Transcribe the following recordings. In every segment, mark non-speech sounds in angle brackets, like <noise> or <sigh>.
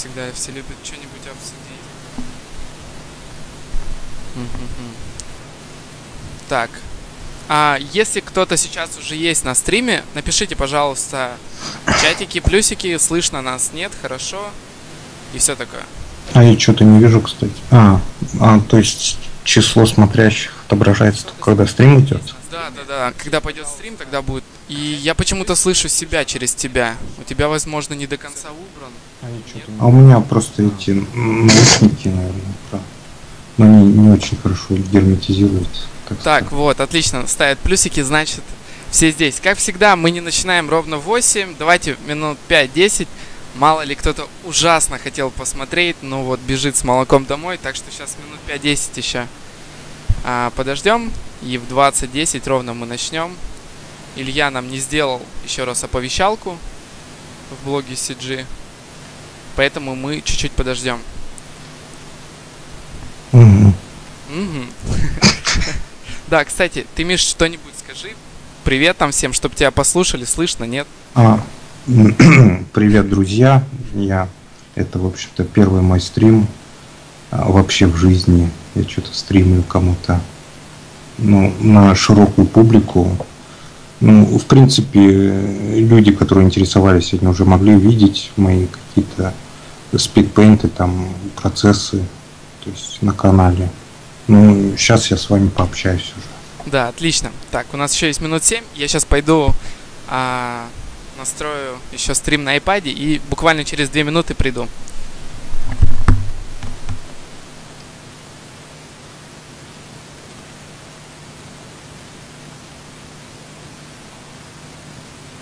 всегда все любят что-нибудь обсудить. Так. А если кто-то сейчас уже есть на стриме, напишите, пожалуйста, чатики, плюсики, слышно нас, нет, хорошо. И все такое. А я что-то не вижу, кстати. А, а, то есть число смотрящих отображается только когда стрим идет? Да, да, да. Когда пойдет стрим, тогда будет. И я почему-то слышу себя через тебя. У тебя, возможно, не до конца убран. А у меня просто эти наушники, наверное, да. Но они не очень хорошо герметизируются. Так, Так, вот, отлично. Ставят плюсики, значит, все здесь. Как всегда, мы не начинаем ровно в 8. Давайте минут 5-10. Мало ли кто-то ужасно хотел посмотреть, но вот бежит с молоком домой, так что сейчас минут 5-10 еще а, подождем. И в 20.10 ровно мы начнем. Илья нам не сделал еще раз оповещалку в блоге CG. Поэтому мы чуть-чуть подождем. Мгм. <laughs> Да, кстати, ты, Миш, что-нибудь скажи. Привет там всем, чтобы тебя послушали, слышно, нет? А, <clears throat> привет, друзья. Я, это, в общем-то, первый мой стрим а, вообще в жизни. Я что-то стримлю кому-то, ну, на широкую публику. Ну, в принципе, люди, которые интересовались, они уже могли увидеть мои какие-то спидпейнты, там, процессы, то есть на канале. Ну, сейчас я с вами пообщаюсь уже. Да, отлично. Так, у нас еще есть минут 7. Я сейчас пойду а, настрою еще стрим на iPad и буквально через 2 минуты приду.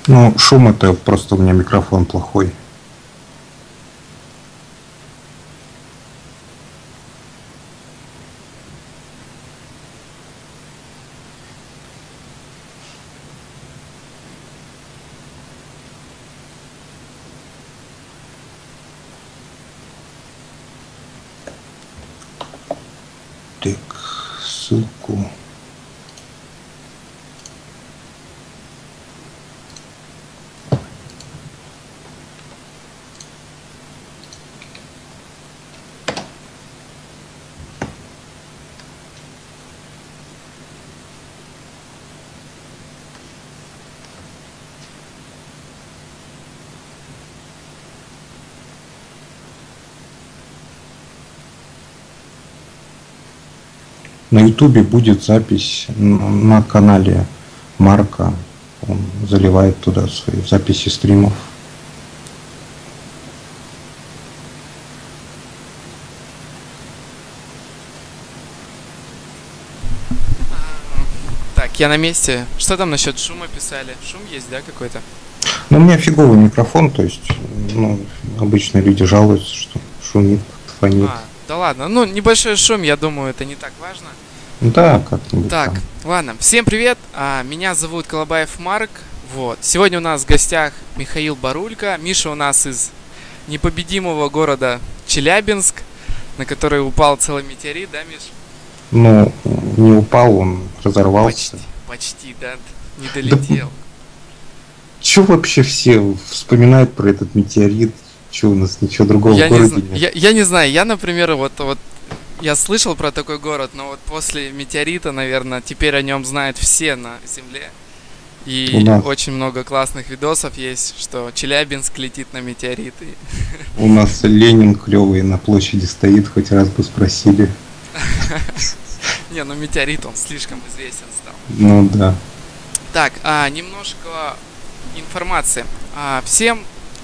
Ну, шум это просто у меня микрофон плохой. Так, ссылку. На ютубе будет запись на канале Марка. Он заливает туда свои записи стримов. Так, я на месте. Что там насчет шума писали? Шум есть, да, какой-то? Но у меня фиговый микрофон, то есть, ну, обычно люди жалуются, что шумит, фонит. А, да ладно. Ну, небольшой шум, я думаю, это не так важно. Да, как-нибудь Так, там. ладно. Всем привет. А, меня зовут Колобаев Марк. Вот. Сегодня у нас в гостях Михаил Барулька. Миша у нас из непобедимого города Челябинск, на который упал целый метеорит, да, Миш? Ну, не упал, он разорвался. Почти, почти, да. Не долетел. Че вообще все вспоминают про этот метеорит? Че у нас ничего другого Я в не, городе зна- нет? я, я не знаю, я, например, вот, вот я слышал про такой город, но вот после метеорита, наверное, теперь о нем знают все на Земле. И нас. очень много классных видосов есть, что Челябинск летит на метеориты. У нас Ленин клевый на площади стоит, хоть раз бы спросили. <laughs> Не, ну метеорит, он слишком известен стал. Ну да. Так, а, немножко информации. А, всем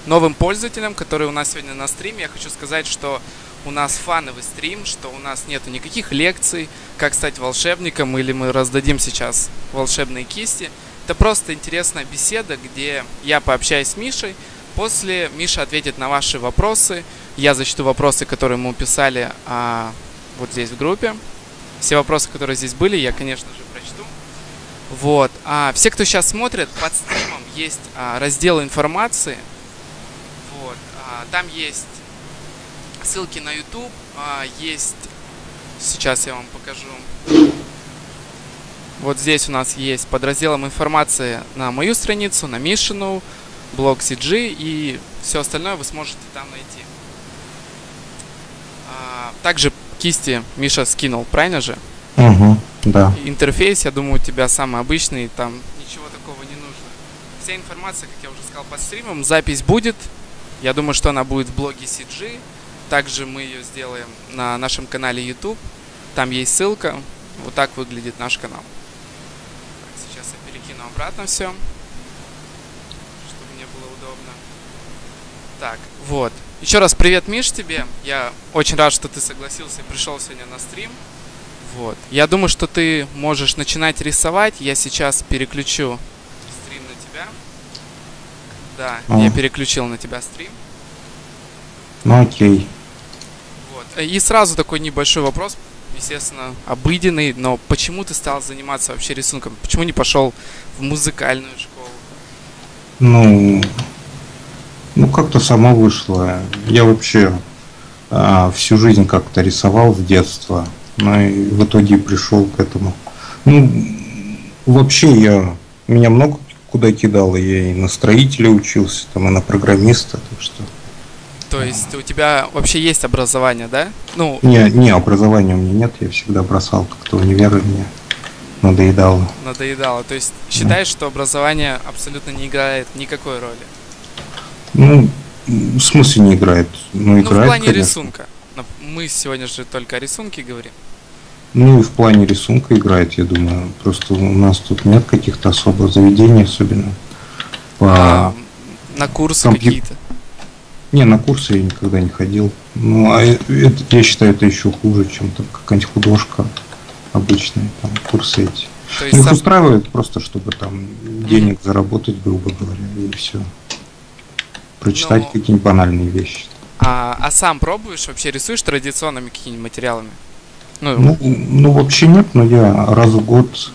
новым пользователям, которые у нас сегодня на стриме, я хочу сказать, что у нас фановый стрим, что у нас нету никаких лекций, как стать волшебником, или мы раздадим сейчас волшебные кисти. Это просто интересная беседа, где я пообщаюсь с Мишей, после Миша ответит на ваши вопросы, я зачту вопросы, которые мы писали а, вот здесь в группе. Все вопросы, которые здесь были, я, конечно же, прочту. Вот. А все, кто сейчас смотрит, под стримом есть а, раздел информации. Вот. А, там есть ссылки на YouTube, а, есть. Сейчас я вам покажу. Вот здесь у нас есть под разделом информации на мою страницу, на Мишину, блог CG и все остальное вы сможете там найти. А, также кисти Миша скинул, правильно же? Угу, да. Интерфейс, я думаю, у тебя самый обычный, там ничего такого не нужно. Вся информация, как я уже сказал под стримом, запись будет. Я думаю, что она будет в блоге CG. Также мы ее сделаем на нашем канале YouTube. Там есть ссылка. Вот так выглядит наш канал. Так, сейчас я перекину обратно все, чтобы мне было удобно. Так, вот. Еще раз привет, Миш, тебе. Я очень рад, что ты согласился и пришел сегодня на стрим. Вот. Я думаю, что ты можешь начинать рисовать. Я сейчас переключу стрим на тебя. Да, А. я переключил на тебя стрим. Ну окей. И сразу такой небольшой вопрос, естественно, обыденный, но почему ты стал заниматься вообще рисунком? Почему не пошел в музыкальную школу? Ну, ну как-то само вышло. Я вообще а, всю жизнь как-то рисовал с детства, но и в итоге пришел к этому. Ну, вообще я меня много куда кидало, я и на строителя учился, там и на программиста, так что. То есть у тебя вообще есть образование, да? Ну, Не, не, образования у меня нет, я всегда бросал как-то универы, мне надоедало. надоедало. То есть считаешь, что образование абсолютно не играет никакой роли? Ну, в смысле не играет? Ну, Ну, играет, в плане конечно. рисунка. Мы сегодня же только о рисунке говорим. Ну и в плане рисунка играет, я думаю. Просто у нас тут нет каких-то особых заведений, особенно по... А, на курсы компью- какие-то. Не, на курсы я никогда не ходил. Ну, а э- это, я считаю, это еще хуже, чем там какая-нибудь художка обычная, там, курсы эти. То есть Их сам- устраивает просто, чтобы там денег заработать, грубо говоря, и все. Прочитать Но- какие-нибудь банальные вещи. а, а сам пробуешь вообще рисуешь традиционными какими-нибудь материалами? Ну, Ну, ну, вообще нет, но я раз в год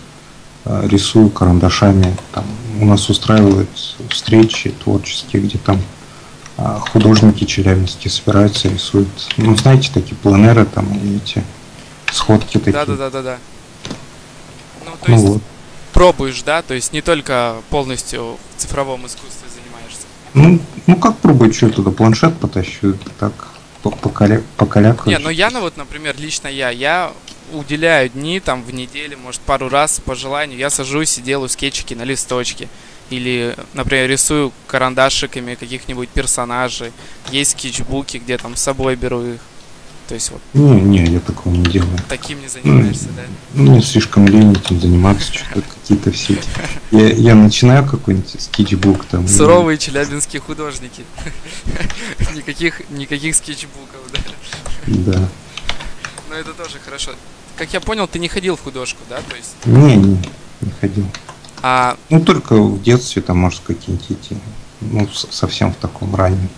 э, рисую карандашами. Там у нас устраивают встречи творческие, где там художники Челябински собираются, рисуют. Ну, знаете, такие пленеры там, и эти сходки такие. да, да, да, да, да. Ну, то Ну есть вот. пробуешь, да? То есть не только полностью в цифровом искусстве занимаешься. Ну, ну как пробовать, что я туда планшет потащу, так по- покаля- покалякаю. Не, ну я, ну вот, например, лично я, я уделяю дни там в неделю, может, пару раз по желанию, я сажусь и делаю скетчики на листочке. Или, например, рисую карандашиками каких-нибудь персонажей. Есть скетчбуки, где там с собой беру их. То есть вот Не, не, я такого не делаю. таким не занимаешься, да? Ну, Мне слишком лень этим заниматься, <laughs> что-то какие-то все эти. Я, я начинаю какой-нибудь скетчбук там. и- Суровые челябинские художники. <laughs> Никаких, никаких скетчбуков, да. Да. Но это тоже хорошо. Как я понял, ты не ходил в художку, да? То есть, Не, не, не ходил. А Ну, только в детстве там, может, какие-нибудь эти, ну, совсем в таком раннем.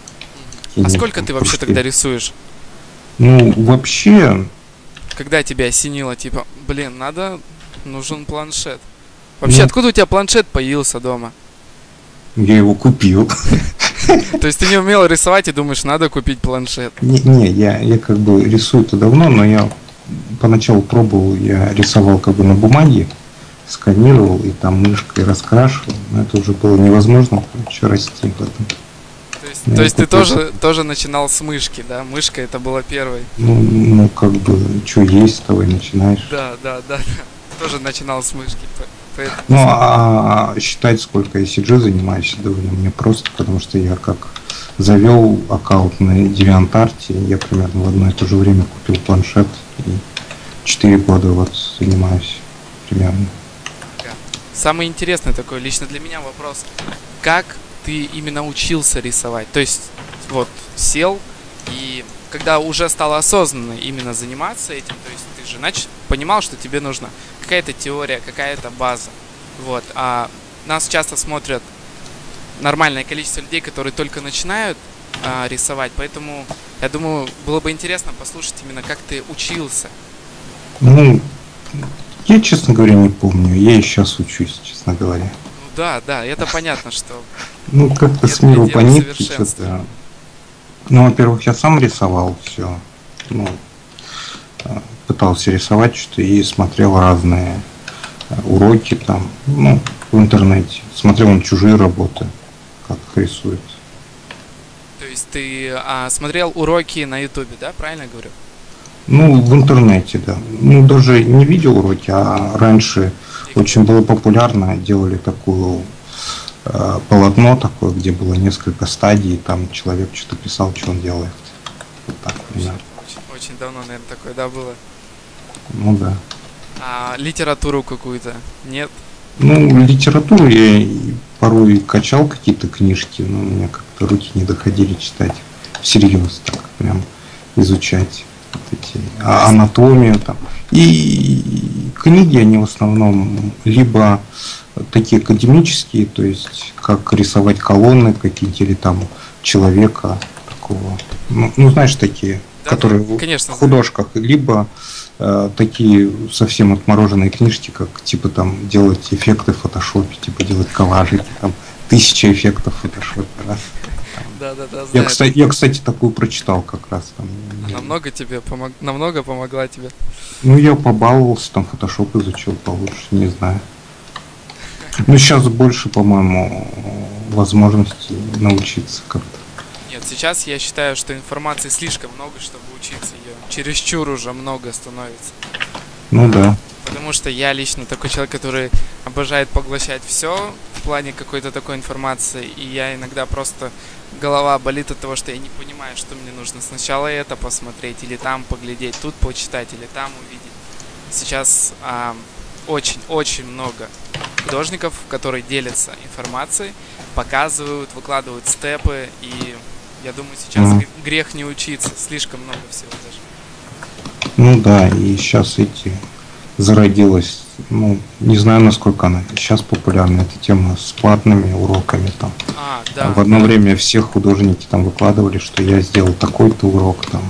А сколько ты вообще тогда рисуешь? Ну, вообще, Когда тебя осенило, типа, блин, надо, нужен планшет. Вообще, Ну. откуда у тебя планшет появился дома? я его купил. То есть ты не умел рисовать и думаешь, надо купить планшет. Не, не я, я как бы рисую-то давно, но я поначалу пробовал, я рисовал как бы на бумаге, сканировал и там мышкой раскрашивал, но это уже было невозможно, короче, расти в этом. То есть, Ну, то есть ты тоже, тоже начинал с мышки, да? Мышка это была первой. Ну, ну как бы, что есть, с того и начинаешь. Да, да, да. <laughs> Тоже начинал с мышки. по- поэтому- Ну, а считать, сколько я CG занимаюсь, довольно мне просто, потому что я как завел аккаунт на DeviantArt, я примерно в одно и то же время купил планшет и 4 года вот занимаюсь примерно. Самый интересный такой лично для меня вопрос. Как ты именно учился рисовать? То есть, вот, сел и когда уже стал осознанно именно заниматься этим, то есть ты же нач... понимал, что тебе нужна какая-то теория, какая-то база. Вот. А нас часто смотрят нормальное количество людей, которые только начинают а, рисовать, поэтому я думаю, было бы интересно послушать именно, как ты учился. Ну, я, честно говоря, не помню. Я и сейчас учусь, честно говоря. Ну да, да, это понятно, что Ну, как-то с миру по что-то. Ну, во-первых, я сам рисовал все. Ну, э, пытался рисовать что-то и смотрел разные э, уроки там, ну, в интернете. Смотрел на чужие работы, как их рисуют. То есть ты а, смотрел уроки на Ютубе, да, правильно говорю? Ну, в интернете, да. Ну, даже не видел уроки, а раньше очень было популярно, делали такую э, полотно такое, где было несколько стадий, там человек что-то писал, что он делает. Вот так очень, очень, очень давно, наверное, такое, да, было. Ну да. А литературу какую-то? Нет? Ну, литературу я порой качал какие-то книжки, но у меня как-то руки не доходили читать всерьез, так прям изучать эти, а, анатомию там. И книги, они в основном либо такие академические, то есть как рисовать колонны какие-то или там человека такого, ну, ну знаешь, такие, Да, которые конечно, в художках, либо э, такие совсем отмороженные книжки, как типа там делать эффекты в фотошопе, типа делать коллажи, там тысяча эффектов в фотошопе. Да. Да, да, да, Я, кстати, я, кстати, такую прочитал как раз там. Намного тебе помог... намного помогла тебе. Ну, я побаловался, там фотошоп изучил получше, не знаю. Ну, сейчас больше, по-моему, возможностей научиться как-то. Нет, сейчас я считаю, что информации слишком много, чтобы учиться ее. Чересчур уже много становится. Ну да. Потому что я лично такой человек, который обожает поглощать все в плане какой-то такой информации. И я иногда просто голова болит от того, что я не понимаю, что мне нужно сначала это посмотреть, или там поглядеть, тут почитать, или там увидеть. Сейчас очень-очень много художников, которые делятся информацией, показывают, выкладывают степы, и я думаю, сейчас гр- грех не учиться, слишком много всего даже. Ну да, и сейчас эти зародилась, ну, не знаю, насколько она сейчас популярна, эта тема с платными уроками там. А, да. в одно время все художники там выкладывали, что я сделал такой-то урок там.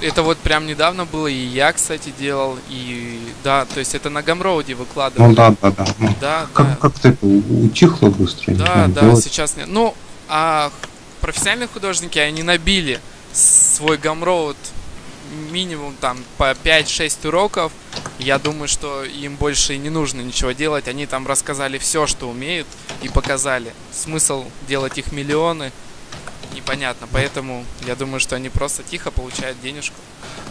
Это вот прям недавно было, и я, кстати, делал, и да, то есть это на Гамроуде выкладывали. Ну да, да, да. Ну, Да, да. как, как-то это утихло быстро, Да, знаю, да, делать. сейчас нет. Ну, а профессиональные художники, они набили свой гамроуд минимум там по 5-6 уроков. Я думаю, что им больше и не нужно ничего делать. Они там рассказали все, что умеют, и показали. Смысл делать их миллионы непонятно. Поэтому я думаю, что они просто тихо получают денежку.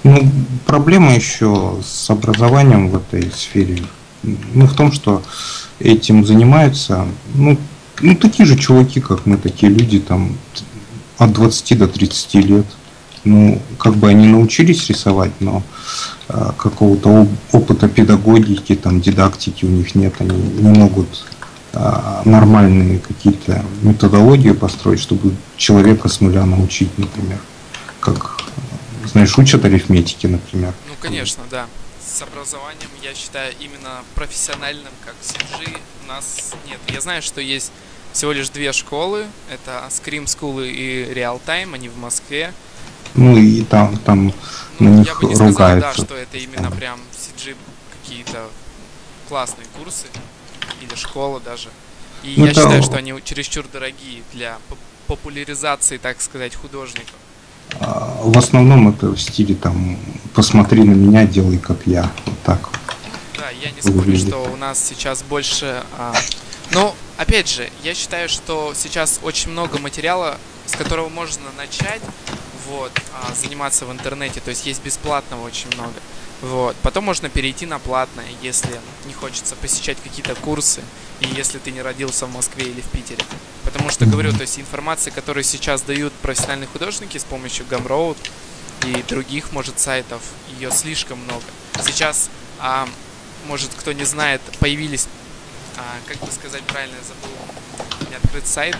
Ну, проблема еще с образованием в этой сфере, ну, в том, что этим занимаются, ну, ну, такие же чуваки, как мы, такие люди, там, от 20 до 30 лет. Ну, как бы они научились рисовать, но а, какого-то оп- опыта педагогики, там, дидактики у них нет, они не могут а, нормальные какие-то методологии построить, чтобы человека с нуля научить, например, как знаешь, учат арифметики, например. Ну, конечно, да. С образованием, я считаю, именно профессиональным, как CG, у нас нет. Я знаю, что есть всего лишь две школы. Это Scream School и Real Time, они в Москве. Ну и там, там на Ну, них я бы не сказал, да, ругаются. что это именно прям CG какие-то классные курсы или школа даже. И Ну, я это- считаю, что они чересчур дорогие для поп- популяризации, так сказать, художников. А, В основном это в стиле там посмотри на меня, делай как я. Вот так. Да, я не спорю, Выглядит. что у нас сейчас больше... а, Но, опять же, я считаю, что сейчас очень много материала, с которого можно начать вот, а, заниматься в интернете. То есть есть бесплатного очень много. Вот. Потом можно перейти на платное, если не хочется посещать какие-то курсы, и если ты не родился в Москве или в Питере. Потому что, говорю, то есть информация, которую сейчас дают профессиональные художники с помощью Gumroad и других, может, сайтов, ее слишком много. Сейчас а, может, кто не знает, появились, а, как бы сказать правильно, я забыл, меня открыт сайт.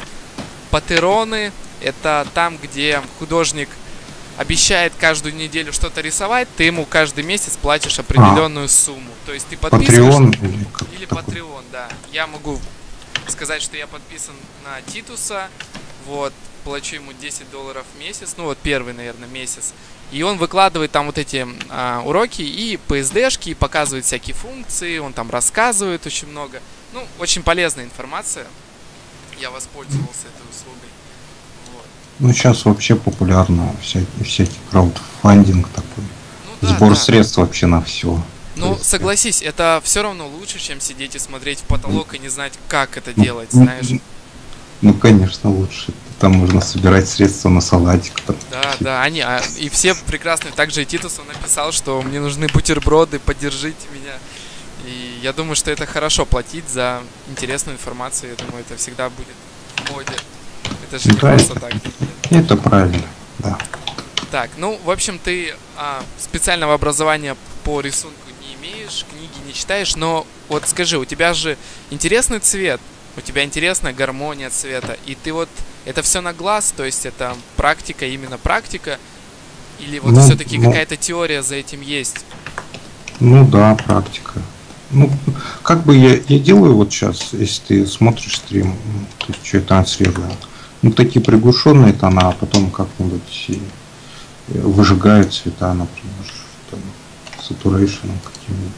Патероны — это там, где художник обещает каждую неделю что-то рисовать, ты ему каждый месяц платишь определенную сумму. То есть ты подписываешься... Patreon или Или. Patreon, да. Я могу сказать, что я подписан на Титуса, вот, плачу ему 10 долларов в месяц, ну вот первый, наверное, месяц. И он выкладывает там вот эти а, уроки и PSD-шки, и показывает всякие функции, он там рассказывает очень много. Ну, очень полезная информация. Я воспользовался этой услугой. Вот. Ну сейчас вообще популярно всякий, всякий краудфандинг такой. Ну, да, Сбор да. средств вообще на все. Ну, есть, согласись, это все равно лучше, чем сидеть и смотреть в потолок и не знать, как это Ну, делать, знаешь. Ну, конечно, лучше. там можно собирать средства на салатик. Да, да, они, а, и все прекрасные. Также и Титус он написал, что мне нужны бутерброды, поддержите меня. И я думаю, что это хорошо платить за интересную информацию. Я думаю, это всегда будет в моде. Это же не просто так. Это правильно, да. Так, ну, в общем, ты а, специального образования по рисунку не имеешь, книги не читаешь, но вот скажи, у тебя же интересный цвет, у тебя интересная гармония цвета, и ты вот это все на глаз, то есть это практика, именно практика, или вот Ну, все-таки ну. какая-то теория за этим есть? Ну да, практика. Ну, как бы я, я делаю вот сейчас, если ты смотришь стрим, то есть что я транслирую, ну, такие приглушенные тона, а потом как-нибудь э, выжигают цвета, например, там, сатурейшеном каким-нибудь.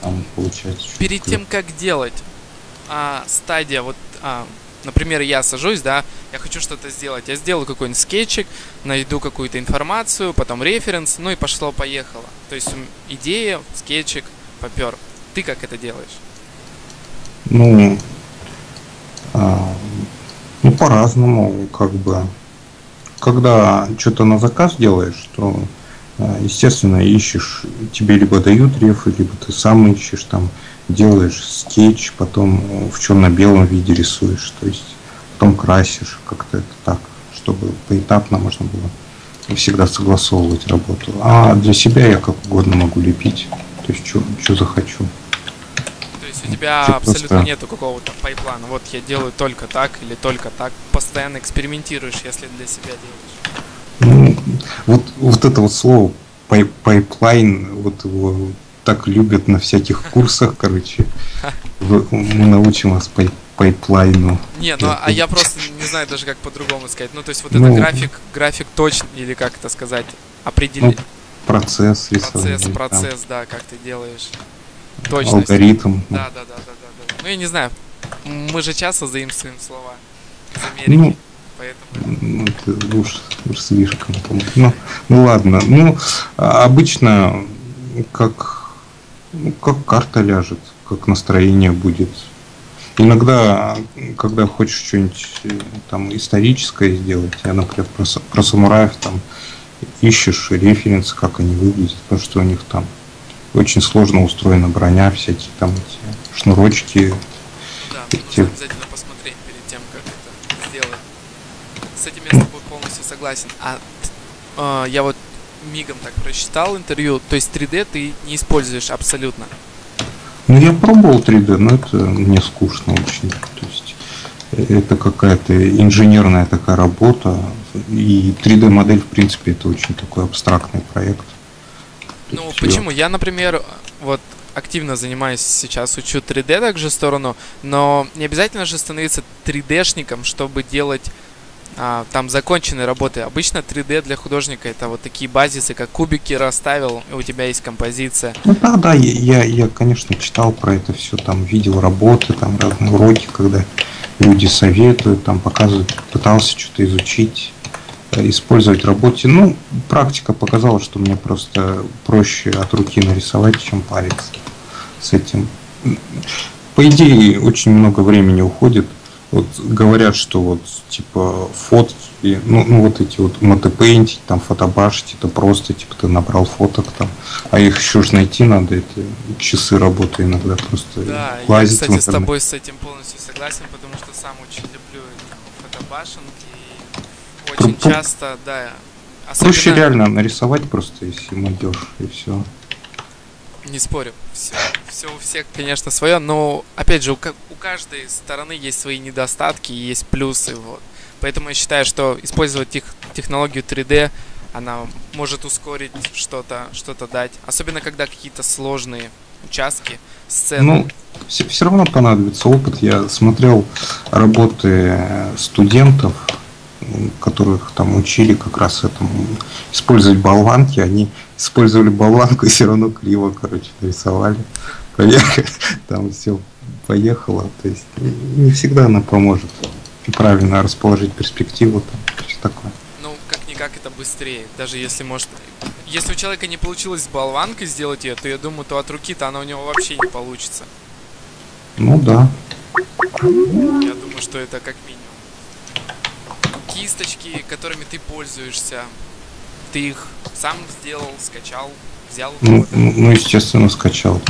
Там получается Перед тем, как делать, а, стадия, вот, а, например, я сажусь, да, я хочу что-то сделать, я сделаю какой-нибудь скетчик, найду какую-то информацию, потом референс, ну и пошло-поехало. То есть идея, скетчик, попер. Ты как это делаешь? Ну, а, ну по-разному, как бы. Когда что-то на заказ делаешь, то, а, естественно, ищешь, тебе либо дают рефы, либо ты сам ищешь, там, делаешь скетч, потом в черно-белом виде рисуешь, то есть потом красишь, как-то это так, чтобы поэтапно можно было всегда согласовывать работу. А для себя я как угодно могу лепить, то есть что захочу. То есть у тебя Типа абсолютно просто- нету какого-то pipeline а. Вот я делаю только так или только так. Постоянно экспериментируешь, если для себя делаешь. Ну, вот, вот это вот слово pipe- pipeline, вот его так любят на всяких <laughs> курсах, короче. <laughs> Мы научим вас pipe- pipeline у. Не, ну а я просто не знаю даже как по-другому сказать. Ну, то есть вот Ну. это график, график точно, или как это сказать, определить. Процесс рисования. Процесс, процесс, да, как ты делаешь. Точность. Алгоритм. Да, да, да, да, да, да. Ну я не знаю. Мы же часто заимствуем слова из Америки. Ну, Поэтому. Ну, это уж, уж слишком. Ну, ну ладно. Ну, а, обычно как, ну, как карта ляжет, как настроение будет. Иногда, когда хочешь что-нибудь э, там историческое сделать, я, например, про, про самураев там ищешь референсы, как они выглядят, потому что у них там очень сложно устроена броня, всякие там эти шнурочки, Да, эти- нужно обязательно посмотреть перед тем, как это сделать. С этим я с тобой полностью согласен. А э, я вот мигом так прочитал интервью, то есть 3D ты не используешь абсолютно. Ну, я пробовал 3D, но это мне скучно очень. То есть это какая-то инженерная такая работа. И 3D-модель, в принципе, это очень такой абстрактный проект. Ну, есть почему? Я, например, вот активно занимаюсь сейчас, учу 3D также сторону, но не обязательно же становиться 3D-шником, чтобы делать а, там законченные работы. Обычно 3D для художника это вот такие базисы, как кубики расставил, и у тебя есть композиция. Ну да, да, я, я, я, конечно, читал про это все, там видел работы, там разные уроки, когда люди советуют, там показывают, пытался что-то изучить, э, использовать в работе. Ну, практика показала, что мне просто проще от руки нарисовать, чем париться с этим. По идее, очень много времени уходит. Вот говорят, что вот типа фотки, ну, ну вот эти вот мотопейнтить, там фотобашить, это просто типа ты набрал фоток там, а их еще ж найти надо, это часы работы иногда просто Да, я, лазить в кстати, с тобой с этим полностью согласен, потому что сам очень люблю фотобашинг и очень Про- часто, да, Проще особенно- реально нарисовать просто, если молодежь, и все. Не спорю. Все, все у всех, конечно, свое, но опять же, у, у каждой стороны есть свои недостатки и есть плюсы. Вот. Поэтому я считаю, что использовать тех, технологию 3D, она может ускорить что-то, что-то дать. Особенно когда какие-то сложные участки, сцены. Ну, все, все равно понадобится опыт. Я смотрел работы э, студентов, которых там учили как раз этому использовать болванки. Они использовали болванку и все равно криво, короче, нарисовали. Проверка, <laughs> там все поехало. То есть не всегда она поможет правильно расположить перспективу, там, все такое. Ну, как-никак это быстрее. Даже если может... Если у человека не получилось с болванкой сделать ее, то я думаю, то от руки-то она у него вообще не получится. Ну да. Я думаю, что это как минимум. кисточки, которыми ты пользуешься, ты их сам сделал, скачал, взял Ну, ну, ну, естественно, скачал.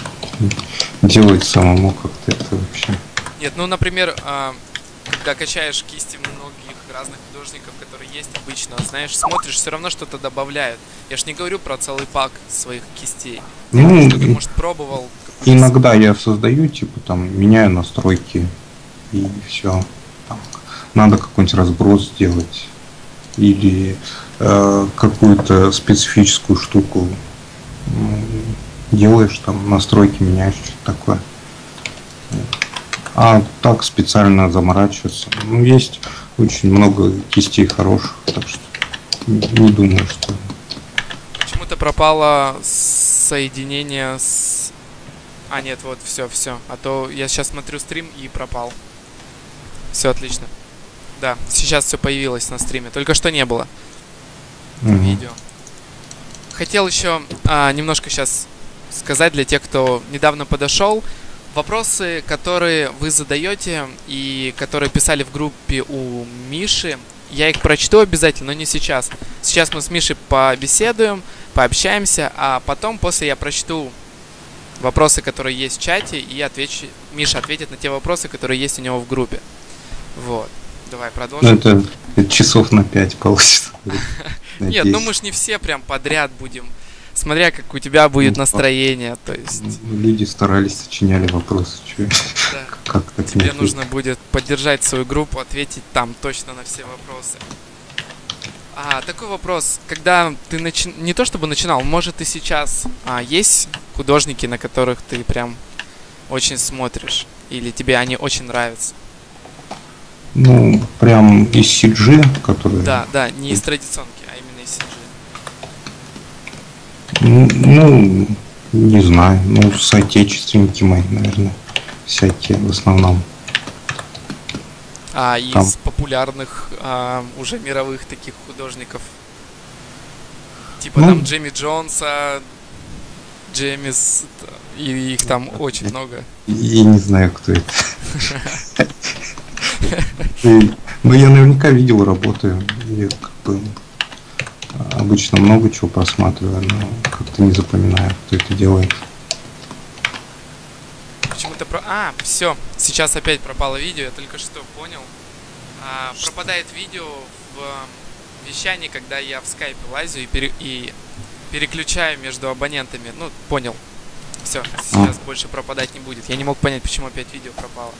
Делать самому как-то это вообще. Нет, ну, например, а, когда качаешь кисти многих разных художников, которые есть обычно, знаешь, смотришь, все равно что-то добавляют. Я ж не говорю про целый пак своих кистей. Ну, Что ты, может, пробовал? иногда я создаю, типа там меняю настройки и все. надо какой-нибудь разброс сделать или какую-то специфическую штуку делаешь, там настройки меняешь, что-то такое. А так специально заморачиваться. Ну, есть очень много кистей хороших, так что не думаю, что Почему-то пропало соединение с... А, нет, вот, все, все. А то я сейчас смотрю стрим и пропал. Все отлично. Да, сейчас все появилось на стриме. Только что не было Мгм. видео. Хотел еще а, немножко сейчас сказать для тех, кто недавно подошел. Вопросы, которые вы задаете и которые писали в группе у Миши, я их прочту обязательно, но не сейчас. Сейчас мы с Мишей побеседуем, пообщаемся, а потом после я прочту вопросы, которые есть в чате, и отвечу, Миша ответит на те вопросы, которые есть у него в группе. Вот. Давай Ну, продолжим. это, это часов на пять получится. <laughs> Нет, ну мы ж не все прям подряд будем. Смотря как у тебя будет Ну, настроение, то есть Люди старались, сочиняли вопросы. да, <laughs> Как так тебе нужно будет поддержать свою группу, ответить там точно на все вопросы. А, такой вопрос, когда ты начи... не то чтобы начинал, может и сейчас, а, есть художники, на которых ты прям очень смотришь, или тебе они очень нравятся? Ну, прям из CG, который... Да, да, не из традиционки, а именно из CG. Ну, не знаю. Ну, соотечественники мои, наверное. Всякие в основном. А из Там. популярных а, уже мировых таких художников? Типа Ну. там Джейми Джонса, Джеймис, и их там очень много. Я не знаю, кто это. <laughs> Ну, я наверняка видел работы. Я как бы обычно много чего просматриваю, но как-то не запоминаю, кто это делает. Почему-то про... А, все, сейчас опять пропало видео, я только что понял. А, пропадает видео в э, вещании, когда я в скайпе лазю и, пере- и переключаю между абонентами. Ну, понял. Все, сейчас больше пропадать не будет. Я не мог понять, почему опять видео пропало.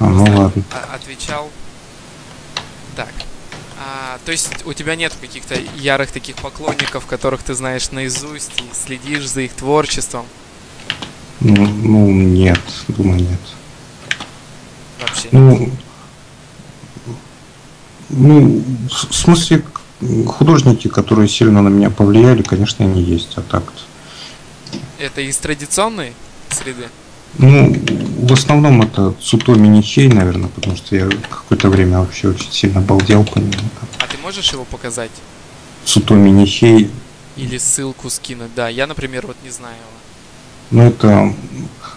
Я А, ну ладно. о- отвечал. Так. А, то есть у тебя нет каких-то ярых таких поклонников, которых ты знаешь наизусть и следишь за их творчеством? Ну, ну, нет, думаю, нет. Вообще. Ну, ну, в в смысле, художники, которые сильно на меня повлияли, конечно, они есть, а так Это из традиционной среды? Ну, в основном это Цутоми Нихей, наверное, потому что я какое-то время вообще очень сильно балдел по нему. А ты можешь его показать? Цутоми Нихей, Или ссылку скинуть? Да, я, например, вот не знаю его. ну это,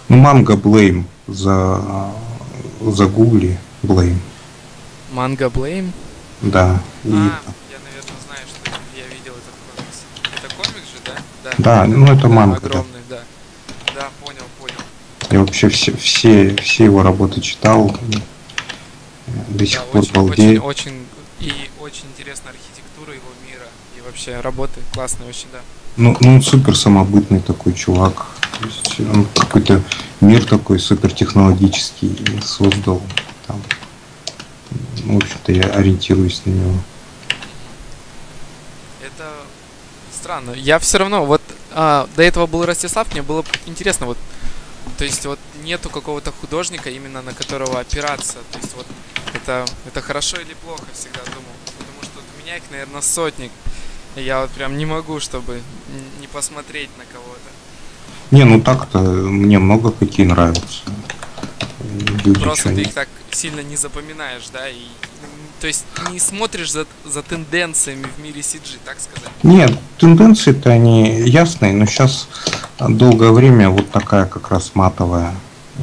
ну манга Blame за, за гугли Blame, Манга Blame? да. И, А, я, наверное, знаю, что это- я видел этот комикс. Это комикс же, да? Да, ну это манга, да. Огромный, да. Да. Я вообще все, все, все его работы читал, до сих Да, пор очень, очень, балдею. очень, и очень интересна архитектура его мира. И вообще работы классные очень, да. Ну, ну, он супер самобытный такой чувак. То есть он какой-то мир такой супертехнологический создал. Там. Ну, в общем-то, я ориентируюсь на него. Это странно. Я все равно, вот а, до этого был Ростислав, мне было интересно, вот, то есть вот нету какого-то художника, именно на которого опираться. То есть вот это, это хорошо или плохо, всегда думал. Потому что вот у меня их, наверное, сотник. И я вот прям не могу, чтобы не посмотреть на кого-то. Не, ну так-то мне много какие нравятся. Люди, Просто ты их так сильно не запоминаешь, да, и то есть не смотришь за, за тенденциями в мире CG, так сказать. Нет, тенденции-то они ясные, но сейчас долгое время вот такая как раз матовая э,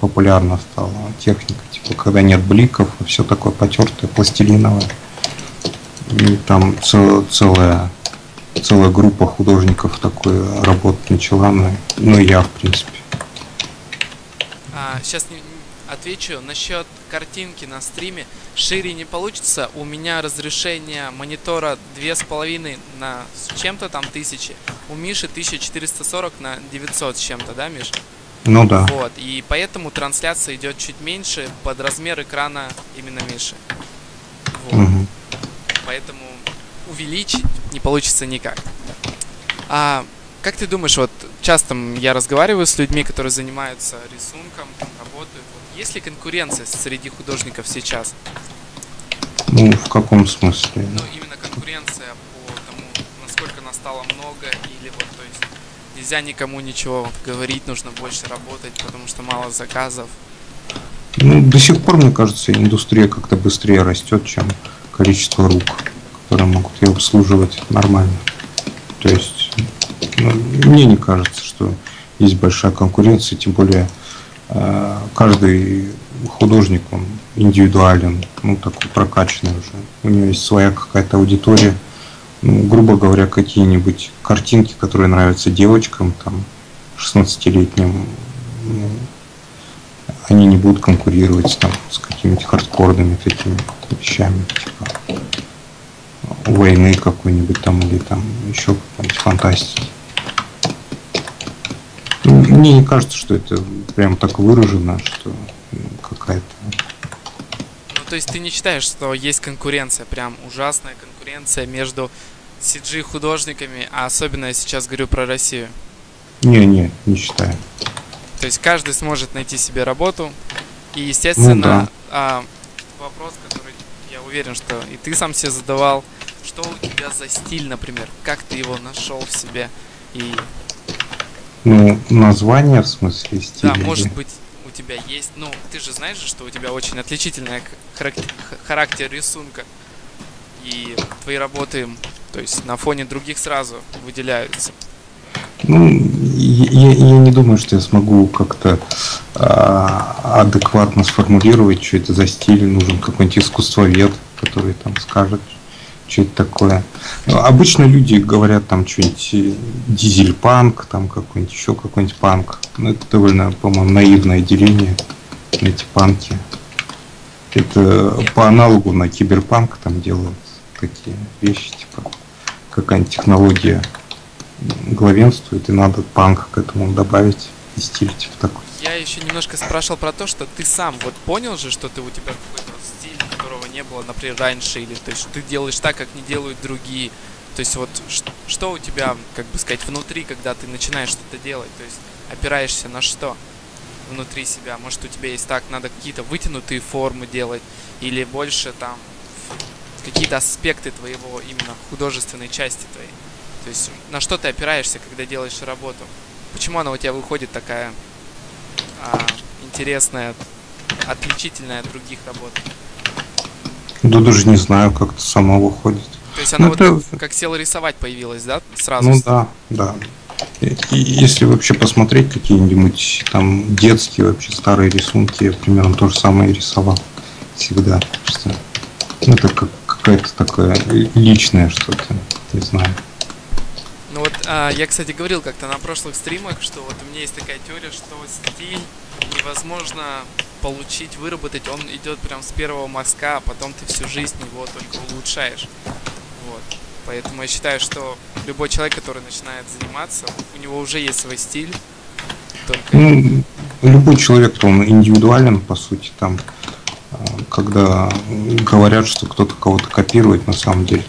популярна стала техника. Типа, когда нет бликов, все такое потертое, пластилиновое. И там цел, целая, целая группа художников такой работать начала, ну, ну и я, в принципе. А, сейчас не, отвечу насчет картинки на стриме. Шире не получится. У меня разрешение монитора 2,5 на с чем-то там тысячи. У Миши 1440 на 900 с чем-то, да, Миш? Ну да. Вот, и поэтому трансляция идет чуть меньше под размер экрана именно Миши. Вот. Мгм. Поэтому увеличить не получится никак. А как ты думаешь, вот часто я разговариваю с людьми, которые занимаются рисунком, есть ли конкуренция среди художников сейчас? Ну, в каком смысле? Ну, именно конкуренция по тому, насколько нас стало много, или вот, то есть, нельзя никому ничего говорить, нужно больше работать, потому что мало заказов. Ну, до сих пор, мне кажется, индустрия как-то быстрее растет, чем количество рук, которые могут ее обслуживать нормально. То есть, ну, мне не кажется, что есть большая конкуренция, тем более каждый художник, он индивидуален, ну, такой прокачанный уже. У него есть своя какая-то аудитория. Ну, грубо говоря, какие-нибудь картинки, которые нравятся девочкам, там, 16-летним, ну, они не будут конкурировать там с какими-то хардкорными такими вещами, типа войны какой-нибудь там или там еще какой-нибудь фантастики. Мне не кажется, что это прям так выражено, что какая-то... Ну, то есть ты не считаешь, что есть конкуренция, прям ужасная конкуренция между CG-художниками, а особенно я сейчас говорю про Россию. Не-не, не считаю. То есть каждый сможет найти себе работу. И, естественно, Ну да. а, вопрос, который я уверен, что и ты сам себе задавал, что у тебя за стиль, например, как ты его нашел в себе. И Ну, название в смысле стиля. да, может быть, у тебя есть. Ну, ты же знаешь, что у тебя очень отличительный характер, характер рисунка. И твои работы, то есть на фоне других сразу выделяются. Ну, я, я не думаю, что я смогу как-то а, адекватно сформулировать, что это за стиль. Нужен какой-нибудь искусствовед, который там скажет, что это такое. Ну, обычно люди говорят там что-нибудь э, дизель-панк, там какой-нибудь еще какой-нибудь панк. Ну, это довольно, по-моему, наивное деление эти панки. Это по аналогу на киберпанк там делают такие вещи, типа какая-нибудь технология главенствует, и надо панк к этому добавить и стиль типа такой. Я еще немножко спрашивал про то, что ты сам вот понял же, что ты у тебя какой-то которого не было, например, раньше, или то есть ты делаешь так, как не делают другие. То есть вот что у тебя, как бы сказать, внутри, когда ты начинаешь что-то делать, то есть опираешься на что внутри себя? Может у тебя есть так, надо какие-то вытянутые формы делать, или больше там какие-то аспекты твоего именно художественной части твоей? То есть на что ты опираешься, когда делаешь работу? Почему она у тебя выходит такая а, интересная, отличительная от других работ? Да даже не знаю, как это само выходит. То есть она Ну, вот это- как, как села рисовать появилась, да, сразу? Ну да, да. И, и если вообще посмотреть какие-нибудь там детские вообще старые рисунки, я примерно то же самое рисовал всегда. Что, ну, это как какая-то такое личное что-то, не знаю. Ну вот, а, я, кстати, говорил как-то на прошлых стримах, что вот у меня есть такая теория, что стиль невозможно получить, выработать, он идет прям с первого мазка, а потом ты всю жизнь его только улучшаешь. Вот. Поэтому я считаю, что любой человек, который начинает заниматься, у него уже есть свой стиль. Только Ну, любой человек, то он индивидуален, по сути, там, а, когда говорят, что кто-то кого-то копирует, на самом деле,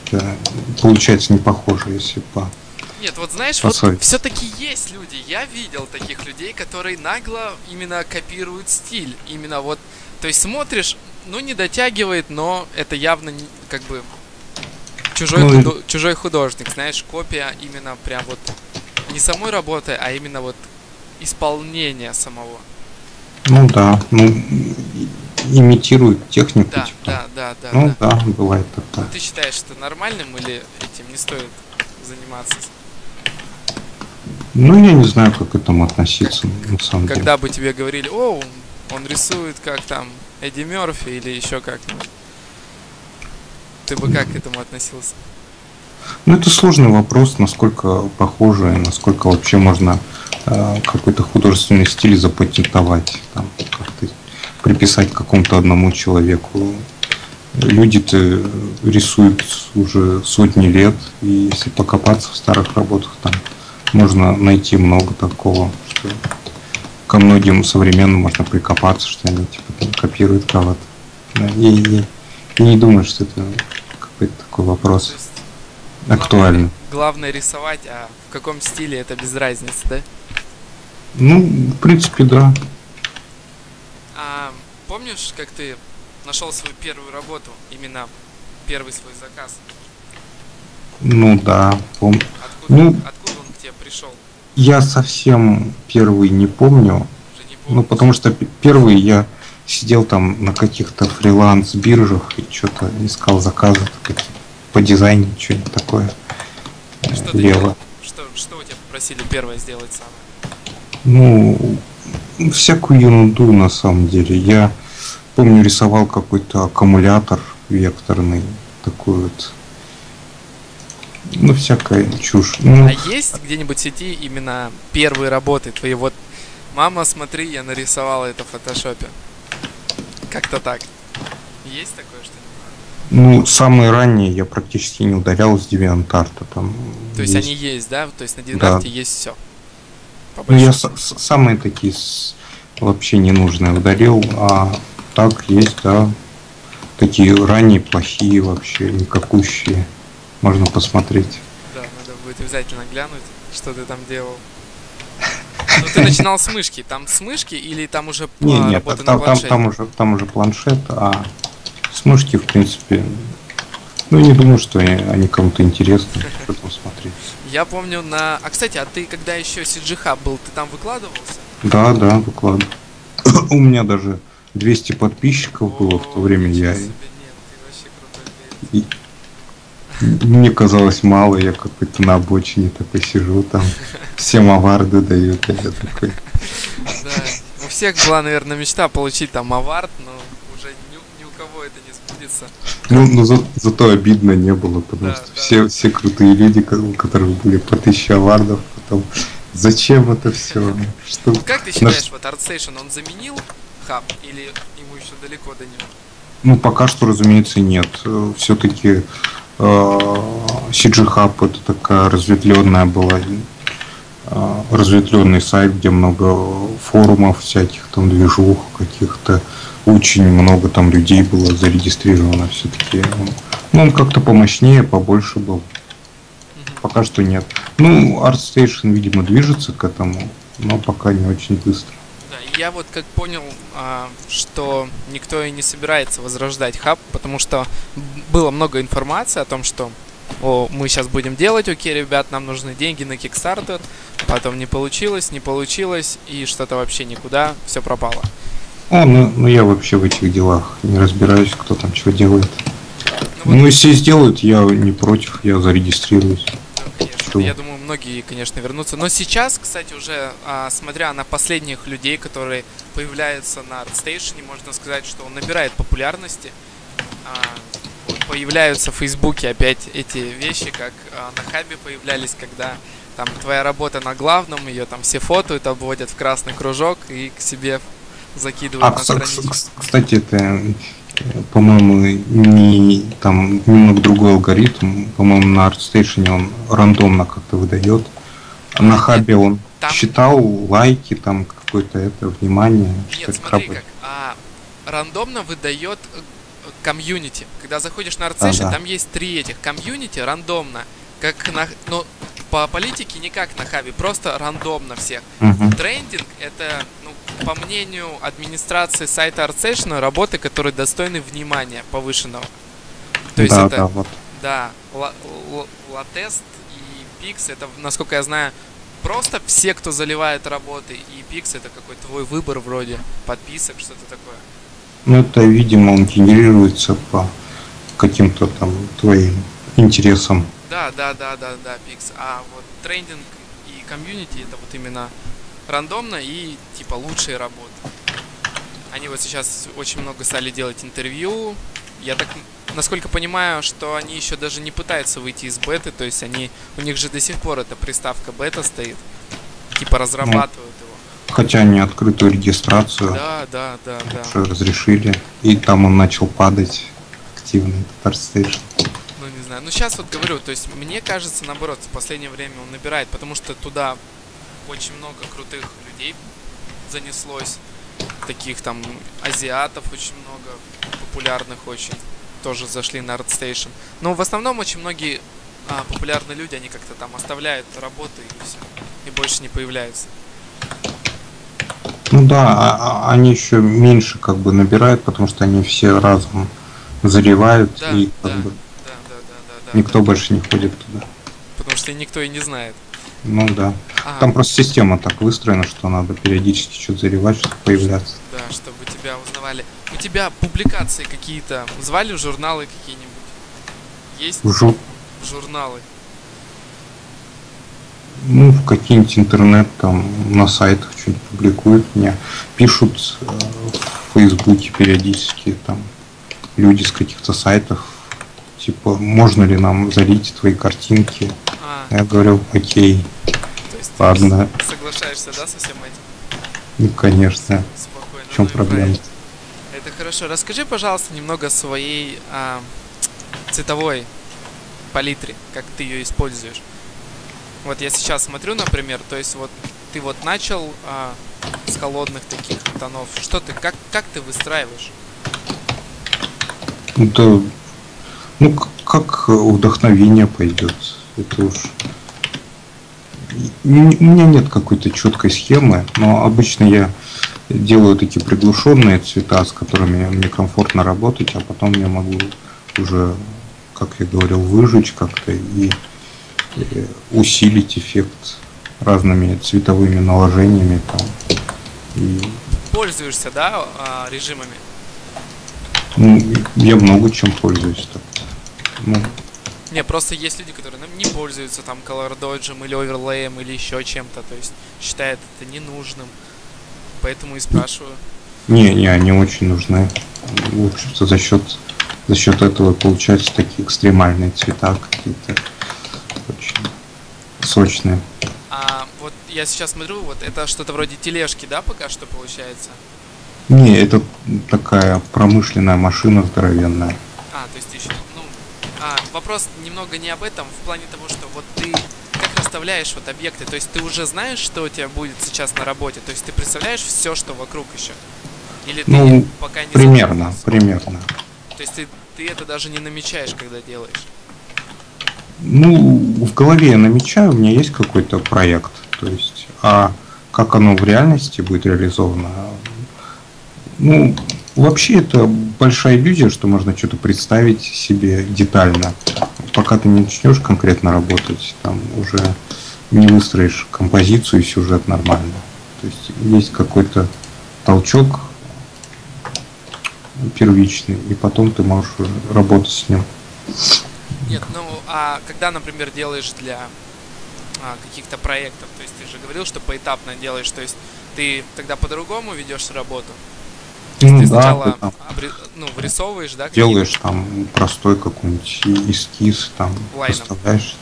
получается не похоже, если по... Нет, вот знаешь, вот все-таки есть люди. Я видел таких людей, которые нагло именно копируют стиль. Именно вот, то есть смотришь, ну не дотягивает, но это явно не- как бы чужой, Ну худо- чужой художник, знаешь, копия именно прям вот не самой работы, а именно вот исполнения самого. Ну да, ну, имитирует технику, Да, типа. да, да, да, Ну да. да, бывает такое. Ты считаешь это нормальным или этим не стоит заниматься? Ну, я не знаю, как к этому относиться, на самом деле. Когда бы тебе говорили, о, он рисует как там Эдди Мерфи или еще как Ты бы как к этому относился? Ну, это сложный вопрос, насколько похоже, насколько вообще можно э, какой-то художественный стиль запатентовать, там, как-то приписать какому-то одному человеку. Люди-то рисуют уже сотни лет, и если покопаться в старых работах, там можно найти много такого, что ко многим современным можно прикопаться, что они типа там, копируют кого-то. Да, и, и, и не думаю, что это какой-то такой вопрос актуальный. главное рисовать, а в каком стиле это без разницы, да? Ну, в принципе, да. А помнишь, как ты нашел свою первую работу, именно первый свой заказ? Ну да, пом... Откуда, Ну. откуда тебе пришел? Я совсем первый не помню, не помню. ну потому что первый я сидел там на каких-то фриланс-биржах и что-то искал заказы по дизайну, что-нибудь такое. Что Лево. Что, что у тебя попросили первое сделать самое? Ну, всякую ерунду на самом деле. Я помню, рисовал какой-то аккумулятор векторный, такой вот. Ну, всякая чушь. Ну, А есть где-нибудь в сети именно первые работы твои? Вот, мама, смотри, я нарисовала это в фотошопе. Как-то так. Есть такое что-нибудь? ну, самые ранние я практически не удалял с DeviantArt. Там То есть они есть, да? То есть на Да. Динарте есть все. Ну, я самые такие вообще ненужные удалил, а так есть, да, такие ранние, плохие вообще, никакущие. Можно посмотреть. Да, надо будет обязательно глянуть, что ты там делал. Ну, ты начинал с мышки. Там с мышки или там уже Не, нет, работа там, на там, планшете? там уже, там уже планшет, а с мышки, в принципе, ну, не думаю, что они, кому-то интересны, <laughs> что там смотреть. Я помню на... А, кстати, а ты когда еще CG Hub был, ты там выкладывался? Да, да, выкладываю. <coughs> У меня даже 200 подписчиков было в то время, я, себе, нет, и- мне казалось мало, я какой-то на обочине такой сижу, там всем аварды дают, а я такой, Да, у всех была, наверное, мечта получить там авард, но уже ни, у- ни у кого это не сбудется. ну, но за- зато обидно не было, потому Да, что да. все, все крутые люди, у которых были по тысяче авардов, потом, зачем это все, что Вот как ты считаешь, вот ArtStation, он заменил хаб или ему еще далеко до него? Ну, пока что, разумеется, нет. Все-таки CG Hub это такая разветвленная была, э, разветвленный сайт, где много форумов всяких, там движух каких-то, очень много там людей было зарегистрировано все-таки. Ну, он как-то помощнее, побольше был. Пока что нет. Ну, ArtStation, видимо, движется к этому, но пока не очень быстро. Я вот как понял, а, что никто и не собирается возрождать хаб, потому что было много информации о том, что о, мы сейчас будем делать, окей, ребят, нам нужны деньги на Kickstarter, потом не получилось, не получилось, и что-то вообще никуда, все пропало. О, ну, ну я вообще в этих делах не разбираюсь, кто там что делает. Ну, вот, Ну, если сделают, я не против, я зарегистрируюсь. конечно, чего? я думаю, многие, конечно, вернутся. Но сейчас, кстати, уже а, смотря на последних людей, которые появляются на ArtStation, можно сказать, что он набирает популярности. А, вот появляются в Фейсбуке опять эти вещи, как а, на Хабе появлялись, когда там твоя работа на главном, ее там все фотоют, обводят в красный кружок и к себе закидывают А, на кс- кстати, это, по-моему, не там немного другой алгоритм. По-моему, на ArtStation он рандомно как-то выдает. А на хабе он Там- считал лайки, там какое-то это внимание. Нет, смотри как. А, рандомно выдает э, комьюнити. Когда заходишь на ArtStation, Ага. там есть три этих комьюнити рандомно. Как на... Ну, по политике не как на хабе, просто рандомно всех. Мгм. Трендинг это, ну, по мнению администрации сайта ArtStation, работы, которые достойны внимания повышенного. То есть да, это, да, вот. да, ла- ла- Латест и Пикс, это, насколько я знаю, просто все, кто заливает работы, и Пикс это какой твой выбор вроде подписок, что-то такое. Ну, это, видимо, он генерируется по каким-то там твоим интересам. Да, да, да, да, да, Пикс. А вот трендинг и комьюнити это вот именно рандомно и типа лучшие работы. Они вот сейчас очень много стали делать интервью. Я так насколько понимаю, что они еще даже не пытаются выйти из беты, то есть они, у них же до сих пор эта приставка бета стоит, типа разрабатывают его. Хотя они открытую регистрацию Да, да, да, да. уже разрешили, и там он начал падать активно, этот ArtStation. Ну, не знаю. Ну, сейчас вот говорю, то есть мне кажется, наоборот, в последнее время он набирает, потому что туда очень много крутых людей занеслось. Таких там азиатов очень много, популярных очень. Тоже зашли на ArtStation. Но в основном очень многие а, популярные люди, они как-то там оставляют работы и все. И больше не появляются. Ну да, а- а- они еще меньше как бы набирают, потому что они все разом заревают, Да, и как бы да, да. Никто больше не ходит туда. Потому что никто и не знает. Ну да. Ага, Там просто система так выстроена, что надо периодически что-то заревать, чтобы появляться. Да, чтобы тебя узнавали. У тебя публикации какие-то звали в журналы какие-нибудь? Есть Жу- журналы? ну, в какие-нибудь интернет, там, на сайтах что-нибудь публикуют меня. Пишут э, в Фейсбуке периодически, там, люди с каких-то сайтов, типа, можно ли нам залить твои картинки. А, Я говорю, окей, то есть ты ладно, с- соглашаешься, да, со всем этим? ну, конечно, Спокойно. в чем ну проблема? Это хорошо. Расскажи, пожалуйста, немного своей а, цветовой палитре, как ты ее используешь. Вот я сейчас смотрю, например, то есть вот ты вот начал а, с холодных таких тонов. Что ты, как, как ты выстраиваешь? Да, ну, как вдохновение пойдет, это уж... У меня нет какой-то четкой схемы, но обычно я делаю такие приглушенные цвета, с которыми мне комфортно работать, а потом я могу уже, как я говорил, выжечь как-то и э, усилить эффект разными цветовыми наложениями там. И, Пользуешься, да, а, режимами? Ну, я много чем пользуюсь так. Ну, Не, просто есть люди, которые ну, не пользуются там color доджем или оверлеем или еще чем-то, то есть считают это ненужным. Поэтому и спрашиваю. Не, не, они очень нужны. В общем-то, за счет за счет этого получаются такие экстремальные цвета какие-то очень сочные. А вот я сейчас смотрю, вот это что-то вроде тележки, да, пока что получается? Не, это такая промышленная машина здоровенная. А, то есть еще, ну, а, вопрос немного не об этом, в плане того, что вот ты как расставляешь вот объекты, то есть ты уже знаешь, что у тебя будет сейчас на работе, то есть ты представляешь все, что вокруг еще? Или ты Ну, пока не Примерно, задумывался? примерно. То есть ты, ты это даже не намечаешь, когда делаешь? Ну, в голове я намечаю, у меня есть какой-то проект. То есть, а как оно в реальности будет реализовано? Ну, вообще это большая иллюзия, что можно что-то представить себе детально. Пока ты не начнешь конкретно работать, там уже не выстроишь композицию и сюжет нормально. То есть есть какой-то толчок первичный, и потом ты можешь уже работать с ним. Нет, ну, а когда, например, делаешь для а, каких-то проектов, то есть ты же говорил, что поэтапно делаешь, то есть ты тогда по-другому ведешь работу? То есть Ну ты да, сначала ты там обре- ну, вырисовываешь, да? делаешь там простой какой-нибудь эскиз, там Лайном. поставляешь.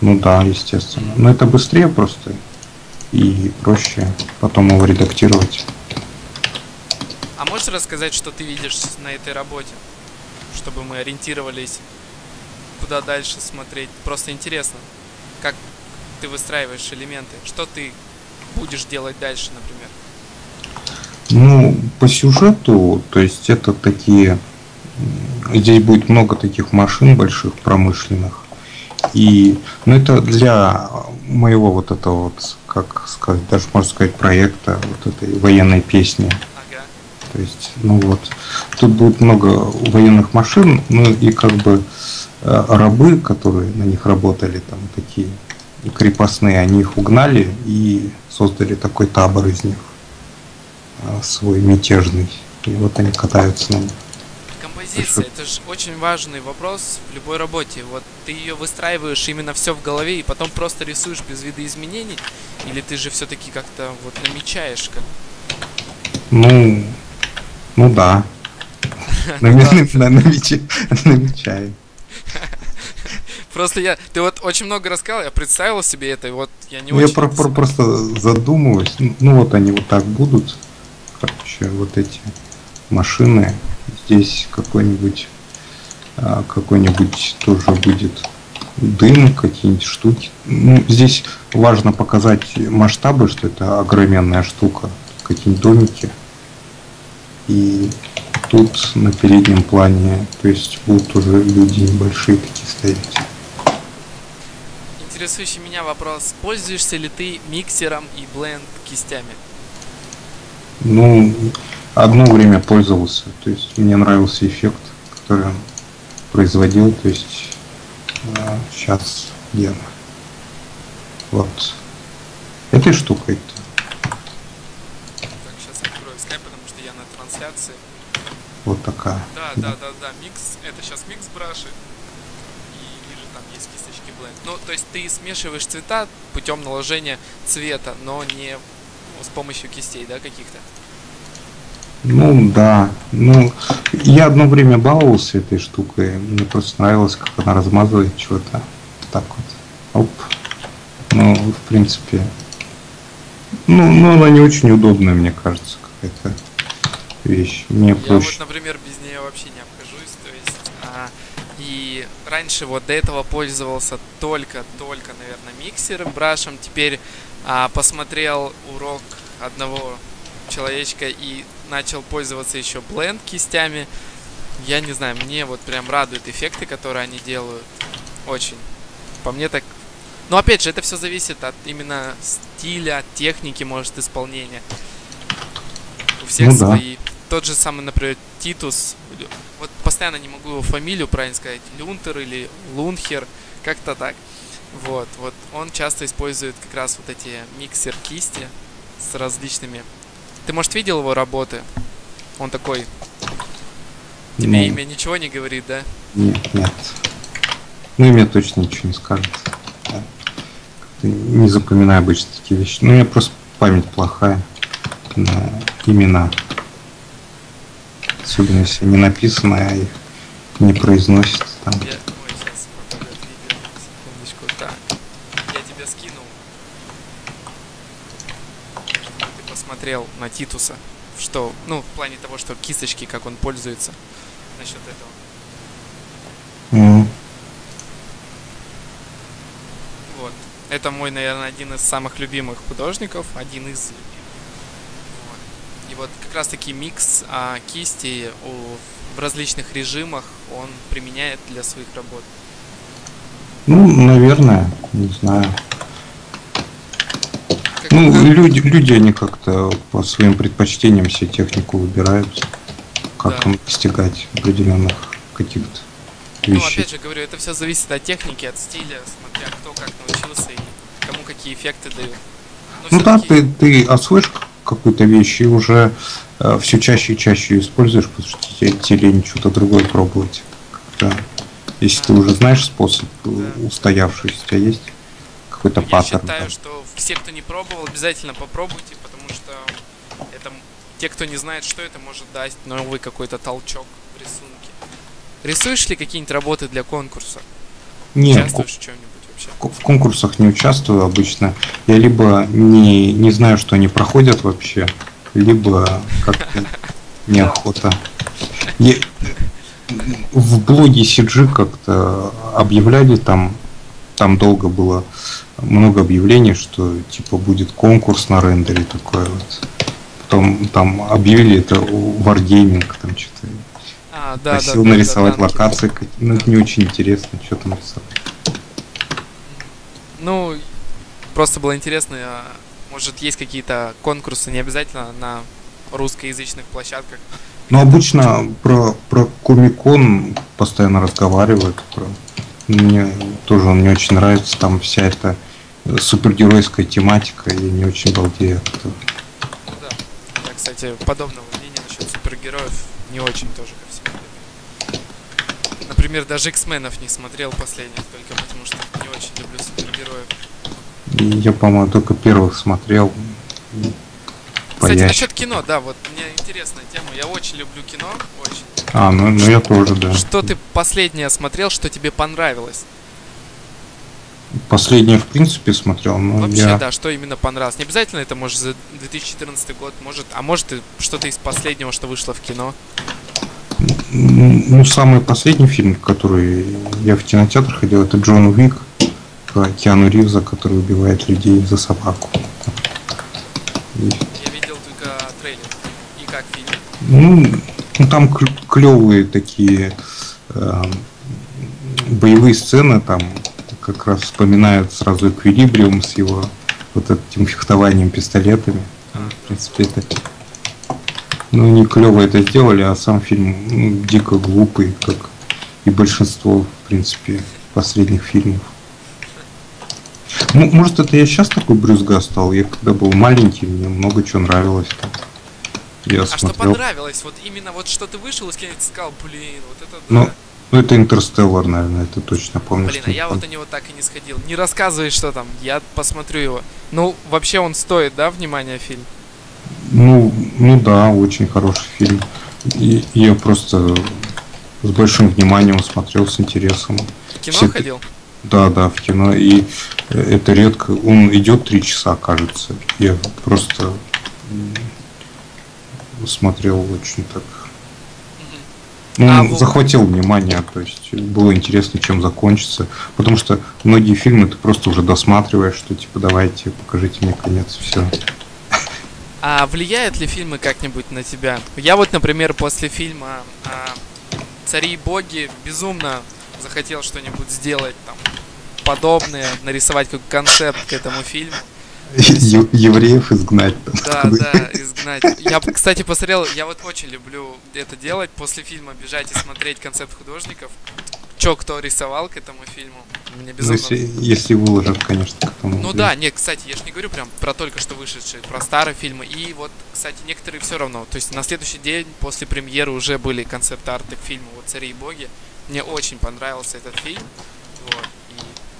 Ну да, естественно. Но это быстрее просто и проще потом его редактировать. А можешь рассказать, что ты видишь на этой работе? Чтобы мы ориентировались, куда дальше смотреть. Просто интересно, как ты выстраиваешь элементы. Что ты будешь делать дальше, например? Ну, по сюжету, то есть это такие... Здесь будет много таких машин больших, промышленных. И, ну, это для моего вот этого вот, как сказать, даже можно сказать, проекта, вот этой военной песни. То есть, ну вот, тут будет много военных машин, ну и как бы э, рабы, которые на них работали, там такие крепостные, они их угнали и создали такой табор из них, свой мятежный. И вот они катаются на них. Композиция, это же очень важный вопрос в любой работе. Вот ты ее выстраиваешь именно все в голове и потом просто рисуешь без видоизменений, или ты же все-таки как-то вот намечаешь, как Ну, ну да. <laughs> Нами- на- намеча- Намечаем. Просто я... Ты вот очень много рассказал, я представил себе это, и вот я не Ну, Я очень... про- просто задумываюсь. Ну, Ну вот они вот так будут. Короче, вот эти машины. Здесь какой-нибудь а, какой-нибудь тоже будет дым, какие-нибудь штуки. Ну, здесь важно показать масштабы, что это огроменная штука. Какие-нибудь домики. И тут на переднем плане, то есть будут уже люди небольшие такие стоять. Интересующий меня вопрос. Пользуешься ли ты миксером и бленд кистями? Ну, одно время пользовался, то есть мне нравился эффект, который он производил, то есть сейчас я вот этой штукой-то. Так, сейчас открою скайп, потому что я на трансляции. Вот такая. Да, да, да, да, микс, это сейчас микс браши. И ниже там есть кисточки бленд. Ну, то есть ты смешиваешь цвета путем наложения цвета, но не с помощью кистей, да, каких-то? Ну да. Ну, я одно время баловался этой штукой. Мне просто нравилось, как она размазывает что-то. Так вот. Оп. Ну, в принципе. Ну, ну, она не очень удобная, мне кажется, какая-то вещь. Мне Я проще. вот, например, без нее вообще не обхожусь, то есть, а, и раньше вот до этого пользовался только-только, наверное, миксером, брашем, теперь а, посмотрел урок одного человечка и начал пользоваться еще бленд кистями. Я не знаю, мне вот прям радуют эффекты, которые они делают. Очень. По мне так... Но опять же, это все зависит от именно стиля, от техники, может, исполнения. У всех Ну да. свои. Тот же самый, например, Титус. Вот постоянно не могу его фамилию правильно сказать. Люнтер или Лунхер. Как-то так. Вот, вот он часто использует как раз вот эти миксер кисти с различными. Ты, может, видел его работы? Он такой. Тебе Ну, имя ничего не говорит, да? Нет, нет. Ну и мне точно ничего не скажет. Да. Как-то Не запоминаю обычно такие вещи. Ну, у меня просто память плохая на имена. Особенно если не написано, а их не произносят там. Я... Ой, сейчас пропадет видео. Секундочку. Так. Я тебе скинул. Посмотрел на Титуса. Что, ну, в плане того, что кисточки, как он пользуется. Насчет этого. М, Вот. Это мой, наверное, один из самых любимых художников. Один из. Вот. И вот как раз таки микс а, кисти у- в различных режимах он применяет для своих работ. Ну, наверное, не знаю. Как- Ну, как- люди, люди, они как-то по своим предпочтениям все технику выбирают, как Да. там достигать определенных каких-то Ну, вещей. опять же говорю, это все зависит от техники, от стиля, смотря кто как научился и кому какие эффекты дают. Но Ну да, ты, ты освоишь какую-то вещь и уже все чаще и чаще ее используешь, потому что тебе, тебе лень что-то другое пробовать. Как-то, если ты А. уже знаешь способ э, Да. устоявшийся, у тебя есть какой-то Я паттерн. считаю, там? что все, кто не пробовал, обязательно попробуйте, потому что это те, кто не знает, что это, может дать новый какой-то толчок в рисунке. Рисуешь ли какие-нибудь работы для конкурса? Не, Участвуешь в чем-нибудь вообще? в конкурсах не участвую обычно. Я либо не, не знаю, что они проходят вообще, либо как-то <laughs> неохота. Я- в блоге CG как-то объявляли там, там долго было много объявлений, что типа будет конкурс на рендере такой вот. Потом там объявили это Wargaming, там что-то А, да, просил да, да, нарисовать да, локации. какие- Ну, это не очень интересно, что там рисовать. Ну, просто было интересно, а, может, есть какие-то конкурсы, не обязательно на русскоязычных площадках. Ну, обычно про, про Комикон постоянно разговаривают. Про... Мне тоже он не очень нравится. Там вся эта супергеройская тематика. Я не очень балдею от этого. Ну да. Я, кстати, подобного мнения насчет супергероев не очень тоже ко всему. люблю. Например, даже X-менов не смотрел последних, только потому что не очень люблю супергероев. Я, по-моему, только первых смотрел. Кстати, Пояс- насчет кино, да, вот мне интересная тема. Я очень люблю кино, очень. А, ну, ну я тоже, да. Что ты последнее смотрел, что тебе понравилось? Последнее, в принципе, смотрел, но Вообще, я... да, что именно понравилось. Не обязательно это может за 2014 год, может, а может и что-то из последнего, что вышло в кино. М, Ну, самый последний фильм, который я в кинотеатр ходил, это Джон Уик про Киану Ривза, который убивает людей за собаку. И, Я видел только трейлер. И как фильм. ну, ну, там клевые такие э, боевые сцены, там как раз вспоминают сразу эквилибриум с его вот этим фехтованием пистолетами. В принципе, это ну, не клево это сделали, а сам фильм ну, дико глупый, как и большинство, в принципе, последних фильмов. Ну, может, это я сейчас такой брюзга стал. Я когда был маленький, мне много чего нравилось. Там. Я А что смотрел. понравилось? Вот именно вот что ты вышел и сказал, блин, вот это да. Ну, ну, это Интерстеллар, наверное, это точно помню. Блин, а я там. вот на него так и не сходил. Не рассказывай, что там, я посмотрю его. Ну, вообще он стоит, да, внимания фильм? Ну, ну да, очень хороший фильм. И я просто с большим вниманием смотрел, с интересом. В кино Все ходил? Да, да, в кино. И э, это редко. Он идет три часа, кажется. Я просто смотрел очень так. Ну, А захватил внимание, то есть было интересно, чем закончится. Потому что многие фильмы ты просто уже досматриваешь, что типа давайте, покажите мне конец, все. А влияют ли фильмы как-нибудь на тебя? Я вот, например, после фильма а, «Цари и боги» безумно захотел что-нибудь сделать там подобное, нарисовать как концепт к этому фильму. Е- Евреев изгнать. Да, да, изгнать. Я, кстати, посмотрел, я вот очень люблю это делать, после фильма бежать и смотреть концепт художников. Чё, кто рисовал к этому фильму. Мне Ну, безумно... если, если выложат, конечно, к тому. Ну да, нет, кстати, я же не говорю прям про только что вышедшие, про старые фильмы. И вот, кстати, некоторые все равно. То есть на следующий день после премьеры уже были концепт-арты к фильму вот «Цари и боги». Мне очень понравился этот фильм. Вот.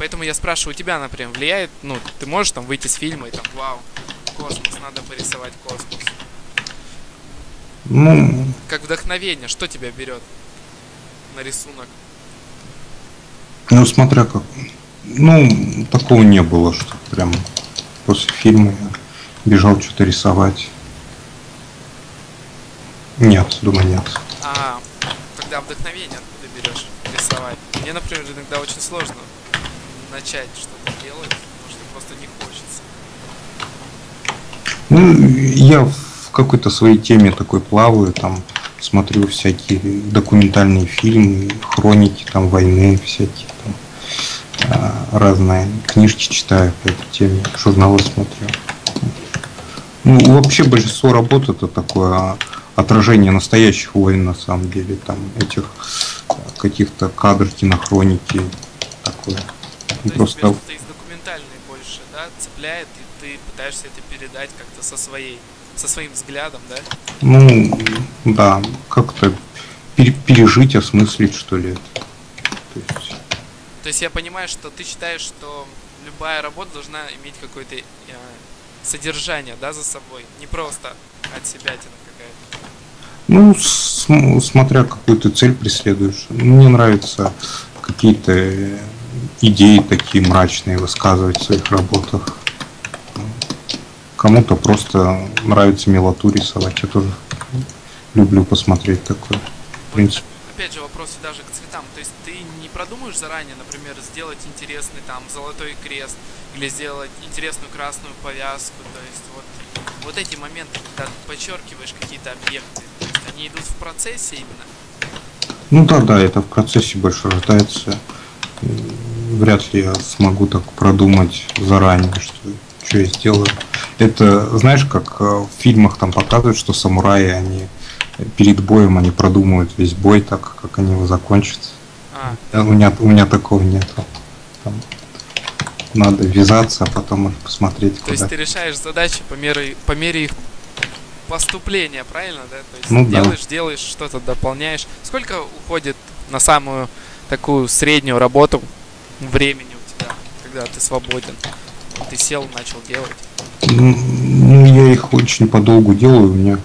Поэтому я спрашиваю у тебя, например, влияет, ну, ты можешь там выйти с фильма и там, вау, космос, надо порисовать космос. Ну, Как вдохновение, что тебя берет на рисунок? ну, смотря как. Ну, такого не было, что прям после фильма я бежал что-то рисовать. Нет, думаю, нет. А когда вдохновение откуда берешь рисовать? Мне, например, иногда очень сложно начать что-то делать, потому что просто не хочется. Ну, я в какой-то своей теме такой плаваю, там смотрю всякие документальные фильмы, хроники там войны всякие там а, разные книжки читаю по этой теме, журналы смотрю. Ну, вообще большинство работ это такое а, отражение настоящих войн на самом деле, там этих а, каких-то кадр кинохроники такое. То есть Просто что-то из документальной больше, да, цепляет, и ты пытаешься это передать как-то со своей, со своим взглядом, да? Ну, да, как-то пере- пережить, осмыслить, что ли. это. То есть, То есть я понимаю, что ты считаешь, что любая работа должна иметь какое-то э, содержание, да, за собой, не просто от себя какая-то. ну, см- смотря какую ты цель преследуешь. Мне нравятся какие-то идеи такие мрачные высказывать в своих работах. Кому-то просто нравится милоту рисовать. Я тоже люблю посмотреть такое. В принципе. Опять же, вопрос даже к цветам. То есть ты не продумаешь заранее, например, сделать интересный там золотой крест или сделать интересную красную повязку. То есть вот, вот эти моменты, когда ты подчеркиваешь какие-то объекты, то есть они идут в процессе именно. Ну да, да, это в процессе больше рождается. Вряд ли я смогу так продумать заранее, что, что я сделаю. Это, знаешь, как э, в фильмах там показывают, что самураи, они перед боем, они продумывают весь бой так, как они его закончат. А, У меня, у меня такого нет. Там надо ввязаться, а потом уже посмотреть, то куда. есть ты решаешь задачи по мере, по мере их поступления, правильно, да? То есть Ну да. делаешь, делаешь, что-то дополняешь. Сколько уходит на самую такую среднюю работу времени у тебя, когда ты свободен? Ты сел, начал делать. М, Ну, я их очень подолгу делаю. У меня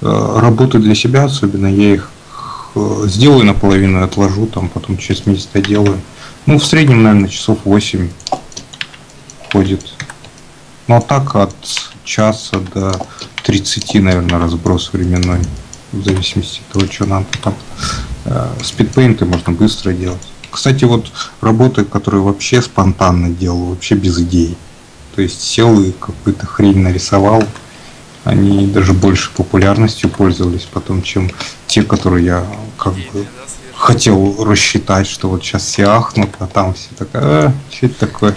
э, работы для себя особенно, я их э, сделаю наполовину отложу, там потом через месяц делаю. Ну, в среднем, наверное, часов 8 ходит. Ну, а так от часа до 30, наверное, разброс временной. В зависимости от того, что надо. Там, э, спидпейнты можно быстро делать. Кстати, вот работы, которые вообще спонтанно делал, вообще без идей. То есть сел и какую-то хрень нарисовал, они даже больше популярностью пользовались потом, чем те, которые я как бы хотел рассчитать, что вот сейчас все ахнут, а там все такое, а, что это такое?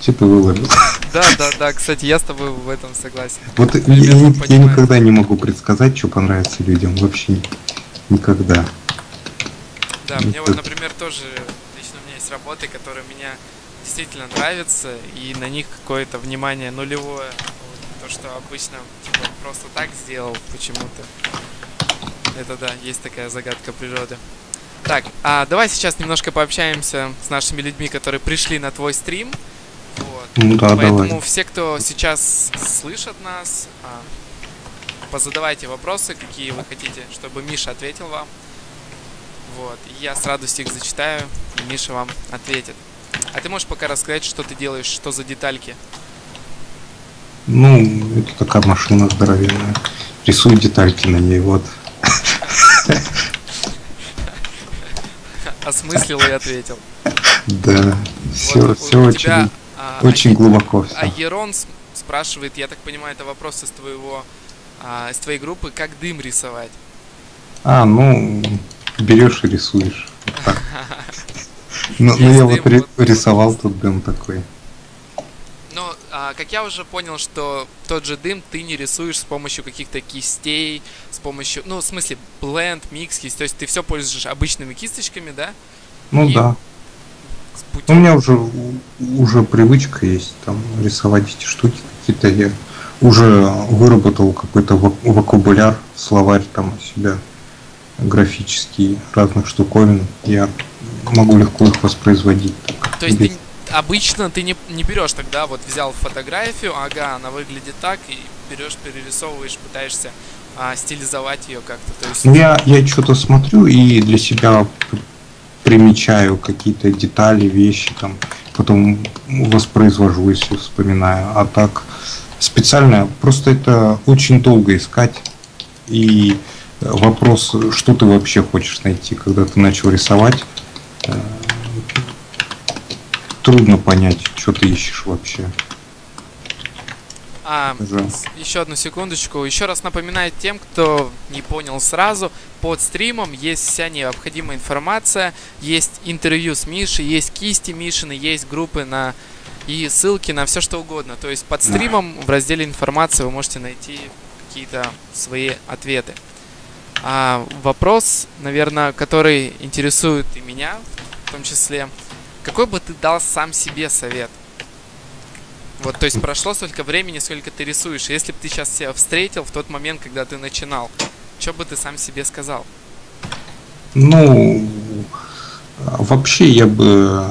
Что ты выложил? Да, да, да, кстати, я с тобой в этом согласен. Вот я, я- я никогда не могу предсказать, что понравится людям. Вообще ни- никогда. Да, мне вот, например, тоже лично у меня есть работы, которые меня действительно нравятся, и на них какое-то внимание нулевое. Вот То, что обычно типа, просто так сделал почему-то. Это да, есть такая загадка природы. Так, а давай сейчас немножко пообщаемся с нашими людьми, которые пришли на твой стрим. Вот. Ну да, Поэтому давай. все, кто сейчас слышат нас, а, позадавайте вопросы, какие вы хотите, чтобы Миша ответил вам. Вот. И я с радостью их зачитаю, и Миша вам ответит. А ты можешь пока рассказать, что ты делаешь, что за детальки? Ну, это такая машина здоровенная. Рисую детальки на ней, вот. <laughs> Осмыслил и ответил. Да, все, Вот все очень, тебя, а, очень а- глубоко А. Ерон спрашивает, я так понимаю, это вопрос из твоего, а, из твоей группы, как дым рисовать. А, ну, берешь и рисуешь. Вот так. Ну, ну, я вот ри- рисовал тут дым такой. Но, а, как я уже понял, что тот же дым ты не рисуешь с помощью каких-то кистей, с помощью, ну, в смысле, бленд, микс, кисть, то есть ты все пользуешь обычными кисточками, да? Ну И да. Ну, У меня уже уже привычка есть там рисовать эти штуки какие-то. Я уже выработал какой-то вок- вокабуляр, словарь там у себя графический разных штуковин. Я могу легко их воспроизводить. так, То есть без- ты обычно ты не, не берешь тогда, вот взял фотографию, ага, она выглядит так, и берешь, перерисовываешь, пытаешься а, стилизовать ее как-то. То есть Ну, я, я что-то смотрю и для себя примечаю какие-то детали, вещи, там, потом воспроизвожу, если вспоминаю. А так специально, просто это очень долго искать. И вопрос, что ты вообще хочешь найти, когда ты начал рисовать, э, трудно понять, что ты ищешь вообще. А, Да. еще одну секундочку. Еще раз напоминаю тем, кто не понял сразу, под стримом есть вся необходимая информация, есть интервью с Мишей, есть кисти Мишины, есть группы на и ссылки на все что угодно. То есть под Да. стримом в разделе информации вы можете найти какие-то свои ответы. А вопрос, наверное, который интересует и меня, в том числе, какой бы ты дал сам себе совет? Вот, то есть прошло столько времени, сколько ты рисуешь. Если бы ты сейчас себя встретил в тот момент, когда ты начинал, что бы ты сам себе сказал? Ну, вообще я бы...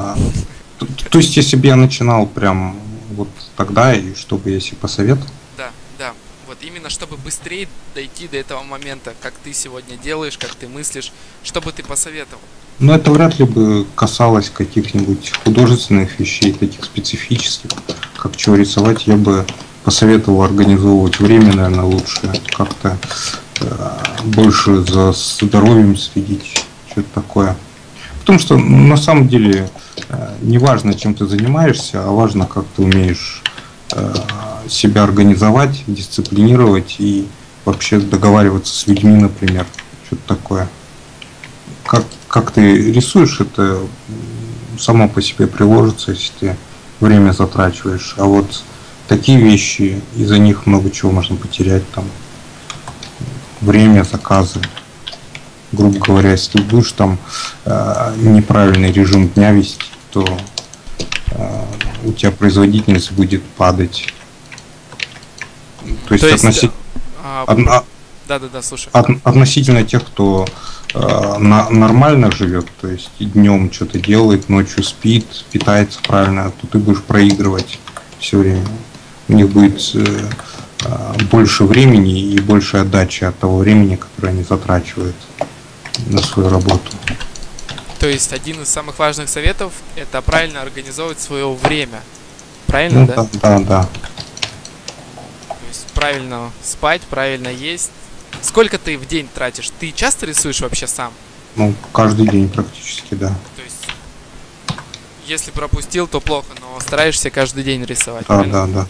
То есть, если бы я начинал прям вот тогда, и что бы я себе посоветовал? Вот именно чтобы быстрее дойти до этого момента, как ты сегодня делаешь, как ты мыслишь, что бы ты посоветовал? Ну, это вряд ли бы касалось каких-нибудь художественных вещей, таких специфических, как чего рисовать. Я бы посоветовал организовывать время, наверное, лучше, как-то э, больше за здоровьем следить, что-то такое. Потому что ну, на самом деле э, не важно, чем ты занимаешься, а важно, как ты умеешь э, себя организовать, дисциплинировать и вообще договариваться с людьми, например, что-то такое. Как, как ты рисуешь, это само по себе приложится, если ты время затрачиваешь. А вот такие вещи, из-за них много чего можно потерять, там время, заказы. Грубо говоря, если ты будешь там э, неправильный режим дня вести, то э, у тебя производительность будет падать. То есть, относи- а, одна- Да-да-да, слушай. от- относительно тех, кто э, на- нормально живет, то есть днем что-то делает, ночью спит, питается правильно, то ты будешь проигрывать все время. У них будет э, э, больше времени и больше отдачи от того времени, которое они затрачивают. на свою работу. То есть один из самых важных советов это правильно организовывать свое время. Правильно, Ну да? да, да, да. То правильно спать, правильно есть. Сколько ты в день тратишь? Ты часто рисуешь вообще сам? Ну, каждый день практически, да. То есть, если пропустил, то плохо, но стараешься каждый день рисовать. Да, правильно? да, да.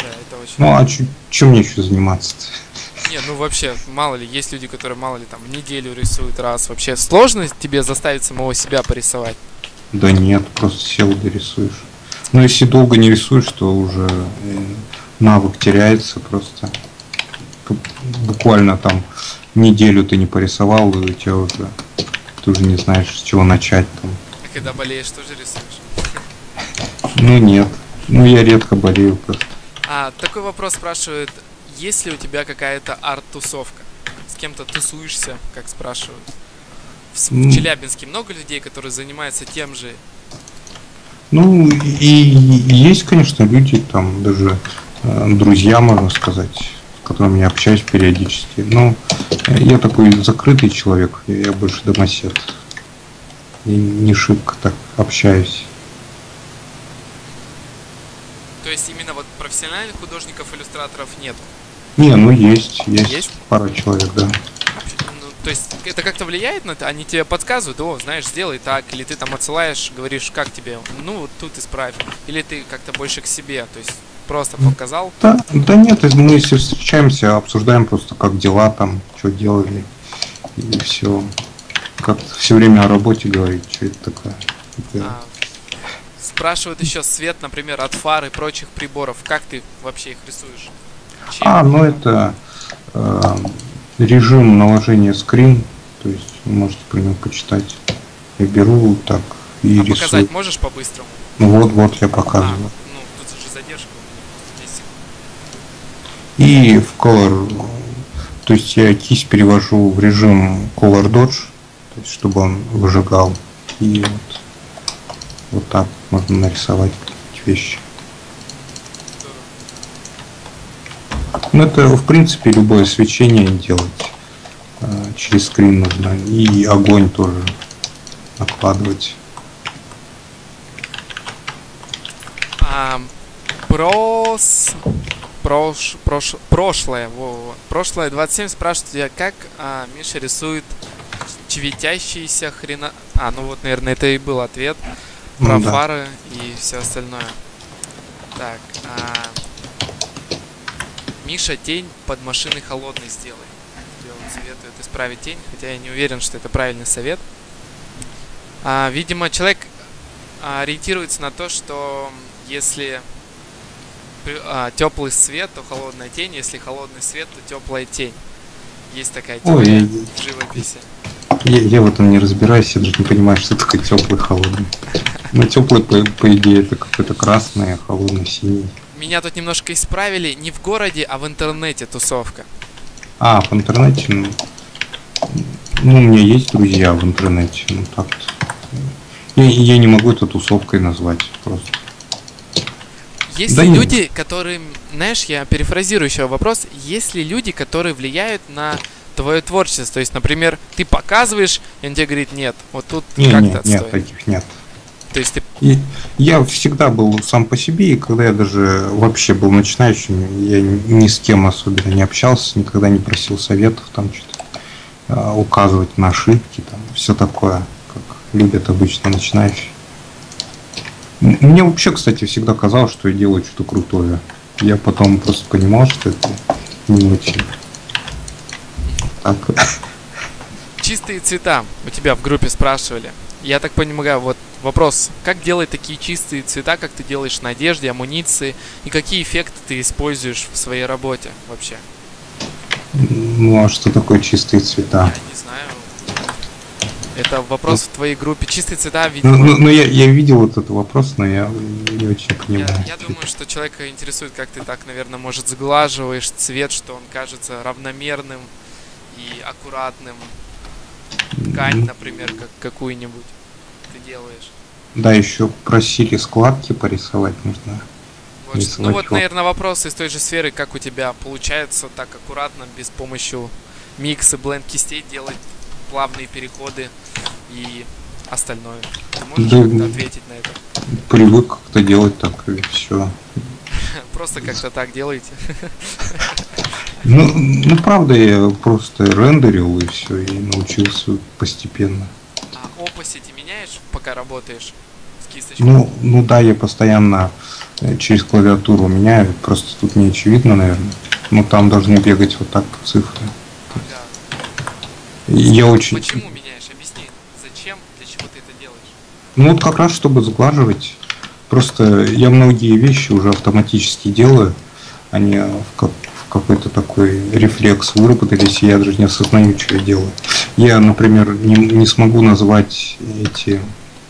Да, это очень. Ну, а чем мне еще заниматься-то? Не, ну вообще, мало ли, есть люди, которые, мало ли, там, неделю рисуют раз. Вообще, сложно тебе заставить самого себя порисовать? Да нет, просто сел да рисуешь. Но если долго не рисуешь, то уже э, навык теряется просто. Бу- Буквально там неделю ты не порисовал, и у тебя уже ты уже не знаешь, с чего начать там. А когда болеешь, тоже рисуешь? Ну нет. Ну я редко болею просто. А, такой вопрос спрашивают, есть ли у тебя какая-то арт-тусовка? С кем-то тусуешься, как спрашивают? В, в. Челябинске много людей, которые занимаются тем же? Ну и, и есть, конечно, люди, там даже друзья, можно сказать, с которыми я общаюсь периодически. Но э, я такой закрытый человек, я, я больше домосед. И не шибко так общаюсь. То есть именно вот профессиональных художников, иллюстраторов нет? Не, ну есть, есть, Есть? пара человек, да. Ну, то есть это как-то влияет на это? Они тебе подсказывают, о, знаешь, сделай так, или ты там отсылаешь, говоришь, как тебе, ну вот тут исправь, или ты как-то больше к себе, то есть просто показал, Да, да нет, мы если встречаемся, обсуждаем просто как дела там, что делали, и все. Как все время о работе говорить, что это такое. Это- а, спрашивают еще свет, например, от фар и прочих приборов, как ты вообще их рисуешь? Чем? А, ну это э, режим наложения скрин, то есть можете про него почитать. Я беру так и А рисую. показать можешь по-быстрому? Ну вот, вот я А, показываю. ну, тут же задержка. у меня, 10 секунд. И в color, то есть я кисть перевожу в режим color dodge, то есть чтобы он выжигал. И вот, вот так можно нарисовать вещи. Здорово. Ну это в принципе любое свечение делать э, через скрин нужно. И огонь тоже накладывать. А, прос... Прош... Прош... Прошлое, во, во. Прошлое 27 спрашивает тебя, как а, Миша рисует чветящиеся хрена... А, ну вот, наверное, это и был ответ про Ну да. фары и все остальное. Так, а... Миша, тень под машиной холодной сделай. Он советует исправить тень, хотя я не уверен, что это правильный совет. А, видимо, человек а, ориентируется на то, что если теплый свет, то холодная тень, если холодный свет, то теплая тень. Есть такая Ой, теория я- в живописи. Я, я в этом не разбираюсь, я даже не понимаю, что такое теплый холодный. Ну теплый по, по идее это какой-то красный, а холодный синий. Меня тут немножко исправили, не в городе, а в интернете тусовка. А, в интернете, ну, ну, у меня есть друзья в интернете, ну так я, я не могу это тусовкой назвать просто. Есть Да ли не- люди, которые, знаешь, я перефразирую еще вопрос, есть ли люди, которые влияют на твое творчество? То есть, например, ты показываешь, и он тебе говорит, нет, вот тут Не, как-то нет, нет, таких нет. То есть ты И я всегда был сам по себе, и когда я даже вообще был начинающим, я ни с кем особенно не общался, никогда не просил советов, там что-то а, указывать на ошибки, там все такое, как любят обычно начинающие. Мне вообще, кстати, всегда казалось, что я делаю что-то крутое. Я потом просто понимал, что это не очень. Так. чистые цвета у тебя в группе спрашивали. Я так понимаю, вот вопрос, как делать такие чистые цвета, как ты делаешь на одежде, амуниции, и какие эффекты ты используешь в своей работе вообще? Ну а что такое чистые цвета? Я не знаю. Это вопрос в твоей группе. Чистые цвета, Ну, видимо. ну, ну, я, я видел вот этот вопрос, но я не очень Я, понимаю. я думаю, что человека интересует, как ты так, наверное, может, сглаживаешь цвет, что он кажется равномерным и аккуратным. Ткань, Ну, например, как какую-нибудь ты делаешь. Да, еще просили складки порисовать нужно. Вот, Не ш- ну вот, наверное, вопрос из той же сферы, как у тебя получается так аккуратно, без помощи микса, бленд кистей делать плавные переходы и остальное. Ты можешь Да, ответить на это? <laughs> Привык как-то делать так и все. <laughs> Просто как-то так делаете. <laughs> Ну, ну, правда, я просто рендерил и все, и научился постепенно. А опасити меняешь, пока работаешь с кисточкой? Ну, ну да, я постоянно э, через клавиатуру меняю, просто тут не очевидно, наверное. Но там должны бегать вот так цифры. Ага. Я очень... Почему меняешь? Объясни, зачем, для чего ты это делаешь? Ну вот как раз, чтобы сглаживать. Просто я многие вещи уже автоматически делаю. Они в, как- в какой-то такой рефлекс выработались, и я даже не осознаю, что я делаю. Я, например, не, не смогу назвать эти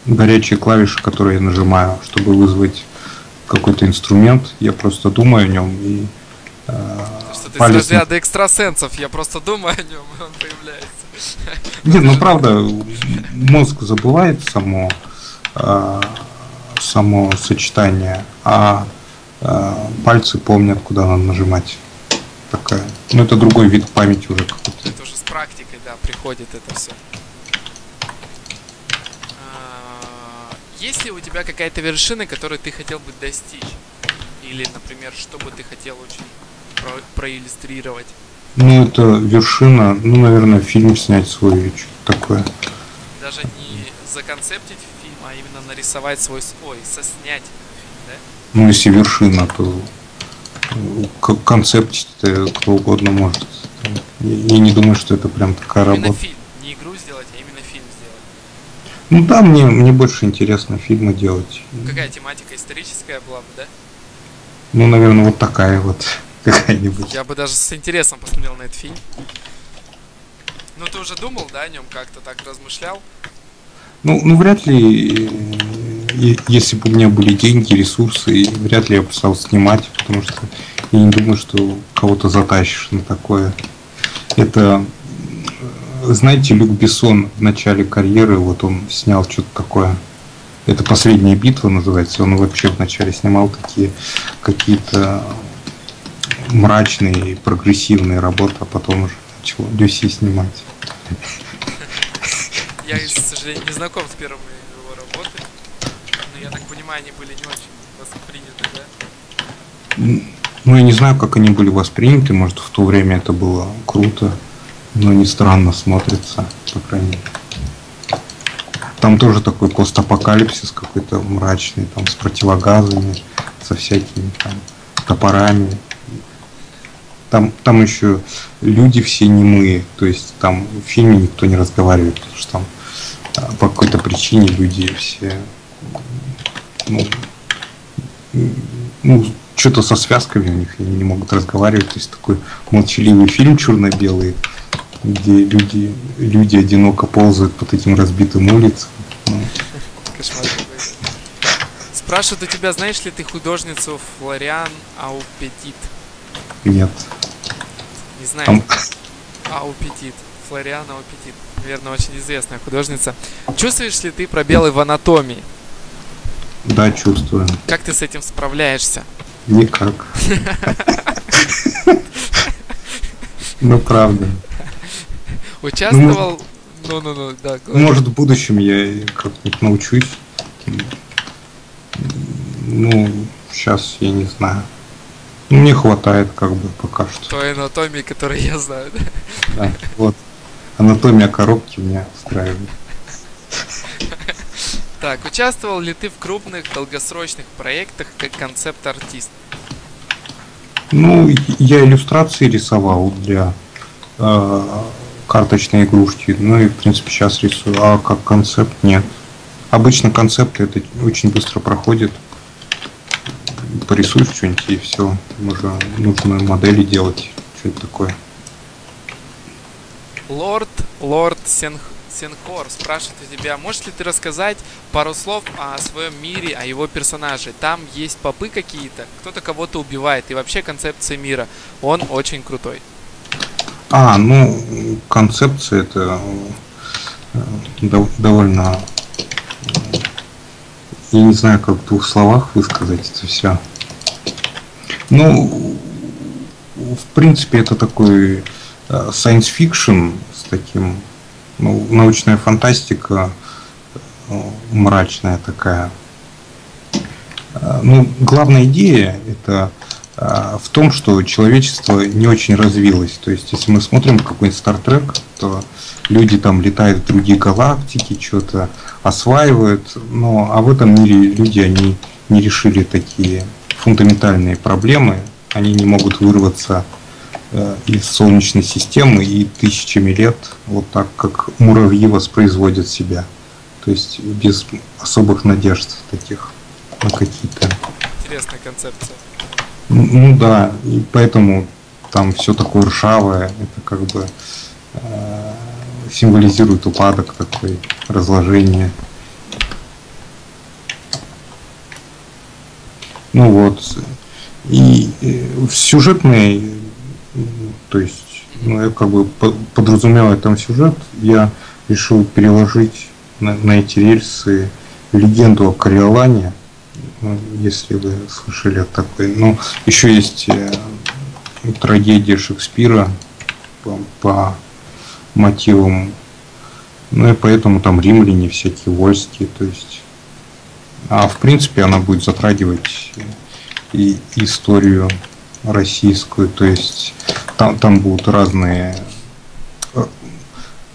горячие клавиши, которые я нажимаю, чтобы вызвать какой-то инструмент. Я просто думаю о нем и э, что ты палец с на- разряда экстрасенсов, я просто думаю о нем, и он появляется. <laughs> Нет, ну правда, мозг забывает само, э, само сочетание, а э, пальцы помнят, куда надо нажимать. Такая. Ну это другой вид памяти уже какой-то. Это уже с практикой, да, приходит это все. Есть ли у тебя какая-то вершина, которую ты хотел бы достичь? Или, например, что бы ты хотел очень про- проиллюстрировать? Ну это вершина, ну наверное фильм снять свой, что-то такое. Даже не законцептить фильм, а именно нарисовать свой... Ой, соснять фильм, да? Ну если вершина, то концептить-то кто угодно может. Я я не думаю, что это прям такая Именно работа. фильм. Не игру сделать, а именно фильм сделать. Ну да, мне, мне больше интересно фильмы делать. Какая тематика историческая была бы, да? Ну, наверное, вот такая вот какая-нибудь. Я бы даже с интересом посмотрел на этот фильм. Ну, ты уже думал, да, о нем как-то так размышлял? Ну, ну, вряд ли, э, если бы у меня были деньги, ресурсы, вряд ли я бы стал снимать, потому что я не думаю, что кого-то затащишь на такое. Это, э, знаете, Люк Бессон в начале карьеры, вот он снял что-то такое. Это «Последняя битва» называется. Он вообще вначале снимал такие какие-то мрачные и прогрессивные работы, а потом уже начал Люси снимать. Я, к сожалению, не знаком с первыми его работы. Но я так понимаю, они были не очень восприняты, да? Ну, я не знаю, как они были восприняты. Может, в то время это было круто, но не странно смотрится, по крайней мере. Там тоже такой постапокалипсис какой-то мрачный, там с противогазами, со всякими там топорами. Там, там еще люди все немые, то есть там в фильме никто не разговаривает, потому что там а, по какой-то причине люди все ну, ну, что-то со связками у них, не могут разговаривать. То есть такой молчаливый фильм черно-белый, где люди, люди одиноко ползают по таким разбитым улицам. Ну, Кошмар. Спрашивают у тебя, знаешь ли ты художницу Флориан Аупетит? нет. Не знаю. Там, Аупетит. Флориан Аупетит. Наверное, очень известная художница. Чувствуешь ли ты пробелы в анатомии? да, чувствую. Как ты с этим справляешься? Никак. Ну, правда. Участвовал... Ну-ну-ну, да. Может, в будущем я как-нибудь научусь. Ну, сейчас я не знаю. Мне хватает, как бы, пока что. той анатомии, которую я знаю. да? Да, вот. Анатомия коробки меня устраивает. Так, участвовал ли ты в крупных долгосрочных проектах как концепт-артист? Ну, я иллюстрации рисовал для э, карточной игрушки. Ну и, в принципе, сейчас рисую. А как концепт нет. Обычно концепты это очень быстро проходит. Порисуешь что-нибудь и все. Уже нужно модели делать. Что это такое? Лорд, Лорд Сенх, Сенхор спрашивает у тебя, можешь ли ты рассказать пару слов о своем мире, о его персонаже? Там есть попы какие-то, кто-то кого-то убивает, и вообще концепция мира. Он очень крутой. А, ну, концепция это э, дов- довольно... Я не знаю, как в двух словах высказать это все. Ну, в принципе, это такой э, science fiction с таким ну, научная фантастика э, мрачная такая. Э, ну, главная идея это в том, что человечество не очень развилось. То есть, если мы смотрим какой-нибудь Star Trek, то люди там летают в другие галактики, что-то осваивают. Но, а в этом мире люди, они не решили такие фундаментальные проблемы. Они не могут вырваться Э, из Солнечной системы и тысячами лет вот так, как муравьи воспроизводят себя. То есть без особых надежд таких на какие-то. Интересная концепция. Ну да, и поэтому там все такое ржавое, это как бы э, символизирует упадок такой, разложение. Ну вот. И э, в сюжетной то есть, ну, я как бы подразумевая там сюжет, я решил переложить на, на эти рельсы легенду о Кориолане, ну, если вы слышали о такой. Ну, еще есть э, трагедия Шекспира по, по мотивам, ну и поэтому там римляне всякие вольские, то есть. А в принципе она будет затрагивать и историю российскую, то есть там, там будут разные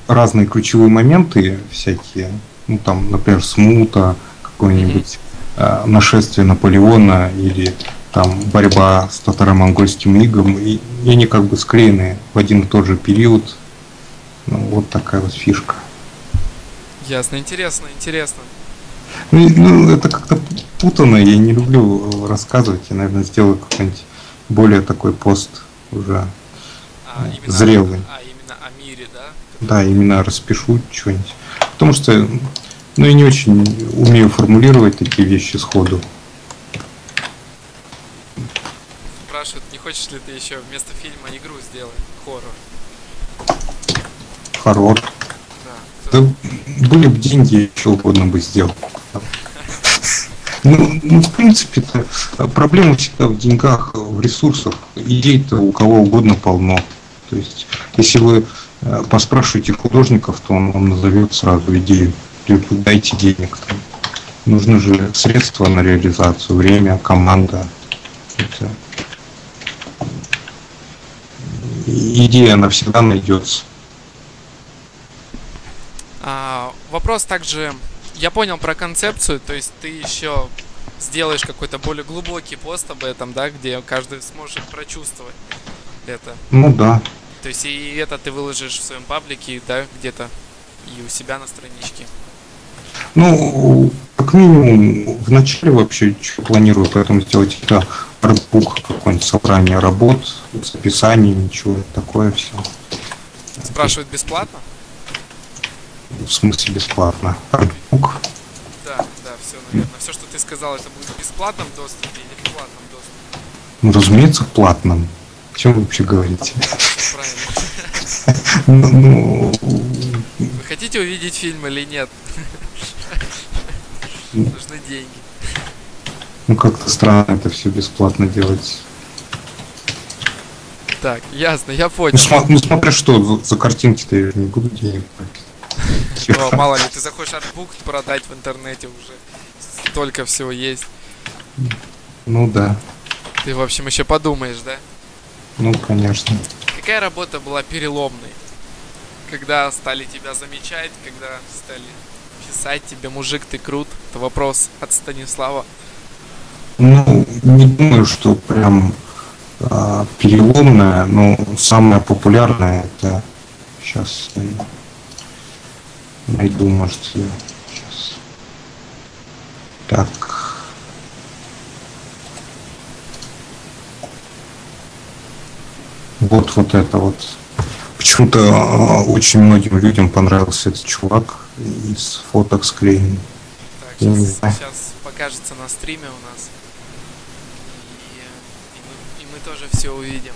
разные ключевые моменты всякие, ну там, например, смута, какое-нибудь э, нашествие Наполеона или там борьба с татаро-монгольским игом, и, и они как бы склеены в один и тот же период. Ну, вот такая вот фишка. Ясно, интересно, интересно. Ну, ну это как-то путано, я не люблю рассказывать, я, наверное, сделаю какой-нибудь более такой пост уже а, именно, зрелый. А именно о мире, да? Да, именно распишу что-нибудь. Потому что ну, я не очень умею формулировать такие вещи сходу. Спрашивают, не хочешь ли ты еще вместо фильма игру сделать? Хоррор. Хоррор. Да. да были бы деньги, еще угодно бы сделал. Ну, ну в принципе, проблема всегда в деньгах, в ресурсах. Идей-то у кого угодно полно. То есть, если вы э, поспрашиваете художников, то он вам назовет сразу идею. Дайте денег. Нужны же средства на реализацию, время, команда. Идея, она всегда найдется. А, вопрос также я понял про концепцию, то есть ты еще сделаешь какой-то более глубокий пост об этом, да, где каждый сможет прочувствовать это. Ну да. То есть и это ты выложишь в своем паблике, да, где-то и у себя на страничке. Ну, как минимум, в начале вообще что планирую, поэтому сделать это артбук, какое-нибудь собрание работ с описанием, ничего такое все. Спрашивают бесплатно? В смысле бесплатно? Артбук? Да, да, все, наверное. Все, что ты сказал, это будет в бесплатном доступе или в платном доступе? Ну, разумеется, в платном. О чем вы вообще говорите? Правильно. Ну, вы хотите увидеть фильм или нет? Нужны деньги. Ну, как-то странно это все бесплатно делать. Так, ясно, я понял. Ну, ну смотря что, за, за картинки-то я не буду денег платить. Ну, мало ли, ты захочешь артбук продать в интернете уже. Столько всего есть. Ну да. Ты, в общем, еще подумаешь, да? Ну, конечно. Какая работа была переломной? Когда стали тебя замечать, когда стали писать тебе, мужик, ты крут? Это вопрос от Станислава. Ну, не думаю, что прям а, переломная, но самая популярная это сейчас найду, может, я сейчас. Так. Вот, вот это вот. Почему-то а, очень многим людям понравился этот чувак из фоток склеенный. Так, сейчас, сейчас покажется на стриме у нас. И, и, мы, и мы тоже все увидим.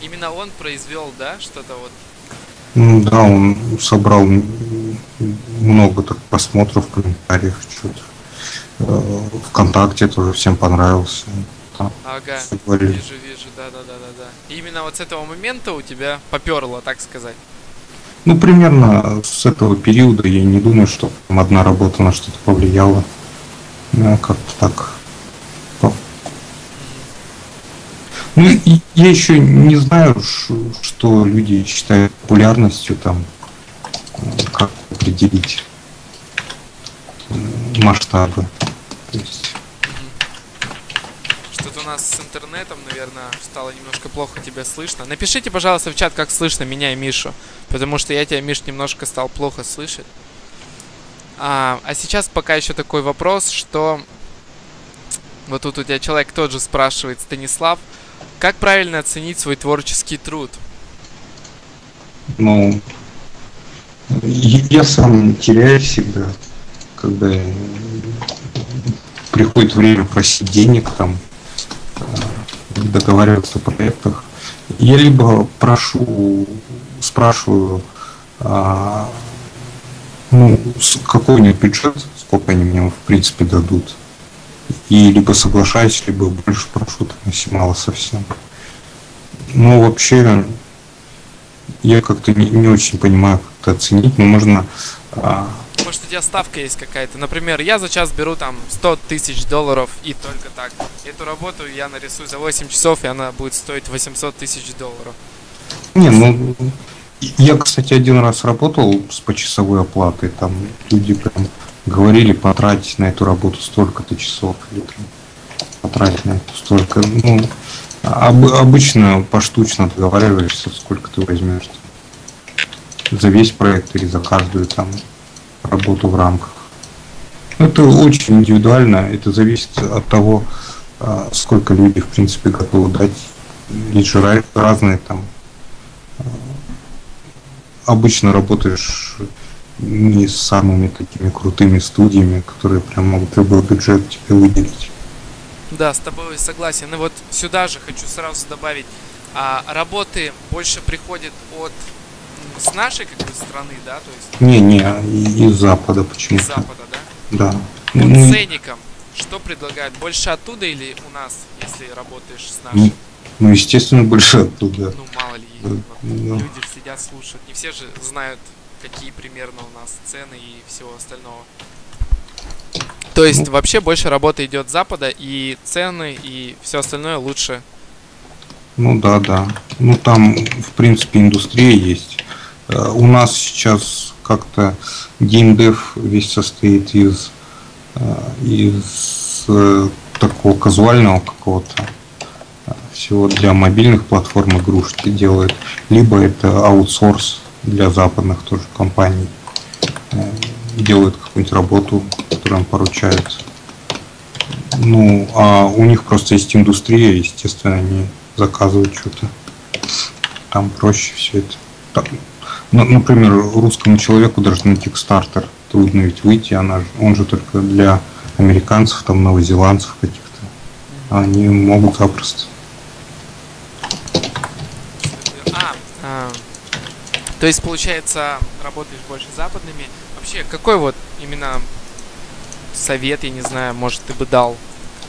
Именно он произвел, да, что-то вот ну да, он собрал много так просмотров, комментариев, что-то. Э, Вконтакте тоже всем понравился. Там ага, говорили. вижу, вижу, да, да, да, да, да. И именно вот с этого момента у тебя поперло, так сказать. Ну, примерно с этого периода я не думаю, что там одна работа на что-то повлияла. Ну, как-то так. Ну, я еще не знаю, что люди считают популярностью, там, как определить масштабы. Что-то у нас с интернетом, наверное, стало немножко плохо тебя слышно. Напишите, пожалуйста, в чат, как слышно меня и Мишу. Потому что я тебя, Миш, немножко стал плохо слышать. А, а сейчас пока еще такой вопрос, что... Вот тут у тебя человек тот же спрашивает, Станислав. Как правильно оценить свой творческий труд? Ну, я сам теряю всегда, когда приходит время просить денег, там, э, договариваться о проектах. Я либо прошу, спрашиваю, а, ну, какой-нибудь бюджет, сколько они мне в принципе дадут и либо соглашаюсь, либо больше прошу, если мало совсем. Ну, вообще, я как-то не, не очень понимаю, как это оценить, но можно... А... Может, у тебя ставка есть какая-то? Например, я за час беру там 100 тысяч долларов и только так. Эту работу я нарисую за 8 часов, и она будет стоить 800 тысяч долларов. Не, ну, я, кстати, один раз работал с почасовой оплатой, там люди прям говорили потратить на эту работу столько-то часов или там, потратить на это столько. Ну, об, обычно поштучно договариваешься, сколько ты возьмешь за весь проект или за каждую там работу в рамках. Это очень индивидуально, это зависит от того, а, сколько люди в принципе готовы дать. Же разные там. А, обычно работаешь не с самыми такими крутыми студиями, которые прям могут любой бюджет тебе выделить. Да, с тобой согласен. И вот сюда же хочу сразу добавить, а работы больше приходят от с нашей как бы страны, да, то есть? Не, не, из Запада почему-то. Из Запада, да? Да. Вот ну, ценником, что предлагают? Больше оттуда или у нас, если работаешь с нашей? Ну, ну естественно, больше оттуда. Ну, мало ли, да, вот, да. люди сидят, слушают. Не все же знают какие примерно у нас цены и всего остального. То есть ну, вообще больше работы идет с запада, и цены, и все остальное лучше. Ну да, да. Ну там, в принципе, индустрия есть. Э, у нас сейчас как-то геймдев весь состоит из, э, из э, такого казуального какого-то всего для мобильных платформ игрушки делают, либо это аутсорс для западных тоже компаний э, делают какую-нибудь работу, которую им поручают. Ну, а у них просто есть индустрия, естественно, они заказывают что-то. Там проще все это. Там, ну, например, русскому человеку даже на Kickstarter трудно ведь выйти, она, он же только для американцев, там, новозеландцев каких-то. Они могут запросто. То есть, получается, работаешь больше западными. Вообще, какой вот именно совет, я не знаю, может, ты бы дал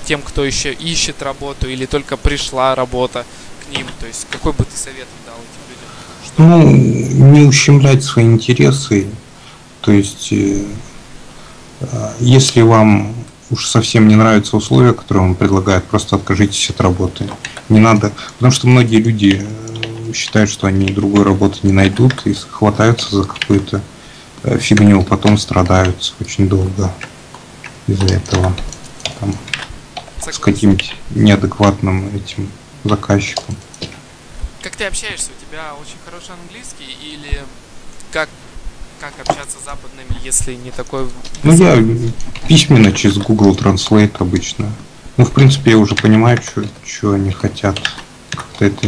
тем, кто еще ищет работу или только пришла работа к ним? То есть, какой бы ты совет дал этим людям? Что... Ну, не ущемлять свои интересы. То есть, э, э, если вам уж совсем не нравятся условия, которые вам предлагают, просто откажитесь от работы. Не надо, потому что многие люди считают, что они другой работы не найдут и хватаются за какую-то э, фигню, потом страдают очень долго из-за этого. Там, с каким-нибудь неадекватным этим заказчиком. Как ты общаешься? У тебя очень хороший английский или как как общаться с западными, если не такой... Ну, я письменно через Google Translate обычно. Ну, в принципе, я уже понимаю, что они хотят. Как-то это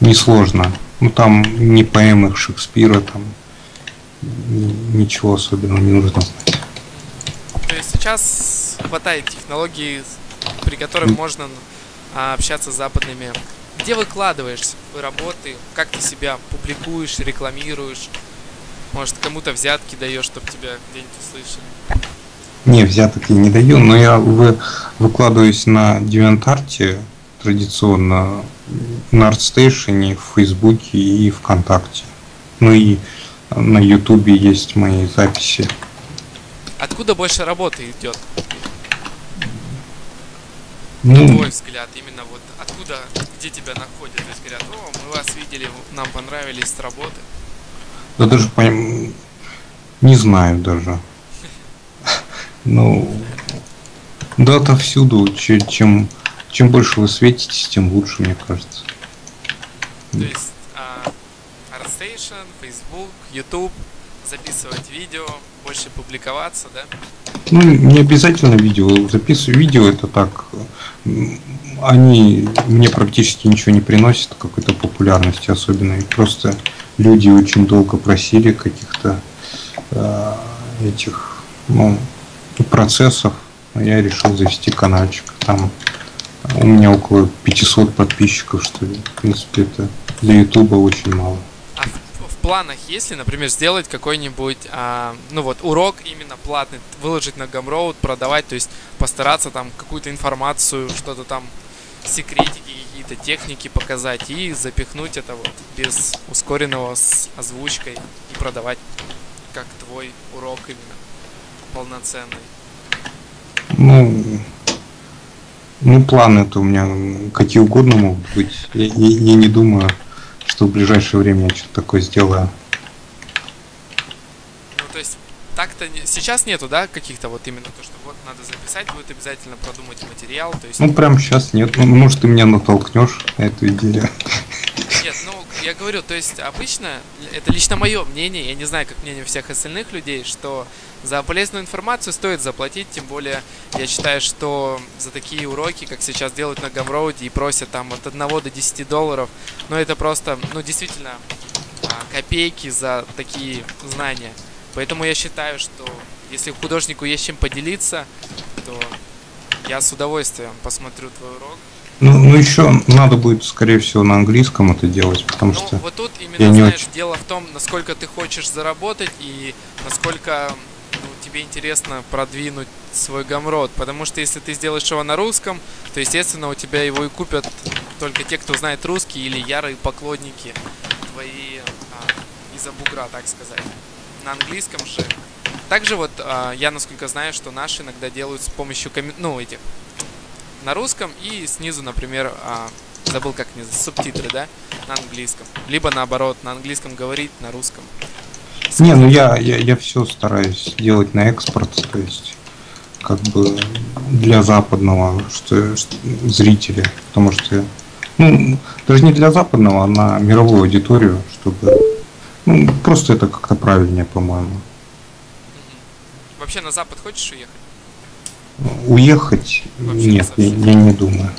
несложно. Ну там не поэмы Шекспира, там ничего особенного не нужно знать. То есть сейчас хватает технологий, при которых можно а, общаться с западными. Где выкладываешь свои работы? Как ты себя публикуешь, рекламируешь? Может, кому-то взятки даешь, чтобы тебя где-нибудь услышали? Не, взяток я не даю, но я вы, выкладываюсь на DeviantArt традиционно на ArtStation, в Фейсбуке и ВКонтакте. Ну и на Ютубе есть мои записи. Откуда больше работы идет? Ну, Твой взгляд, именно вот откуда, где тебя находят? То есть говорят, о, мы вас видели, нам понравились работы. да даже пон- не знаю даже. <laughs> Ну, да, отовсюду. Че- Чем, чем больше вы светитесь, тем лучше, мне кажется. То есть а, ArtStation, Facebook, YouTube, записывать видео, больше публиковаться, да? Ну, не обязательно видео. Записываю видео, это так. Они мне практически ничего не приносят, какой-то популярности особенной. Просто люди очень долго просили каких-то э, этих ну, процессов. А Я решил завести каналчик. Там у меня около 500 подписчиков, что ли. В принципе, это для Ютуба очень мало. А в, в планах есть ли, например, сделать какой-нибудь, а, ну вот, урок именно платный, выложить на Gumroad, продавать, то есть постараться там какую-то информацию, что-то там, секретики, какие-то техники показать и запихнуть это вот без ускоренного с озвучкой и продавать как твой урок именно полноценный. Ну, ну, планы это у меня какие угодно могут быть. Я, я- я не думаю, что в ближайшее время я что-то такое сделаю. Ну, то есть, так-то не- сейчас нету, да, каких-то вот именно то, что надо записать, будет обязательно продумать материал, то есть... Ну, прям сейчас нет. Ну, может, ты меня натолкнешь на эту идею. Нет, ну, я говорю, то есть обычно, это лично мое мнение, я не знаю, как мнение всех остальных людей, что за полезную информацию стоит заплатить, тем более я считаю, что за такие уроки, как сейчас делают на Гамроуде и просят там от 1 до 10 долларов, ну это просто, ну действительно, а, копейки за такие знания. Поэтому я считаю, что если художнику есть чем поделиться, то я с удовольствием посмотрю твой урок. Ну, ну еще надо будет, скорее всего, на английском это делать, потому Ну, что... вот тут я именно, не знаешь, очень- дело в том, насколько ты хочешь заработать и насколько ну, тебе интересно продвинуть свой гамрод. Потому что если ты сделаешь его на русском, то, естественно, у тебя его и купят только те, кто знает русский или ярые поклонники твои а, из-за бугра, так сказать. На английском же. Также вот а, я, насколько знаю, что наши иногда делают с помощью, коми- ну, этих, на русском и снизу, например, а, забыл как не субтитры, да, на английском. Либо наоборот, на английском говорить, на русском. Не, ну я, я, я все стараюсь делать на экспорт, то есть как бы для западного что, что- зрителя, потому что ну, даже не для западного, а на мировую аудиторию, чтобы ну, просто это как-то правильнее, по-моему. Вообще на запад хочешь уехать? Уехать Вообще нет, я, я не думаю.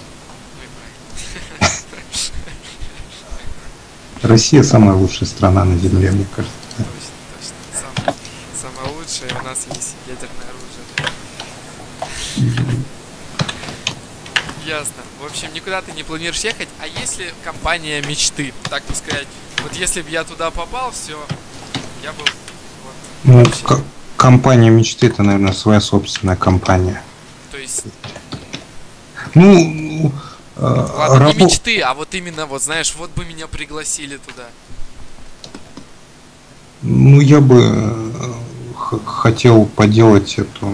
Россия самая лучшая страна на земле, мне кажется. Точно, точно. Сам- самое лучшее, у нас есть ядерное оружие. Ясно. В общем, никуда ты не планируешь ехать. А если компания мечты, так бы сказать, вот если бы я туда попал, все, я бы вот, Ну, вообще- компания мечты это, наверное, своя собственная компания. то есть, Ну, э, ладно, не рабо- мечты, а вот именно, вот знаешь, вот бы меня пригласили туда. Ну, я бы э, хотел поделать эту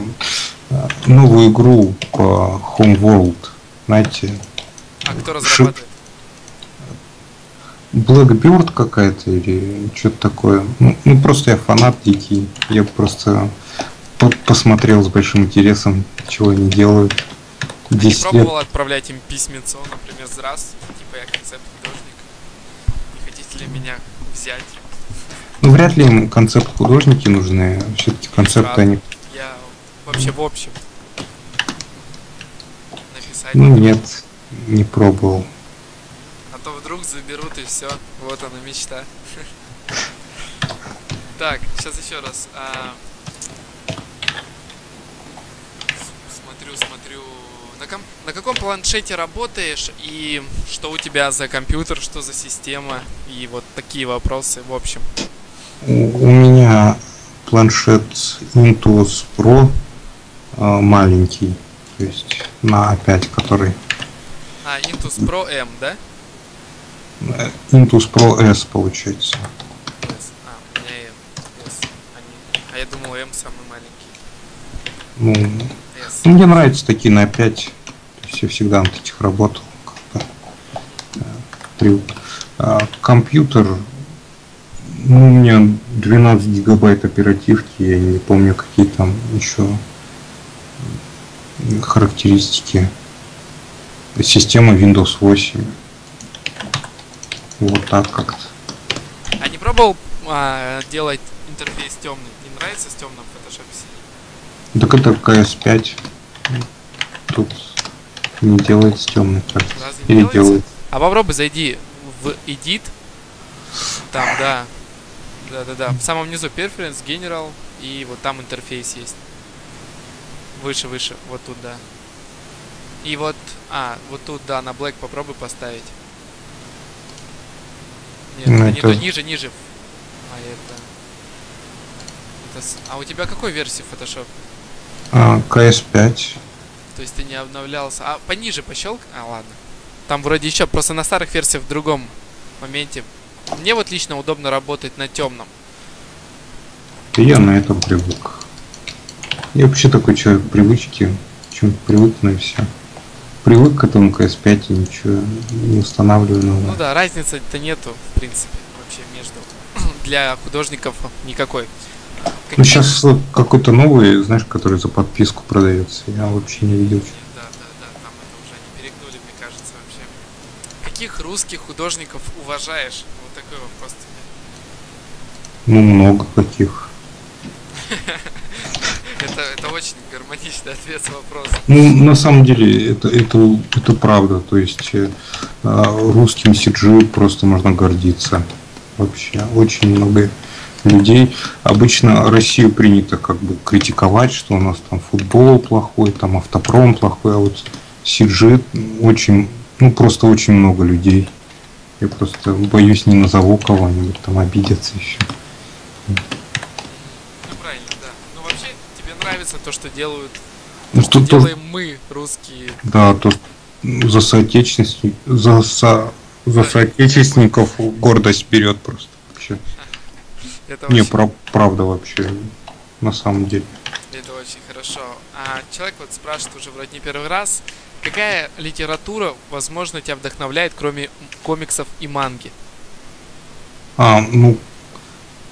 э, новую игру по Homeworld. Знаете, А кто разрабатывает? Blackbird какая-то или что-то такое. Ну, ну, просто я фанат дикий. Я просто по- посмотрел с большим интересом, чего они делают. А не 10 лет. пробовал отправлять им письмецо, например, здравствуйте, типа я концепт-художник. Не хотите ли меня взять? Ну, вряд ли им концепт-художники нужны. Все-таки концепты они... Я вообще в общем. Написать. Ну, нет, не пробовал. Вдруг заберут и все. Вот она мечта. <laughs> Так, сейчас еще раз. а, Смотрю, смотрю. На, ком- на каком планшете работаешь и что у тебя за компьютер, что за система и вот такие вопросы в общем. У, у меня планшет Intuos Pro э, маленький, то есть на A5, который А, Intus Pro M, да? Intuos Pro S получается. А, у меня M. я думал, М самый маленький. Ну, S. ну, мне нравятся такие на 5. То есть я всегда на этих работал. э. А компьютер, ну, у меня 12 гигабайт оперативки, я не помню, какие там еще характеристики. Система Windows 8. Вот так как-то. А не пробовал а, делать интерфейс темный? Не нравится с темным в? Так это CS5. Тут не делается темный. Разве не Или делается? делает. А попробуй зайди в Edit. Там, да. Да-да-да. В самом низу Preference, General. И вот там интерфейс есть. Выше, выше. Вот тут, да. И вот... А, вот тут, да, на Black попробуй поставить. Нет, Ну, это не то. Ниже, ниже. А это... это А у тебя какой версии Photoshop? А, CS5. То есть ты не обновлялся. А пониже пощелк? А, ладно. Там вроде еще, просто на старых версиях в другом моменте. Мне вот лично удобно работать на темном. И я на этом привык. Я вообще такой человек привычки. Чем привыкну и все. Привык к этому CS5 и ничего не устанавливаю Ну нового. да, разницы-то нету, в принципе, вообще между. <clears throat> Для художников никакой. Ну Какие- сейчас какой-то новый, знаешь, который за подписку продается. Я вообще не видел. Да, да, да, там это уже они перегнули, мне кажется, вообще. Каких русских художников уважаешь? Вот такой вопрос тебе. Ну, много каких. <laughs> Это, это очень гармоничный ответ с вопросом. Ну, на самом деле, это, это, это правда. То есть э, а, русским CG просто можно гордиться. Вообще, очень много людей. Обычно Россию принято как бы критиковать, что у нас там футбол плохой, там автопром плохой, а вот CG очень, ну просто очень много людей. Я просто боюсь, не назову кого-нибудь, там обидятся еще. Ну правильно, да. Ну вообще тебе нравится то, что делают, Ну, что то- то- делаем мы, русские. Да, то за соотечественников, за, со- за соотечественников гордость вперед просто. Вообще. <laughs> Это Не, очень, прав- правда вообще, на самом деле. это очень хорошо. А человек вот спрашивает уже вроде не первый раз, какая литература, возможно, тебя вдохновляет, кроме комиксов и манги? А, ну,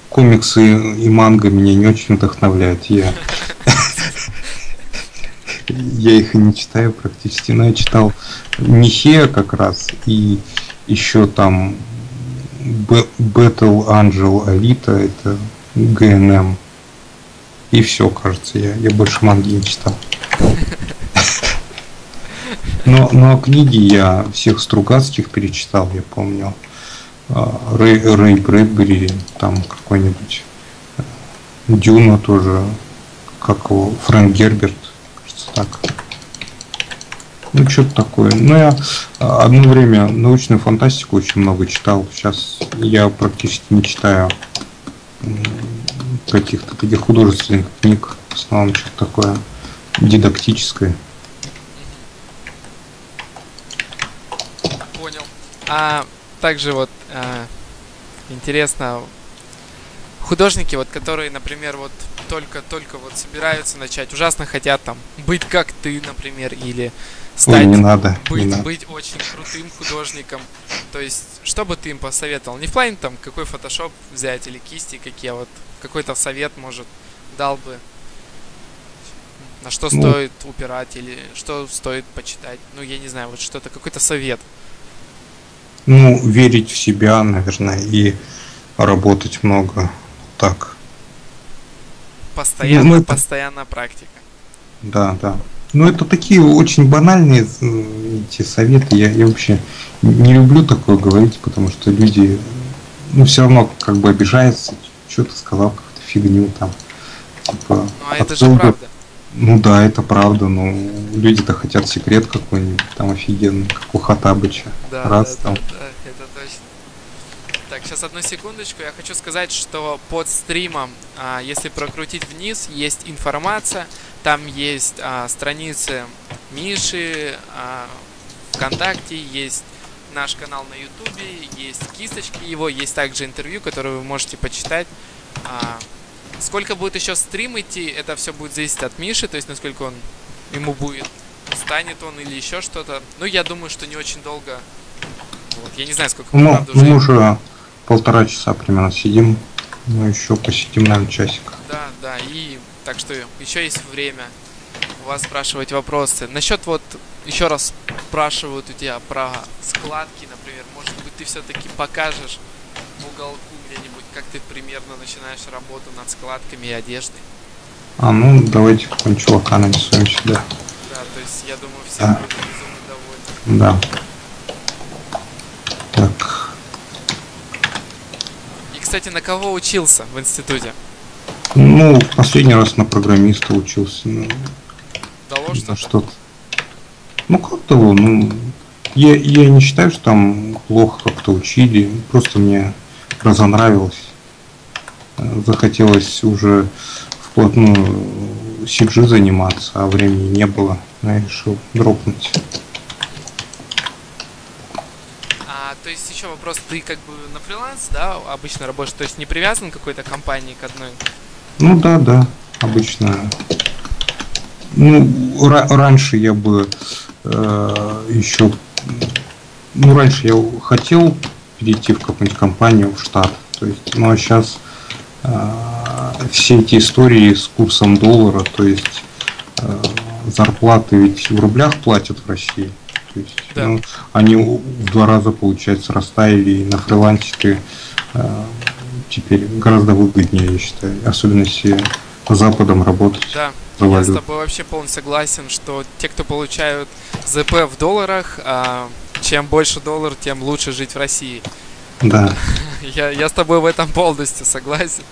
комиксы и манга меня не очень вдохновляют. Я, я их и не читаю практически, но я читал Нихея как раз и еще там Battle Angel Alita, это ГНМ. И все, кажется, я, я больше манги не читал. Но, но книги я всех Стругацких перечитал, я помню. А, Рэй, Рэй Брэдбери, там какой-нибудь э, Дюна тоже, как его, Фрэнк Герберт, кажется так. Ну, что-то такое. Ну, я а, одно время научную фантастику очень много читал. Сейчас я практически не читаю каких-то таких художественных книг. В основном что-то такое дидактическое. Понял. А также вот а, интересно, художники, вот которые, например, вот только-только вот собираются начать, ужасно хотят там быть как ты, например, или Ой, стать не надо, не быть, надо. быть очень крутым художником. То есть, что бы ты им посоветовал? Не в плане там, какой фотошоп взять или кисти, какие, а вот какой-то совет, может, дал бы. На что Ну. стоит упирать или что стоит почитать. Ну, я не знаю, вот что-то, какой-то совет. Ну, верить в себя, наверное, и работать много. Так, Постоянно, Ну, это- постоянно практика. да, да. Ну, это такие очень банальные эти советы. Я, я вообще не люблю такое говорить, потому что люди, ну, все равно как бы обижаются. Что ты сказал, какую-то фигню там. Типа, Ну, а это же правда. Ну да, это правда, но люди-то хотят секрет какой-нибудь там офигенный, как у Хатабыча. Да, Раз да, там. да, да, это точно. Так, сейчас одну секундочку. Я хочу сказать, что под стримом, а, если прокрутить вниз, есть информация. Там есть а, страницы Миши, а, ВКонтакте, есть наш канал на Ютубе, есть кисточки его, есть также интервью, которые вы можете почитать. А, сколько будет еще стрим идти, это все будет зависеть от Миши, то есть насколько он ему будет, станет он или еще что-то. Ну, я думаю, что не очень долго. Вот. Я не знаю, сколько Ну, правда, мы уже... уже полтора часа примерно сидим. Ну, еще посидим, наверное, часик. Да, да, и так что еще есть время у вас спрашивать вопросы. Насчет вот, еще раз спрашивают у тебя про складки, например. Может быть, ты все-таки покажешь в уголку как ты примерно начинаешь работу над складками и одеждой. А, ну, давайте какого-нибудь чувака нарисуем сюда. Да, то есть я думаю, все Да. будут безумно довольны. Да. Так, И, кстати, на кого учился в институте? ну, в последний раз на программиста учился. Ну, Дало что-то? что-то. Ну, как-то, ну, я, я не считаю, что там плохо как-то учили. Просто мне разонравилось. Э, Захотелось уже вплотную CG заниматься, а времени не было. Я решил дропнуть. А, то есть еще вопрос, ты как бы на фриланс, да, обычно работаешь, то есть не привязан к какой-то компании к одной? Ну да, да, обычно. Ну, ра- раньше я бы еще, ну раньше я хотел перейти в какую-нибудь компанию в штат, то есть, ну а сейчас все эти истории с курсом доллара, то есть э, зарплаты ведь в рублях платят в России. То есть, Да. ну, они в два раза, получается, растаяли, и на фрилансе ты э, теперь гораздо выгоднее, я считаю. Особенно если Западом работать Да, я с тобой вообще полностью согласен, что те, кто получают ЗП в долларах, а, чем больше доллар, тем лучше жить в России. Да. <laughs> Я, я с тобой в этом полностью согласен.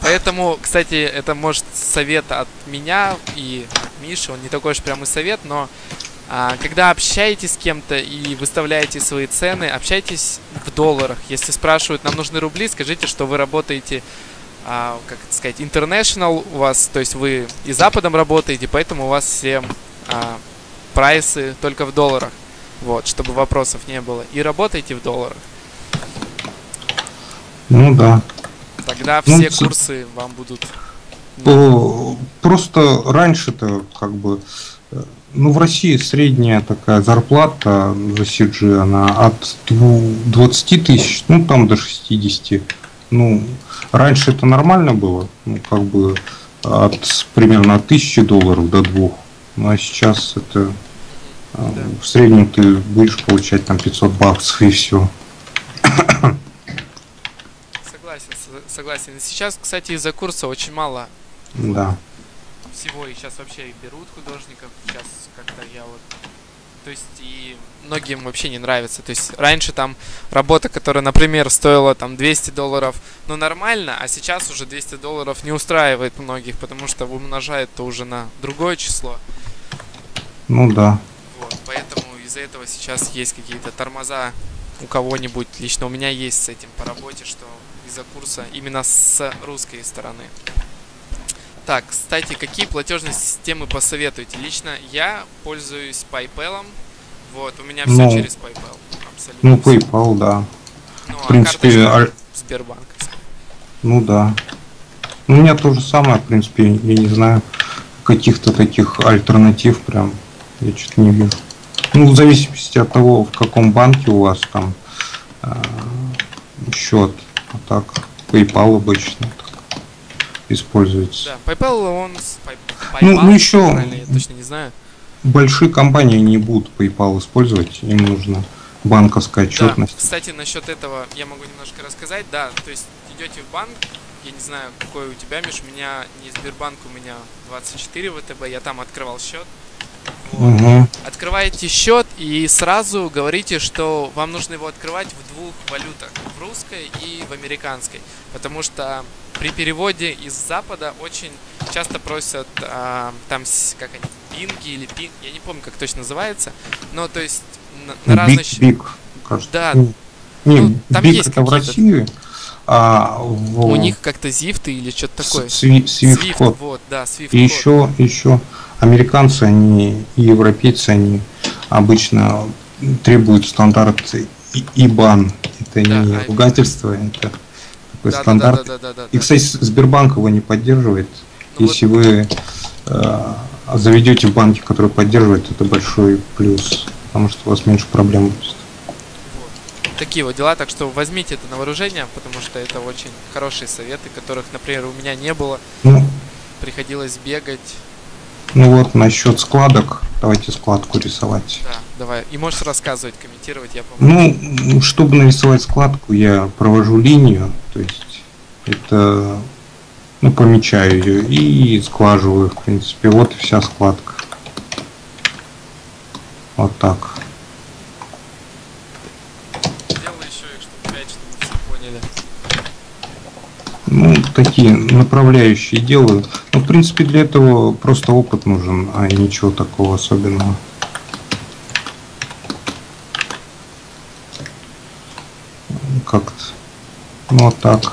Поэтому, кстати, это может совет от меня и от Миши, он не такой уж прямой совет, но а, когда общаетесь с кем-то и выставляете свои цены, общайтесь в долларах. Если спрашивают, нам нужны рубли, скажите, что вы работаете, а, как это сказать, international у вас, то есть вы и Западом работаете, поэтому у вас все а, прайсы только в долларах. Вот, чтобы вопросов не было. И работайте в долларах. Ну да. Тогда Ну, все с- курсы вам будут... Э, Просто раньше-то как бы, э, ну в России средняя такая зарплата за CG, она от дву- 20 тысяч, ну там до 60. Ну, раньше это нормально было, ну как бы от примерно от 1000 долларов до 2. Ну а сейчас это Да. в среднем ты будешь получать там 500 баксов и все. Согласен, со- согласен. Сейчас, кстати, из-за курса очень мало Да. всего, и сейчас вообще и берут художников, сейчас как-то я вот... То есть и многим вообще не нравится. То есть раньше там работа, которая, например, стоила там 200 долларов, ну нормально, а сейчас уже 200 долларов не устраивает многих, потому что умножает-то уже на другое число. Ну да. Поэтому из-за этого сейчас есть какие-то тормоза у кого-нибудь. Лично у меня есть с этим по работе, что из-за курса именно с русской стороны. Так, кстати, какие платежные системы посоветуете? Лично я пользуюсь PayPal. Вот, у меня все Ну, через PayPal. Абсолютно. Ну. PayPal, да. Ну, В принципе, а аль- карточка Сбербанк. Ну да. Ну, у меня то же самое, в принципе, я не знаю каких-то таких альтернатив прям. Я что-то не вижу. Ну, в зависимости от того, в каком банке у вас там счет. А так, PayPal обычно так используется. Да, PayPal, он Ну, PayPal, ну ещё- правильно, я точно не знаю. Большие компании не будут PayPal использовать, им нужна банковская Да, отчетность. кстати, насчет этого я могу немножко рассказать. Да, то есть идете в банк, я не знаю, какой у тебя, Миш, у меня не Сбербанк, у меня 24 ВТБ, я там открывал счет. Вот. Мгм. Открываете счет и сразу говорите, что вам нужно его открывать в двух валютах, в русской и в американской. Потому что при переводе из Запада очень часто просят а, там, как они, пинги или пин, я не помню, как точно называется, но то есть на, на разные Биг, кажется. Да. Ну, Не, Ну, там биг есть это в России, а в... У них как-то зифты или что-то такое. Свифт, вот, да, И еще, еще американцы, они и европейцы, они обычно требуют стандарт И- ИБАН. Это Да, не ругательство, это такой Да, стандарт. Да, да, да, да, да, И, кстати, Сбербанк его не поддерживает. Ну Если вы э, заведете в банке, который поддерживает, это большой плюс, потому что у вас меньше проблем будет. Вот. Такие вот дела, так что возьмите это на вооружение, потому что это очень хорошие советы, которых, например, у меня не было, Ну, приходилось бегать. Ну вот насчет складок, давайте складку рисовать. Да, давай. И можешь рассказывать, комментировать, я помогу. Ну, чтобы нарисовать складку, я провожу линию, то есть это, ну, помечаю ее и сглаживаю, в принципе. Вот и вся складка. Вот так. Сделай еще их штук 5, чтобы все поняли. Ну, такие направляющие делаю. Ну, в принципе, для этого просто опыт нужен, а ничего такого особенного. Как-то. Ну, вот так.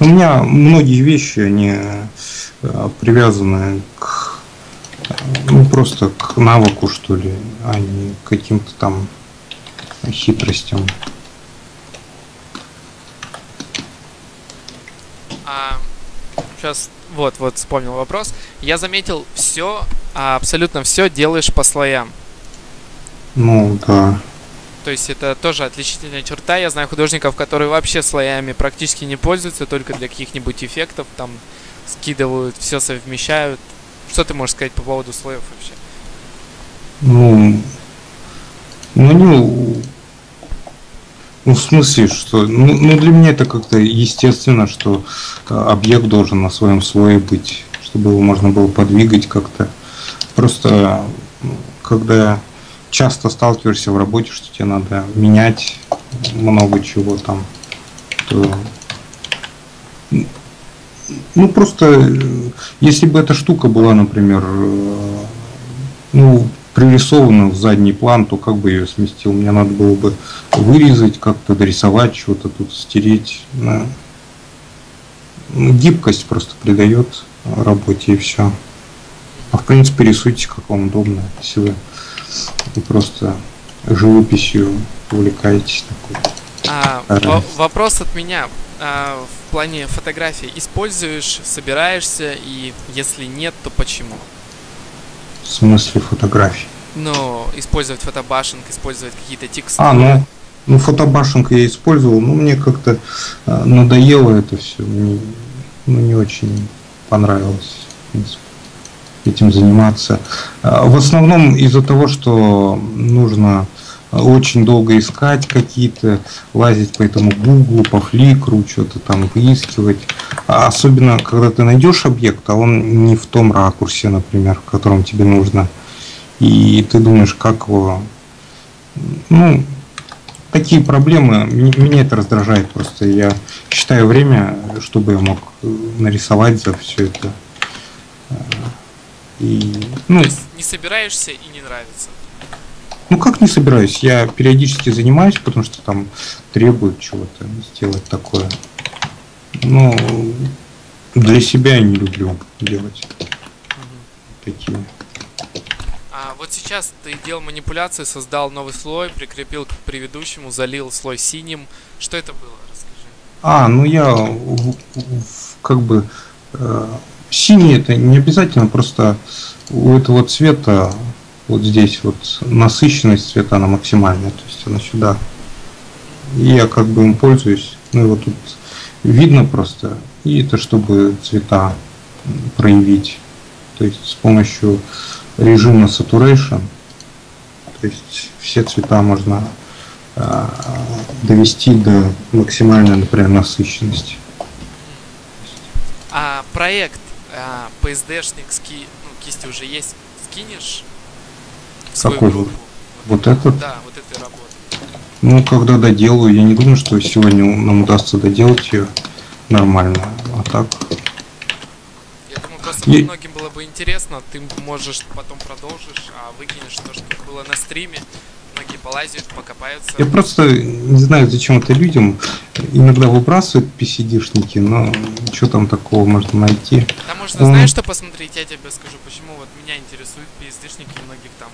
У меня многие вещи, они э, привязаны к ну, просто к навыку, что ли, а не к каким-то там хитростям. А, сейчас, вот, вот, вспомнил вопрос. Я заметил, все, абсолютно все делаешь по слоям. Ну, да. То есть это тоже отличительная черта. Я знаю художников, которые вообще слоями практически не пользуются, только для каких-нибудь эффектов, там скидывают, все совмещают. Что ты можешь сказать по поводу слоев вообще? Ну, ну, не, ну, в смысле, что, ну, ну, для меня это как-то естественно, что э, объект должен на своем слое быть, чтобы его можно было подвигать как-то. Просто, ну, когда часто сталкиваешься в работе, что тебе надо менять много чего там, то ну просто, э, если бы эта штука была, например, э, ну, пририсована в задний план, то как бы ее сместил? Мне надо было бы вырезать, как-то дорисовать, что-то тут стереть. Да. Ну, Гибкость просто придает работе и все. А в принципе рисуйте как вам удобно, если вы просто живописью увлекаетесь такой. А, вопрос от меня. А, в плане фотографии используешь, собираешься, и если нет, то почему? В смысле фотографий. Ну, использовать фотобашинг, использовать какие-то текстуры. А, ну, ну фотобашенку я использовал, но мне как-то э, надоело это все. Мне ну, не очень понравилось, в принципе, этим заниматься. А, В основном из-за того, что нужно очень долго искать какие-то, лазить по этому гуглу, по фликру, что-то там выискивать. А особенно, когда ты найдешь объект, а он не в том ракурсе, например, в котором тебе нужно. И ты думаешь, как его... Ну, такие проблемы, меня это раздражает просто. Я считаю время, чтобы я мог э, нарисовать за все это. Э, И, ну, не собираешься и не нравится. Ну как не собираюсь, я периодически занимаюсь, потому что там требуют чего-то сделать такое. Но для себя я не люблю делать такие. А вот сейчас ты делал манипуляции, создал новый слой, прикрепил к предыдущему, залил слой синим. Что это было? Расскажи. А, ну я в- в- как бы э, синий это не обязательно, просто у этого цвета вот здесь вот насыщенность цвета она максимальная, то есть она сюда. И я как бы им пользуюсь, ну его тут видно просто, и это чтобы цвета проявить, то есть с помощью режима saturation, то есть все цвета можно а, довести до максимальной, например, насыщенности. А проект а, PSD-шник ски, ну, кисти уже есть, скинешь Какой? группу? Вот этот, Да, вот этой работы. ну, когда доделаю, я не думаю, что сегодня нам удастся доделать ее нормально, а так, Я думаю, просто И- многим было бы интересно, ты можешь потом продолжишь, а выкинешь то, что было на стриме. Многие полазят, покопаются. я просто не знаю, зачем это людям, иногда выбрасывают PCD-шники, но что там такого можно найти. Там можно, М. знаешь, что посмотреть, я тебе скажу, почему вот меня интересуют PSD-шники, многих там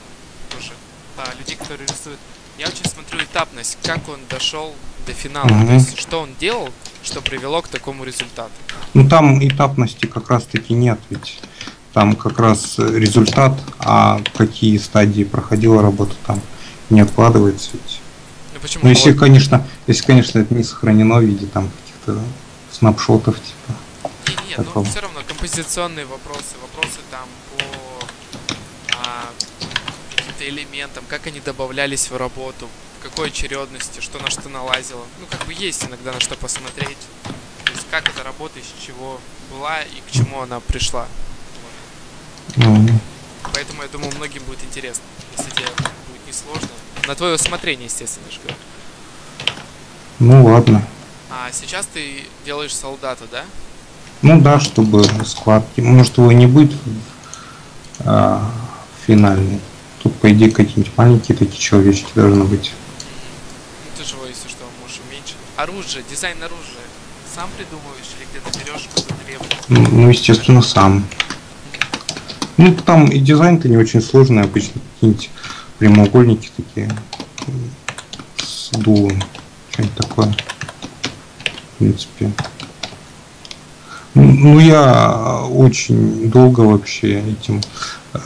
тоже, а, людей, которые рисуют. Я очень смотрю этапность, как он дошел до финала, Мгм. то есть что он делал, что привело к такому результату. Ну там этапности как раз таки нет, ведь там как раз э, результат, а какие стадии проходила работа там не откладывается ведь. Ну почему? Ну если, конечно, если, конечно, это не сохранено в виде там каких-то снапшотов, типа. Не, не, такого. все равно композиционные вопросы, вопросы там по а, каким-то элементам, как они добавлялись в работу, в какой очередности, что на что налазило. Ну, как бы есть иногда на что посмотреть. То есть как эта работа, из чего была и к чему она пришла. Ну, Поэтому, я думаю, многим будет интересно, если тебе будет несложно. На твое усмотрение, естественно же говорю. ну ладно. А сейчас ты делаешь солдата, да? Ну да, чтобы складки. Может его не будет а, финальный. Тут, по идее, какие-нибудь маленькие такие человечки должны быть. Ну ты же его, если что, можешь уменьшить. Оружие, дизайн оружия. Сам придумываешь или где-то берешь какую-то древнюю? Ну, ну, естественно, сам. Ну, там и дизайн-то не очень сложный, обычно какие-нибудь прямоугольники такие с дулом. Что-нибудь такое. В принципе. Ну, Ну, я очень долго вообще этим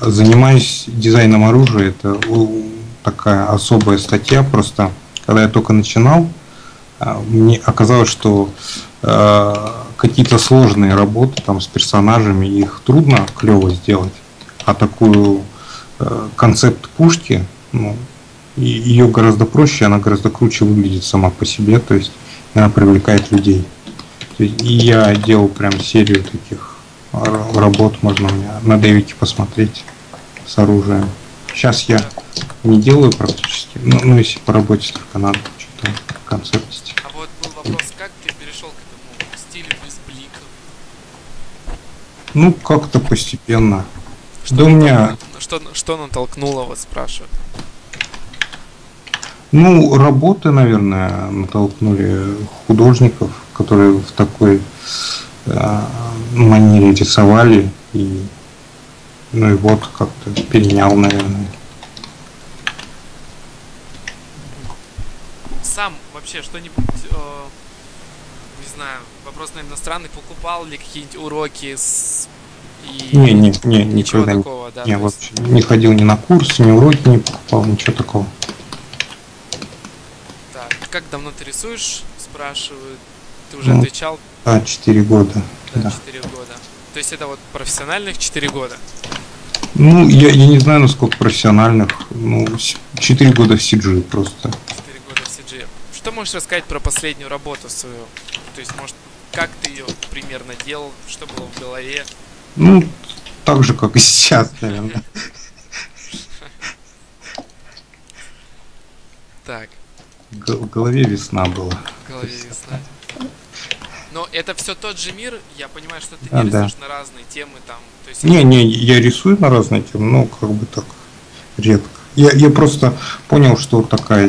занимаюсь дизайном оружия. Это такая особая статья. Просто когда я только начинал, а, мне оказалось, что э, какие-то сложные работы там с персонажами, их трудно клево сделать. А такую э, концепт пушки, ну, ее гораздо проще, она гораздо круче выглядит сама по себе, то есть она привлекает людей. И я делал прям серию таких работ, можно меня на Дэвике посмотреть с оружием. Сейчас я не делаю практически, ну, ну если по работе только надо что-то концептить. А вот был вопрос, как ты перешел к этому стилю без бликов? Ну, как-то постепенно. Что Да у меня- Что, что натолкнуло, вот спрашивают. Ну, работы, наверное, натолкнули художников, которые в такой манере рисовали. И, ну и вот как-то перенял, наверное. Сам вообще что-нибудь, э, не знаю, вопрос, наверное, странный, покупал ли какие-нибудь уроки с... И Не, не, не, ничего такого, да? не, есть- вообще не ходил ни на курсы, ни уроки не покупал, ничего такого. Так, как давно ты рисуешь, спрашивают. Ты уже Ну, отвечал, Да, 4 года. да, да. 4 года. То есть это вот профессиональных 4 года. Ну, я, я не знаю, насколько профессиональных. Ну, 4 года в CG просто. 4 года в CG. Что можешь рассказать про последнюю работу свою? То есть, может, как ты ее примерно делал, что было в голове? Ну, так же, как и сейчас, наверное. Так, В голове весна была. в голове весна. Но это все тот же мир, я понимаю, что ты А, не да. рисуешь на разные темы там. То есть Не, не, я рисую на разные темы, но как бы так редко. Я, я просто понял, что такая,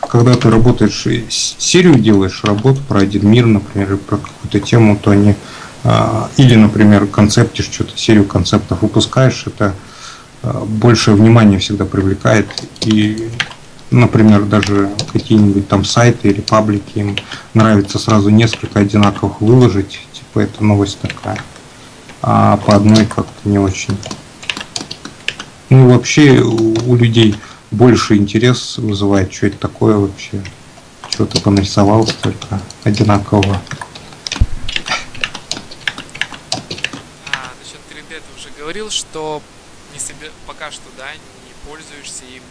когда ты работаешь, серию делаешь, работу про один мир, например, про какую-то тему, то они, а, или, например, концептишь что-то, серию концептов выпускаешь, это а, большее внимание всегда привлекает. И, например, даже какие-нибудь там сайты или паблики, им нравится сразу несколько одинаковых выложить, типа это новость такая а по одной как-то не очень. Ну вообще у, людей больше интерес вызывает, что это такое вообще. Что ты понарисовал столько одинакового. А, насчет 3D ты уже говорил, что не себе... пока что, да, не пользуешься им.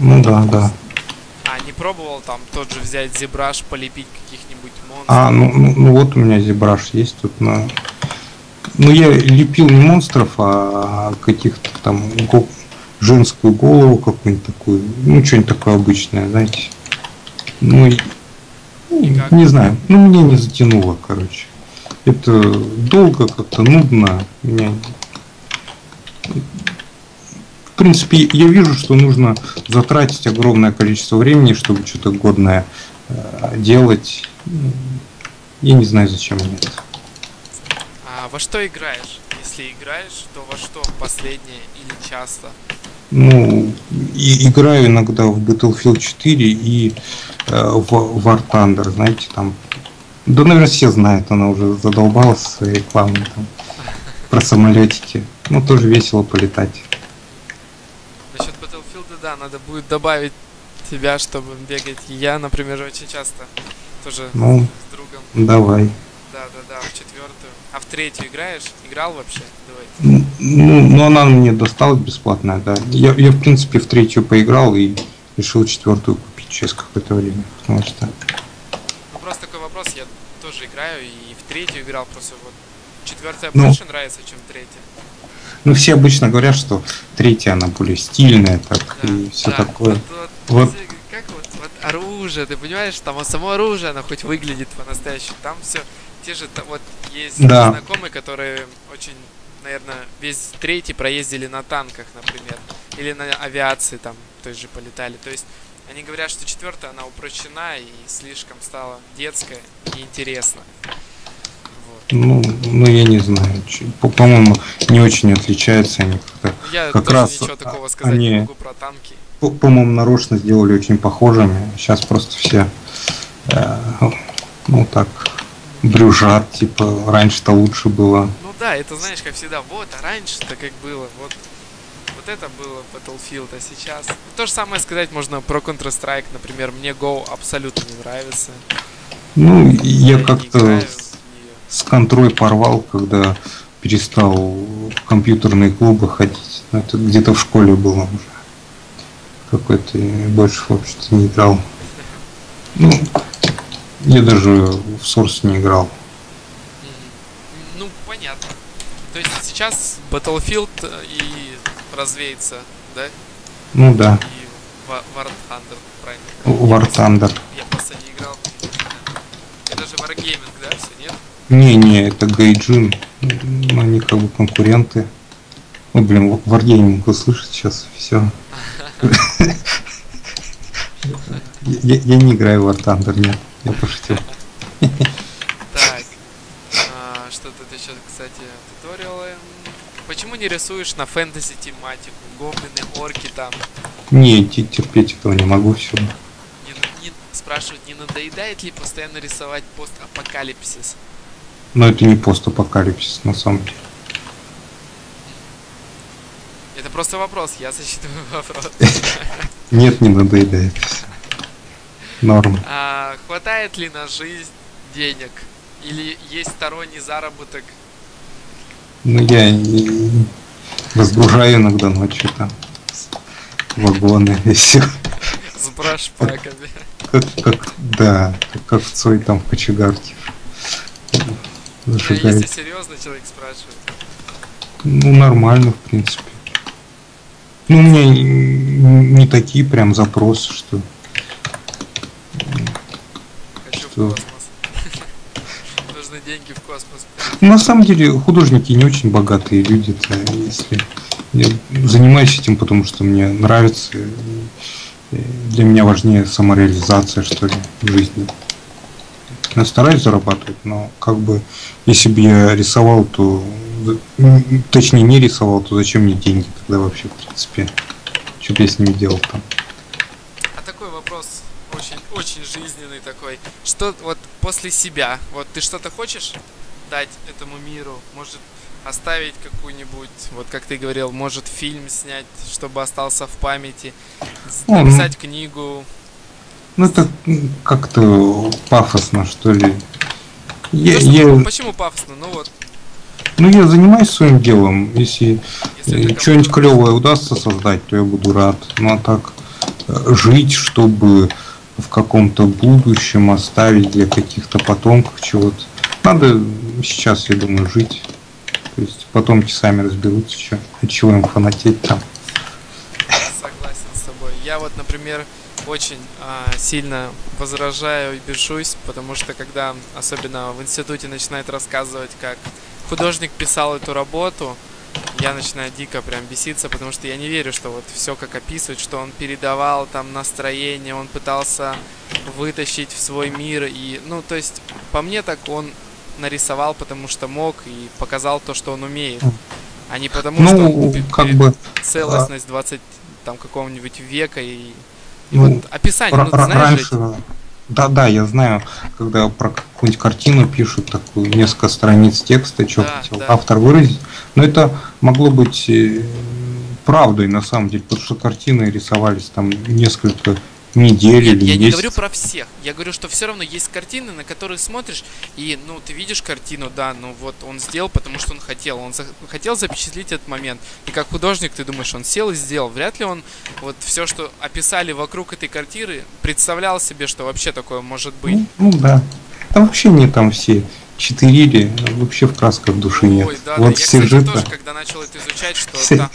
Ну да, да. А не пробовал там тот же взять зебраж, полепить каких-нибудь монстров? А, ну, ну, ну вот у меня зебраж есть тут на. Ну я лепил не монстров, а каких-то там го- женскую голову какую-нибудь такую. Ну, что-нибудь такое обычное, знаете. Ну, и- ну, И как? не знаю. Ну, мне не затянуло, короче. Это долго, как-то нудно. Меня... В принципе, я вижу, что нужно затратить огромное количество времени, чтобы что-то годное э, делать. Я не знаю, зачем мне это. А во что играешь? Если играешь, то во что последнее или часто? Ну, и играю иногда в Battlefield 4 и э, в War Thunder, знаете, там. Да, наверное, все знают, она уже задолбалась своей рекламой там про самолетики. Ну, тоже весело полетать. Да, надо будет добавить тебя, чтобы бегать. Я, например, очень часто тоже Ну, с другом. давай. Да, да, да, в четвертую. А в третью играешь? Играл вообще? Давай. Ну, ну, она мне досталась бесплатная, да. Я, я, в принципе, в третью поиграл и решил четвертую купить через какое-то время. Потому что, Ну просто такой вопрос, я тоже играю и в третью играл, просто вот четвертая Ну. больше нравится, чем третья. Ну, все обычно говорят, что третья, она более стильная, так, Да, и все да, такое. Вот, вот, Вот. как вот, вот оружие, ты понимаешь, там само оружие, оно хоть выглядит по-настоящему, там все, те же, вот есть Да. знакомые, которые очень, наверное, весь третий проездили на танках, например, или на авиации там той же полетали, то есть они говорят, что четвертая, она упрощена и слишком стала детская и интересная. Ну, ну, я не знаю. По-моему, не очень отличаются они как-то. Я Как тоже раз ничего такого сказать не они- могу про танки. По- По-моему, нарочно сделали очень похожими. Сейчас просто все, э, ну так, брюжат, типа, раньше-то лучше было. Ну да, это знаешь, как всегда, вот, а раньше-то как было, вот, вот это было Battlefield, а сейчас... То же самое сказать можно про Counter-Strike, например, мне Go абсолютно не нравится. Ну, я не как-то с- контроль порвал, когда перестал в компьютерные клубы ходить. Ну, Это где-то в школе было уже. Какой-то больше, в общем-то, не играл. Ну, я даже в Source не играл. Ну, понятно. То есть сейчас Battlefield э, и развеется, да? Ну да, И Wa- War Thunder, правильно? War Thunder. Я просто не играл. Это же Wargaming, да, все, нет? Не-не, это Гайджин. Они как бы конкуренты. Ну, блин, Wargaming, вы слышите сейчас все. Я, я не играю в War Thunder, нет. Я пошутил. Так, а, что тут еще, кстати, туториалы. Почему не рисуешь на фэнтези тематику? Гоблины, орки там. Не, те- терпеть этого не могу все. Не, не- спрашивают, не надоедает ли постоянно рисовать постапокалипсис? Но это не постапокалипсис, на самом деле. Это просто вопрос, я засчитываю <laughs> вопрос. Нет, не надоедает. Норм. А, хватает ли на жизнь денег? Или есть сторонний заработок? Ну, я разгружаю иногда ночью там вагоны и все. С брашпаками. Как, как, да, как в Цой там в кочегарке. Зажигает. Если серьезно человек спрашивает. Ну, нормально, в принципе. Ну, у меня не, такие прям запросы, что... Хочу в Что? космос. <laughs> Нужны деньги в космос. На самом деле, художники не очень богатые люди-то, если... Я занимаюсь этим, потому что мне нравится. Для меня важнее самореализация, что ли, в жизни. Я стараюсь зарабатывать, но как бы, если бы я рисовал, то... м, Точнее, не рисовал, то зачем мне деньги тогда вообще, в принципе? Что бы я с ними делал там? А такой вопрос очень, очень жизненный такой. Что вот после себя, вот ты что-то хочешь дать этому миру? Может оставить какую-нибудь, вот как ты говорил, может фильм снять, чтобы остался в памяти, Ну, ну. написать книгу. Ну, это как-то пафосно, что ли. Я, что- я- Почему пафосно? Ну вот, ну, я занимаюсь своим делом. Если если что-нибудь кому-то- клевое удастся создать, то я буду рад. Ну, а так, э, жить, чтобы в каком-то будущем оставить для каких-то потомков чего-то. Надо сейчас, я думаю, жить. То есть потомки сами разберутся, что, от чего им фанатеть там. Согласен с тобой. Я вот, например, очень а, сильно возражаю и бешусь, потому что когда, особенно в институте, начинает рассказывать, как художник писал эту работу, я начинаю дико прям беситься, потому что я не верю, что вот все как описывает, что он передавал там настроение, он пытался вытащить в свой мир. И, ну, то есть, по мне так он нарисовал, потому что мог и показал то, что он умеет, а не потому, что он Ну, как бы, целостность 20 там какого-нибудь века и, и Ну, вот описание, Р- ну, р- знаешь раньше, же эти- да, да, я знаю, когда про какую-нибудь картину пишут такую несколько страниц текста, что Да, хотел да. автор выразить, но это могло быть э, правдой на самом деле, потому что картины рисовались там несколько недель Нет, или я не говорю про всех. Я говорю, что все равно есть картины, на которые смотришь, и, ну, ты видишь картину, да, ну вот он сделал, потому что он хотел. Он за- хотел запечатлеть этот момент. И как художник, ты думаешь, он сел и сделал. Вряд ли он вот все, что описали вокруг этой картины, представлял себе, что вообще такое может быть. Ну, ну да. Там вообще не там все четырили, вообще в красках души нет. Ой, да, вот да. Я, кстати, тоже, когда начал это изучать, что, Все- там,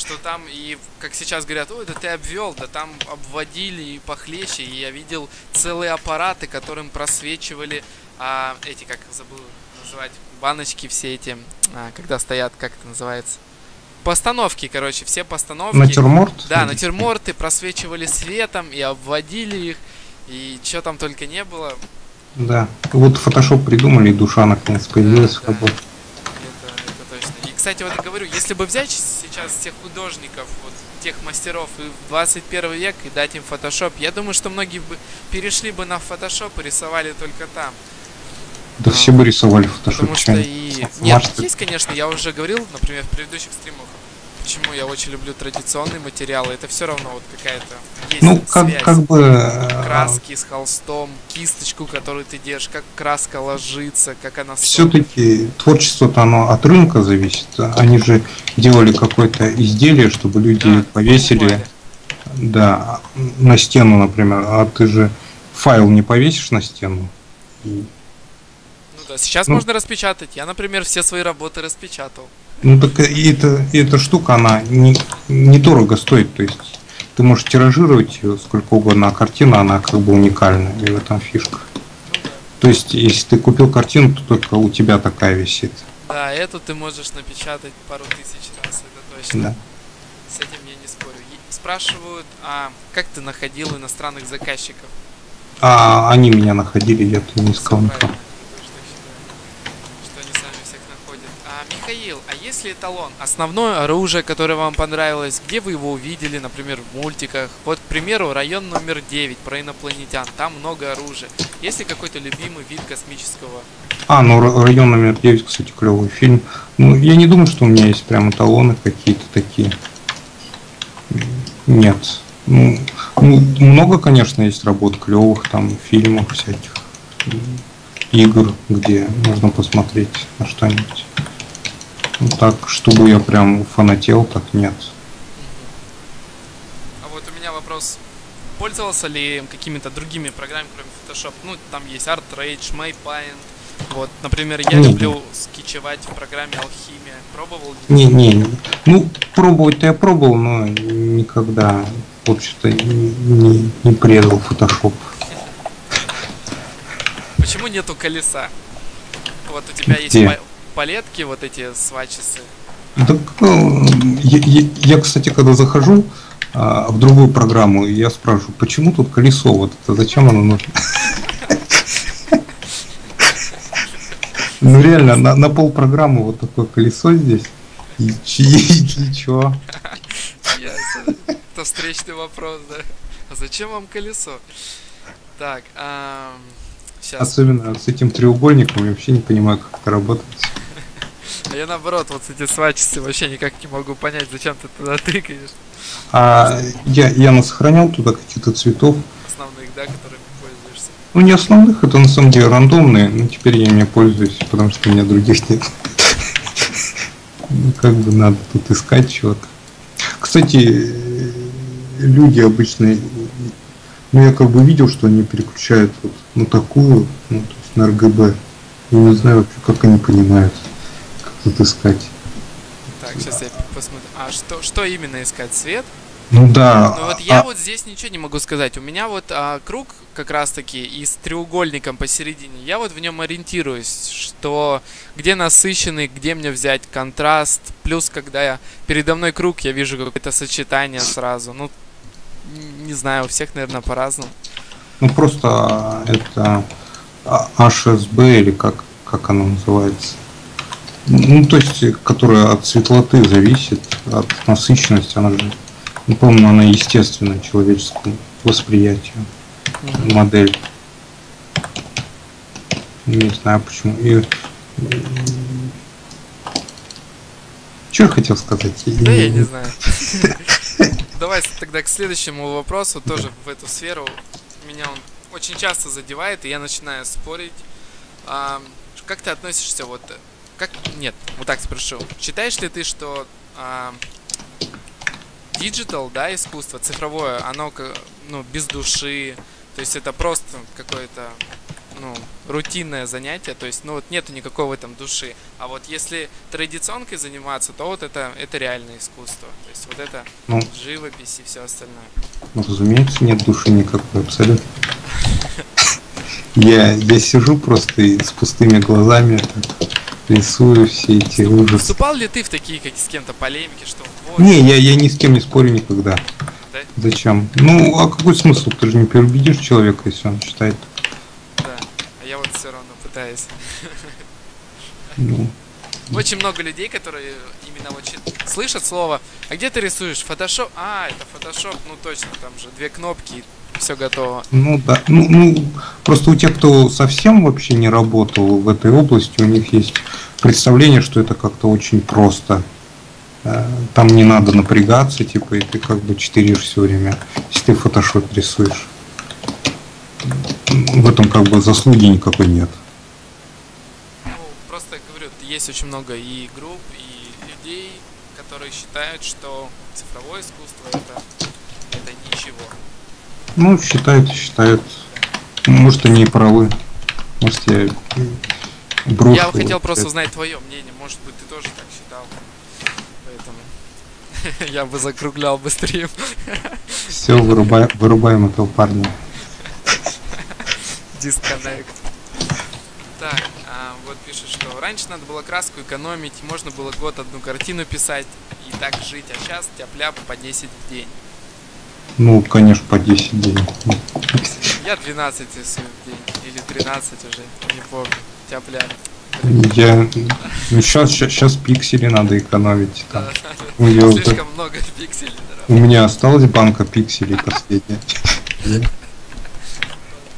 что там и, как сейчас говорят, ой, да ты обвел, да там обводили и похлеще, и я видел целые аппараты, которым просвечивали а, эти, как забыл называть, баночки все эти, а, когда стоят, как это называется, постановки, короче, все постановки. Натюрморт? Да, натюрморты просвечивали светом и обводили их, и что там только не было. Да. Вот Photoshop придумали, душа наконец появилась в да. работе. Это точно. И, кстати, вот говорю, если бы взять сейчас тех художников, вот тех мастеров и в 21 век и дать им Photoshop, я думаю, что многие бы перешли бы на Photoshop и рисовали только там. Да А, все бы рисовали в Потому что и... Нет, Мастер. есть, конечно, я уже говорил, например, в предыдущих стримах, почему я очень люблю традиционные материалы. Это все равно вот какая-то есть Ну, как, связь. как бы... э, Краски с холстом, кисточку, которую ты держишь, как краска ложится, как она. Все-таки творчество-то оно от рынка зависит. Они же делали какое-то изделие, чтобы люди Да, повесили, покупали. да, на стену, например. А ты же файл не повесишь на стену. Ну да, сейчас Ну. можно распечатать. Я, например, все свои работы распечатал. Ну так и, это, и эта штука, она не, недорого стоит. То есть ты можешь тиражировать ее сколько угодно, а картина, она как бы уникальна. И в этом фишка. То есть, если ты купил картину, то только у тебя такая висит. Да, эту ты можешь напечатать пару тысяч раз, это точно. Да. С этим я не спорю. Спрашивают, а как ты находил иностранных заказчиков? А они меня находили, я-то не искал никого. правильно, я тоже так считаю, Что они находят. А, Михаил, а если эталон, основное оружие, которое вам понравилось, где вы его увидели, например, в мультиках? Вот, к примеру, район номер 9 про инопланетян, там много оружия. Есть ли какой-то любимый вид космического? А, ну Ра- район номер 9, кстати, клевый фильм. Ну, я не думаю, что у меня есть прям эталоны какие-то такие. Нет. Ну, ну, много, конечно, есть работ клевых, там, фильмов всяких, игр, где можно посмотреть на что-нибудь. Ну, так, чтобы я прям фанател, так нет. А вот у меня вопрос. Пользовался ли какими-то другими программами, кроме Photoshop? Ну, там есть Art Rage, Maypaint. Вот, например, я Не. люблю скетчевать в программе Алхимия. Пробовал? Не, не, не. ну, пробовать-то я пробовал, но никогда, в общем-то, не, не- не предал Photoshop. Почему нету колеса? Вот у тебя есть Где? палетки, вот эти свачесы. Так, ну, я, я- я, кстати, когда захожу а, в другую программу, я спрашиваю, почему тут колесо, вот это зачем оно нужно? Ну реально, на, на пол программы вот такое колесо здесь. И, чи- и чё? Ясно. Это встречный вопрос, да? А зачем вам колесо? Так, сейчас. Особенно с этим треугольником, я вообще не понимаю, как это работает. А я наоборот, вот эти свачесы вообще никак не могу понять, зачем ты туда тыкаешь. А я, я насохранял туда каких-то цветов. Основных, да, которыми пользуешься. Ну, не основных, это на самом деле рандомные, но теперь я ими пользуюсь, потому что у меня других нет. Ну, как бы надо тут искать чего-то. Кстати, люди обычно, ну, я как бы видел, что они переключают вот на такую, ну, то есть на RGB. Я не знаю вообще, как они понимают, как тут искать. Так, сейчас я посмотрю. А что, что именно искать? Цвет? Ну да. Ну вот я а- вот здесь ничего не могу сказать. У меня вот а, круг как раз таки и с треугольником посередине. Я вот в нем ориентируюсь, что где насыщенный, где мне взять контраст. Плюс, когда я передо мной круг, я вижу какое-то сочетание сразу. Ну, не знаю, у всех, наверное, по-разному. Ну просто это HSB или как, как оно называется. Ну, то есть, которая от светлоты зависит, от насыщенности, она же Ну, по-моему, она естественна человеческому восприятию. Модель. Не знаю почему. И... Что я хотел сказать? Да я не знаю. <laughs> Давай тогда к следующему вопросу, тоже в эту сферу. Меня он очень часто задевает, и я начинаю спорить. А, как ты относишься вот... Как... Нет, вот так спрошу. Считаешь ли ты, что а, digital, да, искусство, цифровое, оно ну, без души, то есть это просто какое-то ну, рутинное занятие, то есть, ну, вот нету никакой в этом души. А вот если традиционкой заниматься, то вот это, это реальное искусство. То есть вот это ну, живопись и все остальное. Ну, разумеется, нет души никакой, абсолютно. <laughs> Я, я сижу просто и с пустыми глазами рисую все эти ужасы. Вступал ли ты в такие как с кем-то полемики, что вот... Не, я, я ни с кем не спорю никогда. Да? Зачем? Ну, а какой смысл? Ты же не переубедишь человека, если он считает я вот все равно пытаюсь. Ну. Очень много людей, которые именно вот слышат слово, а где ты рисуешь? Фотошоп? А, это фотошоп, ну точно, там же две кнопки, все готово. Ну да, ну, ну просто у тех, кто совсем вообще не работал в этой области, у них есть представление, что это как-то очень просто. Э, там не надо напрягаться, типа, и ты как бы читеришь все время, если ты фотошоп рисуешь в этом как бы заслуги никакой нет. Ну, просто говорю, есть очень много и групп, и людей, которые считают, что цифровое искусство это, это ничего. Ну, считают, считают. Может, они и правы. Может, я брошу. Я хотел просто узнать твое мнение. Может быть, ты тоже так считал. Поэтому <laughs> я бы закруглял быстрее. Все, вырубай, вырубаем этого парня. Disconnect. Так, а, вот пишет, что раньше надо было краску экономить, можно было год одну картину писать и так жить, а сейчас тяп-ляп по 10 в день. Ну, конечно, по 10 в день. Я 12 рисую в день, или 13 уже, не помню, тяп-ляп. Я... Ну, сейчас, сейчас, сейчас пиксели надо экономить. Там. <laughs> У Слишком много пикселей. У меня осталась банка пикселей последняя.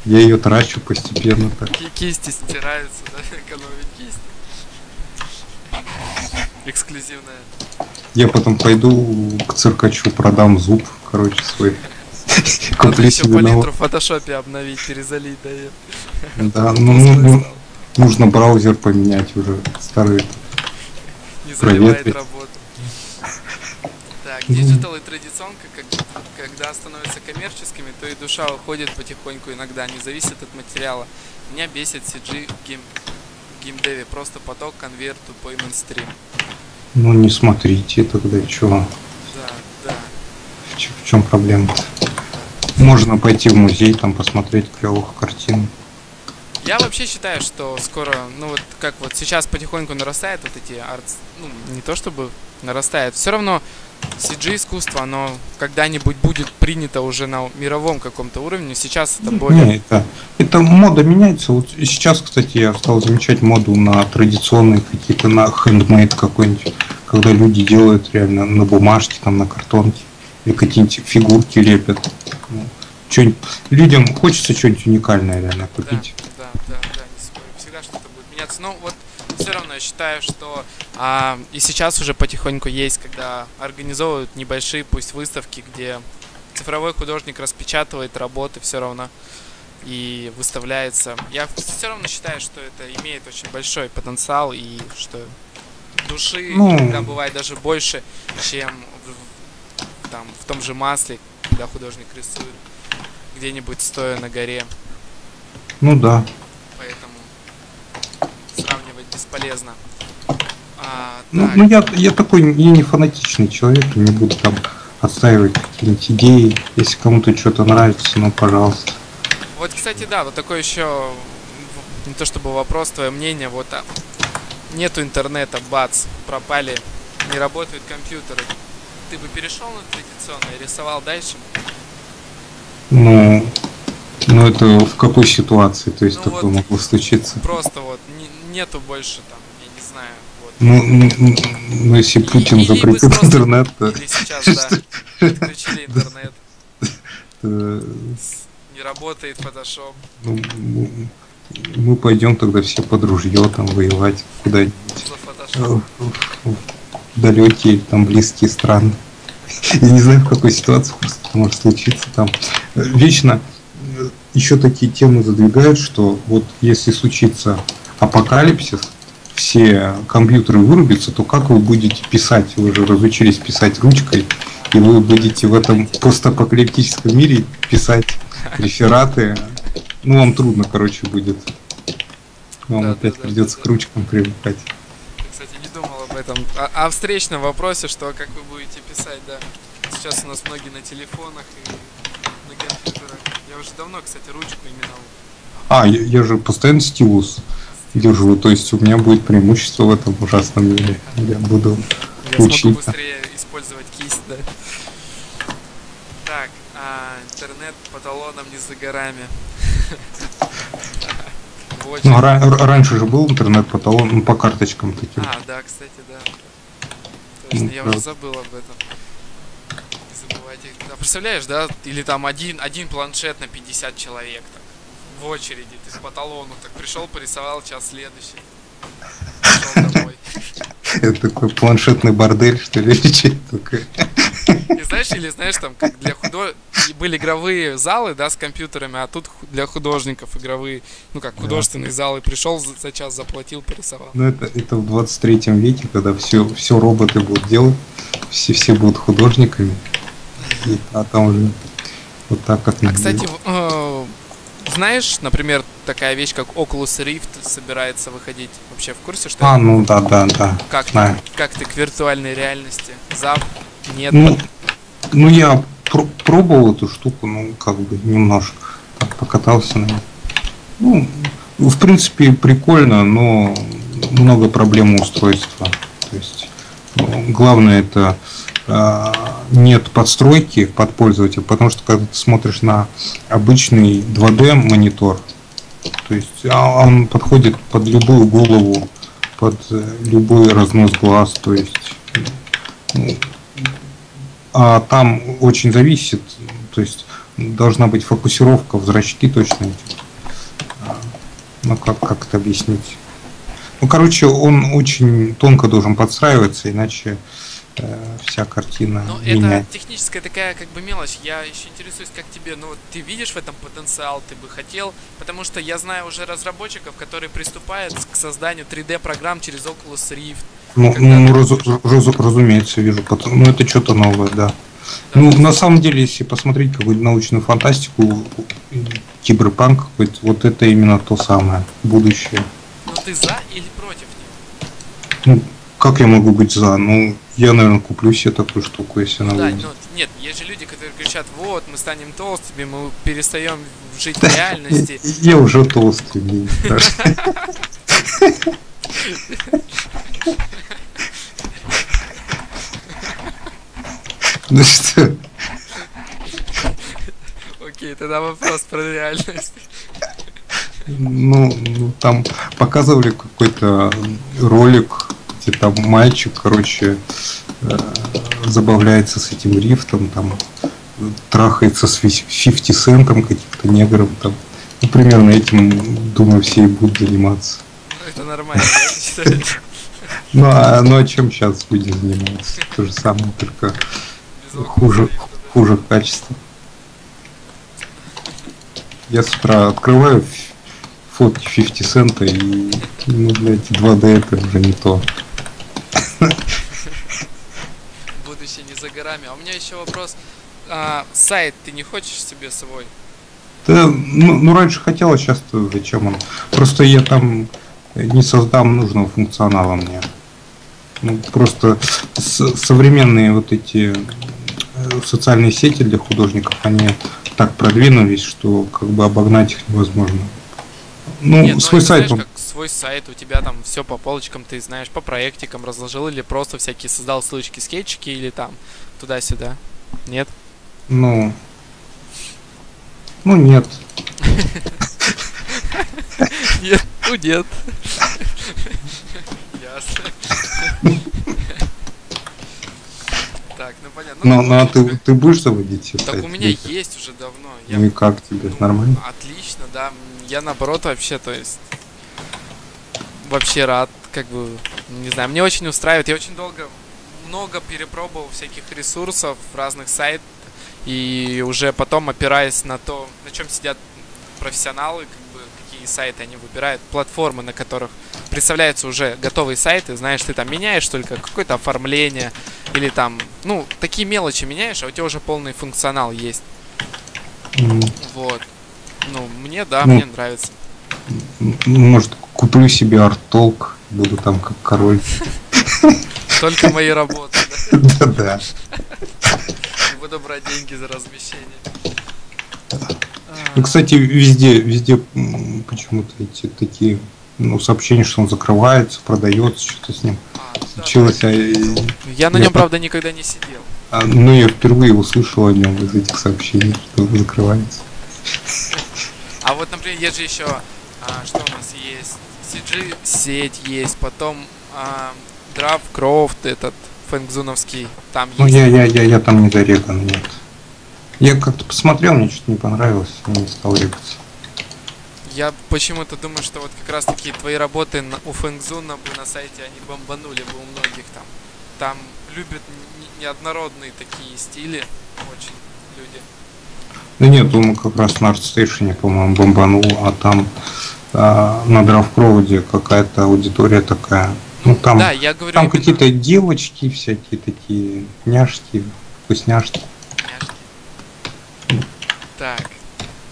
Я ее трачу постепенно так. Кисти стираются, да? <laughs> Экономить кисть. Эксклюзивная. Я потом пойду к циркачу, продам зуб, короче, свой. <laughs> Куплю еще палитру в фотошопе обновить, перезалить, да? Да, <laughs> ну, ну нужно браузер поменять уже, старый. Не заливает работу. <laughs> Digital и традиционка, как, когда становятся коммерческими, то и душа уходит потихоньку иногда, не зависит от материала. Меня бесит CG в game, gamedev е, просто поток, конвейер, тупой мейнстрим. Ну не смотрите тогда, чего. Да, да. В, в чем проблема? -то? Можно пойти в музей, там посмотреть клевых картин. Я вообще считаю, что скоро, ну вот как вот сейчас потихоньку нарастает вот эти арт, ну не то чтобы нарастает, все равно CG искусство, оно когда-нибудь будет принято уже на мировом каком-то уровне. Сейчас это более... Не, это, это мода меняется. Вот сейчас, кстати, я стал замечать моду на традиционные какие-то, на хендмейд какой-нибудь, когда люди делают реально на бумажке, там, на картонке, или какие-нибудь фигурки лепят. Ну, людям хочется что-нибудь уникальное реально купить. Да, да, да, да. Всегда что-то будет меняться. Но вот все равно я считаю, что а, и сейчас уже потихоньку есть, когда организовывают небольшие пусть выставки, где цифровой художник распечатывает работы все равно и выставляется. Я все равно считаю, что это имеет очень большой потенциал и что души ну... иногда бывает даже больше, чем в, там, в том же масле, когда художник рисует где-нибудь стоя на горе. Ну да. Поэтому бесполезно. А, ну, ну я, я такой, я не фанатичный человек, не буду там отстаивать какие-нибудь идеи. Если кому-то что-то нравится, ну пожалуйста. Вот, кстати, да, вот такой еще не то чтобы вопрос, твое мнение, вот а, нету интернета, бац, пропали, не работают компьютеры. Ты бы перешел на традиционное, рисовал дальше? Ну, ну это в какой ситуации, то есть ну, такое вот могло случиться? Просто вот нету больше там, я не знаю, вот Ну, ну, если Путин Или запретит просто- интернет, то Или сейчас, да, <laughs> отключили интернет, э, не работает фотошоп. ну, мы пойдем тогда все под ружье там воевать куда-нибудь э, далекие там близкие страны. Я не знаю, в какой ситуации может случиться там. Э, Вечно еще такие темы задвигают, что вот если случится апокалипсис, все компьютеры вырубятся, то как вы будете писать? Вы же разучились писать ручкой, и вы будете в этом постапокалиптическом мире писать рефераты. Ну, вам трудно, короче, будет. Вам Да, опять да, придется да, к ручкам привыкать. Я, Кстати, не думал об этом. А, о встречном вопросе, что как вы будете писать, да. Сейчас у нас многие на телефонах и на компьютерах. Я уже давно, кстати, ручку именно А, я, я же постоянно стилус держу, то есть у меня будет преимущество в этом ужасном мире. Я буду... Я смогу Учиться. быстрее использовать кисть, да. Так, а, интернет по талонам не за горами. <laughs> Ну, ра- раньше же был интернет по талону, ну, по карточкам таким. А, да, кстати, да. Точно, Ну, я уже забыл об этом. Не забывайте. Да, представляешь, да? Или там один, один планшет на 50 человек так, в очереди. Ты по талону так пришел, порисовал, час следующий. Пошел домой. <laughs> Это такой планшетный бордель, что ли, <laughs> или такое? И знаешь, или знаешь, там, как для худо... и были игровые залы, да, с компьютерами, а тут для художников игровые, ну как Да. художественные залы. Пришел за, за час, заплатил, порисовал. Ну, это, это в 23 веке, когда все, все роботы будут делать, все, все будут художниками, И- а там уже вот так как А, кстати, в- э, знаешь, например, такая вещь, как Oculus Rift собирается выходить. Вообще в курсе, что А, это? ну да, да, да, как, знаю. как ты к виртуальной реальности? За? Нет? Ну, ну я пр- пробовал эту штуку, ну, как бы немножко так покатался на ней. Ну, в принципе, прикольно, но много проблем устройства. То есть, ну, главное это нет подстройки под пользователя, потому что когда ты смотришь на обычный 2D монитор, то есть а, он подходит под любую голову, под э, любой разнос глаз, то есть ну, а там очень зависит, то есть должна быть фокусировка в зрачки точно. А, Ну как, как это объяснить? Ну, короче, он очень тонко должен подстраиваться, иначе э, вся картина Ну, это меняется. техническая такая как бы мелочь. Я еще интересуюсь, как тебе, ну, ты видишь в этом потенциал, ты бы хотел, потому что я знаю уже разработчиков, которые приступают к созданию 3D-программ через Oculus Rift. Ну, ну, ты разу- разу- разумеется, вижу. Ну, это что-то новое, да. Да, Ну, на самом деле, если посмотреть какую-то научную фантастику, киберпанк какой-то, вот это именно то самое будущее. Ну, ты за или против него? Ну, как я могу быть за? Ну, я, наверное, куплю себе такую штуку, если она Да, выйдет. ну, нет, есть же люди, которые кричат, вот, мы станем толстыми, мы перестаем жить в реальности. <laughs> Я уже толстый, страшно. <laughs> Ну что, Окей, тогда вопрос про реальность. ну, ну, там показывали какой-то ролик, где там мальчик, короче, э, забавляется с этим рифтом, там трахается с фиф- 50 центом каким-то негром там. Ну, примерно этим, думаю, все и будут заниматься. Это нормально? Ну а, ну, а чем сейчас люди занимаются? То же самое, только хуже, хуже качество. Я с утра открываю фотки 50 цента и, ну, блядь, 2D это уже не то. Будущее не за горами. А у меня еще вопрос. А, сайт ты не хочешь себе свой? Да, ну, ну, раньше хотел, а сейчас зачем он? Просто я там не создам нужного функционала мне. Ну, просто современные вот эти э, социальные сети для художников, они так продвинулись, что как бы обогнать их невозможно. Ну, Нет, ну, свой это, сайт, знаешь, он- как свой сайт, у тебя там все по полочкам, ты знаешь, по проектикам разложил или просто всякие создал ссылочки, скетчики или там туда-сюда? Нет? Ну, ну нет. Нет, ну нет. Ясно. Так, ну понятно. Ну, ну, ну а ты, ты будешь заводить Так у меня есть уже давно. Ну и как тебе? Нормально? Отлично, да. Я наоборот вообще, то есть вообще рад, как бы, не знаю, мне очень устраивает. Я очень долго, много перепробовал всяких ресурсов, разных сайтов, и уже потом опираясь на то, на чем сидят профессионалы, как бы, какие сайты они выбирают, платформы, на которых представляются уже готовые сайты, знаешь, ты там меняешь только какое-то оформление или там, ну, такие мелочи меняешь, а у тебя уже полный функционал есть. М, Вот. Ну, мне, да, Ну. мне нравится. Может, куплю себе арт-толк, буду там как король. Только мои работы, да? Да-да. Буду брать деньги за размещение. Ну, кстати, везде, везде почему-то эти такие ну, сообщения, что он закрывается, продается, что-то с ним А, случилось. А, да. Я на нем, правда, никогда не сидел. а, ну, я впервые услышал о нем из этих сообщений, что он закрывается. А вот, например, есть же еще, а, что у нас есть? CG сеть есть, потом а, Дравкрофт этот фэнгзуновский, там Ну, есть. я, я, я, я там не зареган, нет. Я как-то посмотрел, мне что-то не понравилось, не стал регаться. Я почему-то думаю, что вот как раз таки твои работы на- у Фэнгзуна бы на сайте они бомбанули бы у многих там. Там любят неоднородные такие стили очень люди. Да нет, он как раз на ArtStation, по-моему, бомбанул, а там на дравкроводе какая-то аудитория такая. Ну там, да, я говорю там какие-то девочки всякие такие, няшки, вкусняшки. няшки. Так,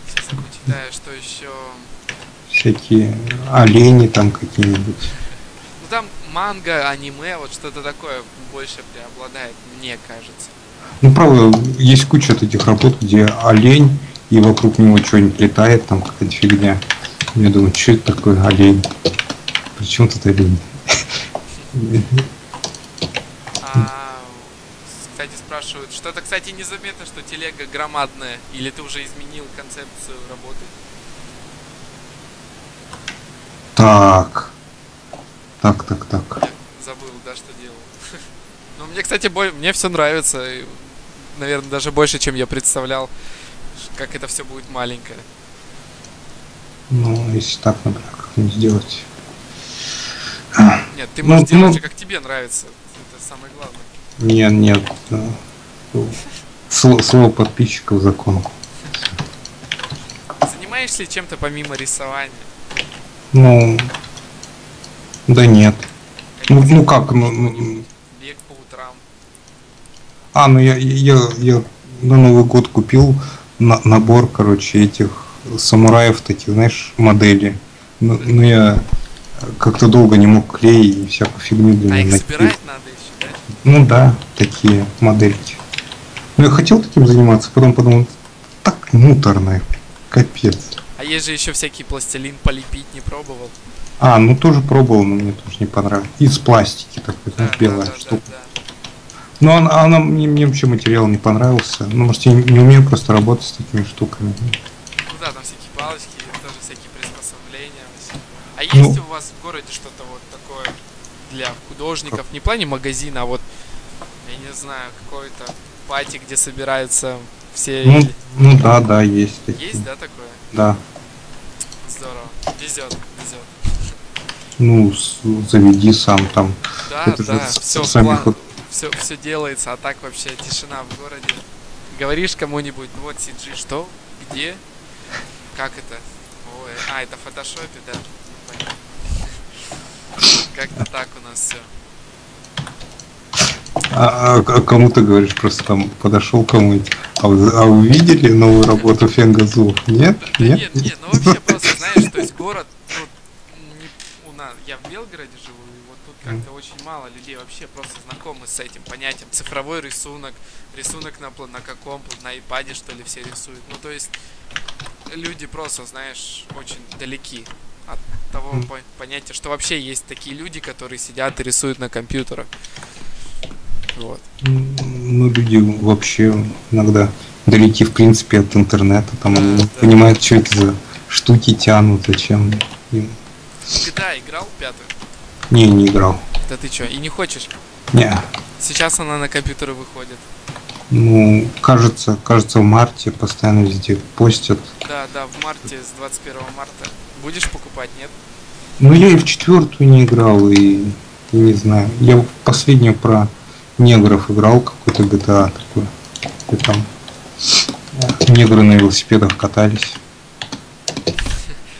сейчас я почитаю, что еще. всякие олени там какие-нибудь. Ну там манга, аниме, вот что-то такое больше преобладает, мне кажется. Ну, правда, есть куча таких работ, где олень, и вокруг него что-нибудь летает, там какая-то фигня. Я думаю, что это такое олень? Причем тут олень? А, кстати, спрашивают, что-то, кстати, незаметно, что телега громадная, или ты уже изменил концепцию работы? Так. Так, так, так. Забыл, да, что делал. <laughs> Ну, мне, кстати, бой... мне все нравится. Наверное, даже больше, чем я представлял, как это все будет маленькое. Ну, если так, например, как-нибудь сделать. Нет, ты Ну, можешь делать ну- как тебе нравится. Это самое главное. Нет, нет. Слово, слово подписчиков закон. Занимаешься ли чем-то помимо рисования? Ну, да нет. Ну, ну как, ну, Что-нибудь? ну, Бег по утрам. А, ну я, я, я на Новый год купил на- набор, короче, этих самураев, таких, знаешь, моделей. Ну, ну я как-то долго не мог клей и всякую фигню для А них их наклеить. собирать надо еще, да? Ну да, такие модельки. Ну я хотел таким заниматься, потом подумал, так муторно, капец. А есть же еще всякий пластилин полепить, не пробовал? А, ну тоже пробовал, но мне тоже не понравилось. Из пластики такой, знаешь, белая да, да, штука. да. Ну, она, она- мне, мне вообще материал не понравился. Ну, может, я не умею просто работать с такими штуками. Ну да, там всякие палочки, тоже всякие приспособления. А Ну. есть у вас в городе что-то вот такое для художников? Не в плане магазина, а вот, я не знаю, какой-то пати, где собираются все... Ну, или- ну да, да, есть такие. Есть, да, такое? Да. Здорово. Везет, везет. Ну, заведи сам там. Да, Это да, все, сами ход- все, все делается, а так вообще тишина в городе. Говоришь кому-нибудь, ну вот CG, что? Где? Как это? Ой, а, это в фотошопе, да? Как-то так у нас все. А, а- а кому ты говоришь, просто там подошел кому-нибудь. А вы, а вы видели новую работу Фенгазу? Нет? Да Нет? нет, нет, ну вообще просто, знаешь, то есть город, ну, не- у нас, я в Белгороде живу, и вот тут как-то очень мало людей вообще просто знакомы с этим понятием. Цифровой рисунок, рисунок на, на каком, на iPad что ли все рисуют. Ну то есть люди просто, знаешь, очень далеки от того по- понятия, что вообще есть такие люди, которые сидят и рисуют на компьютерах. Вот. Ну, люди вообще иногда далеки, в принципе, от интернета. Там Да, они да. понимают, что это за штуки тянут, зачем. им. GTA играл пятую? Не, не играл. Да ты чё, и не хочешь? Не. Сейчас она на компьютеры выходит. Ну, кажется, кажется, в марте постоянно везде постят. Да, да, в марте, с 21 марта. Будешь покупать, нет? Ну, я и в четвертую не играл, и, не знаю. Я в последнюю про негров играл, какой-то GTA такой. И там негры на велосипедах катались.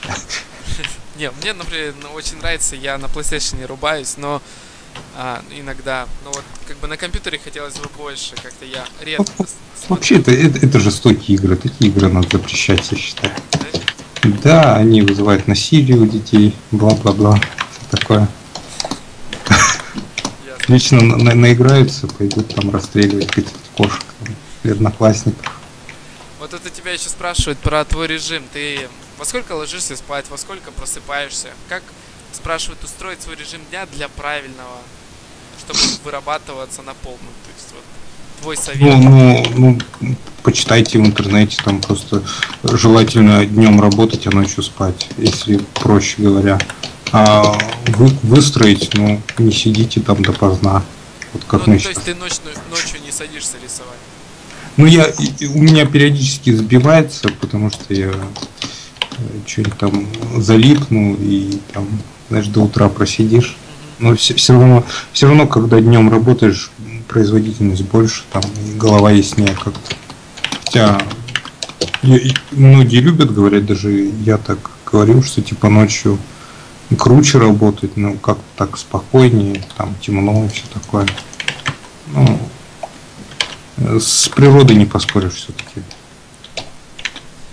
<laughs> Не, мне, например, очень нравится, я на PlayStation не рубаюсь, но а, иногда, ну вот, как бы на компьютере хотелось бы больше, как-то я редко Вообще, это, это, это жестокие игры. Такие игры надо запрещать, я считаю. да? Да, они вызывают насилие у детей, бла-бла-бла. Такое. Ясно. Лично на- на- наиграются, пойдут там расстреливать каких-то кошек там, одноклассников. Вот это тебя еще спрашивают про твой режим. Ты во сколько ложишься спать, во сколько просыпаешься? Как, спрашивают, устроить свой режим дня для правильного, чтобы вырабатываться на полную? То есть вот твой совет. Ну, ну, ну, почитайте в интернете, там просто желательно днем работать, а ночью спать, если проще говоря. А вы, выстроить, ну, не сидите там допоздна. Вот как ну, мы то есть ты ночью, ночью не садишься рисовать. Ну, я, у меня периодически сбивается, потому что я что-нибудь там залипну и там, знаешь, до утра просидишь. Но все, равно, все равно, когда днем работаешь, производительность больше, там, и голова яснее как-то. Хотя многие любят говорят, даже я так говорил, что типа ночью круче работать, ну как так спокойнее, там темно и все такое. Ну, с природой не поспоришь все-таки.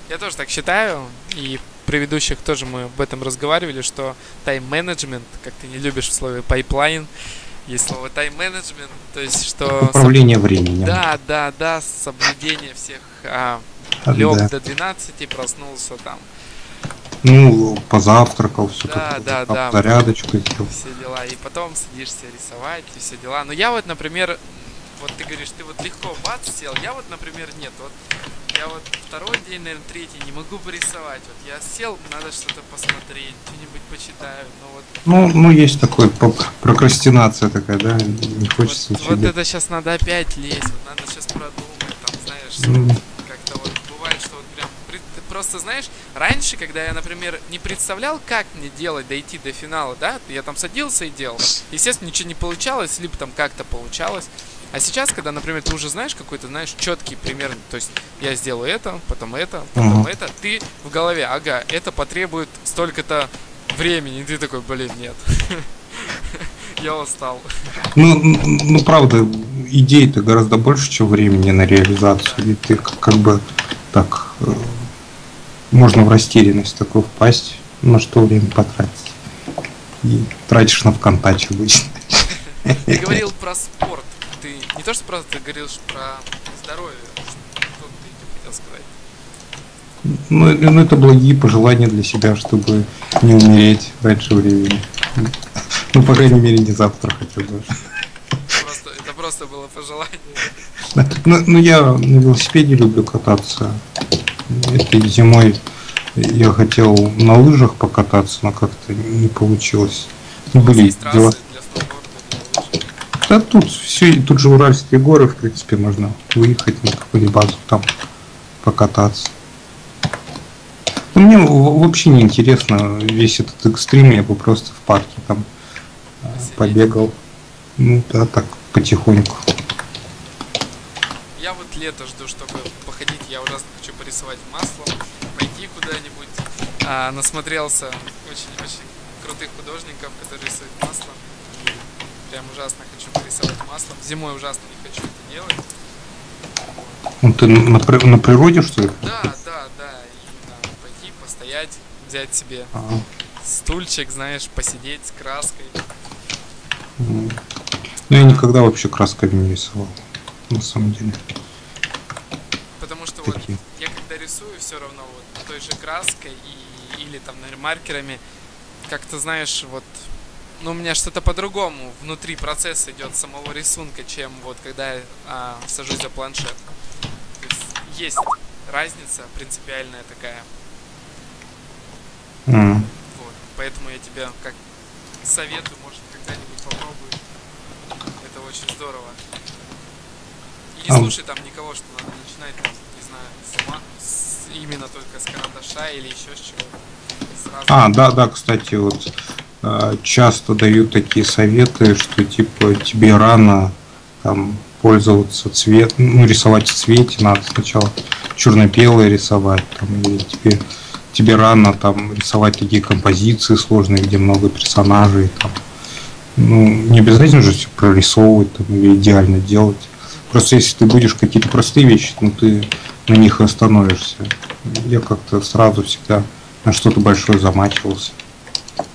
Я тоже так считаю, и предыдущих тоже мы об этом разговаривали, что тайм-менеджмент, как ты не любишь в слове pipeline, есть слово тайм-менеджмент, то есть что... Управление временем. Да, да, да, соблюдение всех а, лег да. до 12, проснулся там, Ну, позавтракал, все Да, да, да. зарядочку сделал. все дела, и потом садишься рисовать, и все дела. Но я вот, например, вот ты говоришь, ты вот легко бац сел, я вот, например, нет, вот я вот второй день, наверное, третий не могу порисовать. Вот я сел, надо что-то посмотреть, что-нибудь почитаю. Ну вот, Ну, ну есть такой прокрастинация такая, да, не хочется вот, вот это сейчас надо опять лезть, вот надо сейчас продумать, там, знаешь, Ну, как-то вот бывает, что вот прям просто знаешь, раньше, когда я, например, не представлял, как мне делать, дойти до финала, да, я там садился и делал. Естественно, ничего не получалось, либо там как-то получалось. А сейчас, когда, например, ты уже знаешь какой-то, знаешь, четкий пример, то есть я сделаю это, потом это, потом Ага. это, ты в голове, ага, это потребует столько-то времени, и ты такой, блин, нет. <laughs> Я устал. ну, ну, правда, идей-то гораздо больше, чем времени на реализацию. И ты как бы так э, можно в растерянность такую впасть, на что время потратить. И тратишь на ВКонтаче обычно. <laughs> Ты говорил про спорт. То, что просто ты говорил про здоровье. Что ты хотел сказать? Ну, ну, это благие пожелания для себя, чтобы не умереть раньше времени. Ну, по крайней мере, не завтра хотя бы. Просто, это просто было пожелание. Ну, ну, я на велосипеде люблю кататься. Этой зимой я хотел на лыжах покататься, но как-то не получилось. У вас Были есть трассы дела. для сноуборда, для лыж. Да тут все, тут же Уральские горы, в принципе, можно выехать на какую-нибудь базу там покататься. Ну, мне вообще не интересно весь этот экстрим, я бы просто в парке там э, Посидеть. побегал. Ну да, так потихоньку. Я вот лето жду, чтобы походить. Я ужасно хочу порисовать маслом, пойти куда-нибудь. А, насмотрелся очень-очень крутых художников, которые рисуют маслом. И прям ужасно хочу порисовать маслом. Зимой ужасно не хочу это делать. Ну, ты на, на природе, что ли? Да, да, да. Именно пойти, постоять, взять себе А, стульчик, знаешь, посидеть с краской. Ну, я никогда вообще красками не рисовал, на самом деле. Потому что вот Такие. я когда рисую, все равно вот той же краской и, или там, наверное, маркерами, как-то, знаешь, вот, ну, у меня что-то по-другому внутри процесса идет самого рисунка, чем вот когда я а, сажусь за планшет. Есть есть разница принципиальная такая. М. Вот. Поэтому я тебе как советую, может, когда-нибудь попробуй. Это очень здорово. И не А. слушай там никого, что надо начинать, там, не знаю, сама, с- именно только с карандаша или еще с чего. Сразу. А, да, да, кстати, вот часто дают такие советы, что типа тебе рано там пользоваться цвет, ну рисовать в цвете, надо сначала черно-белое рисовать, там, или тебе тебе рано там рисовать такие композиции сложные, где много персонажей, там. Ну, не обязательно же все прорисовывать там, или идеально делать. Просто если ты будешь какие-то простые вещи, ну ты на них остановишься. Я как-то сразу всегда на что-то большое замачивался.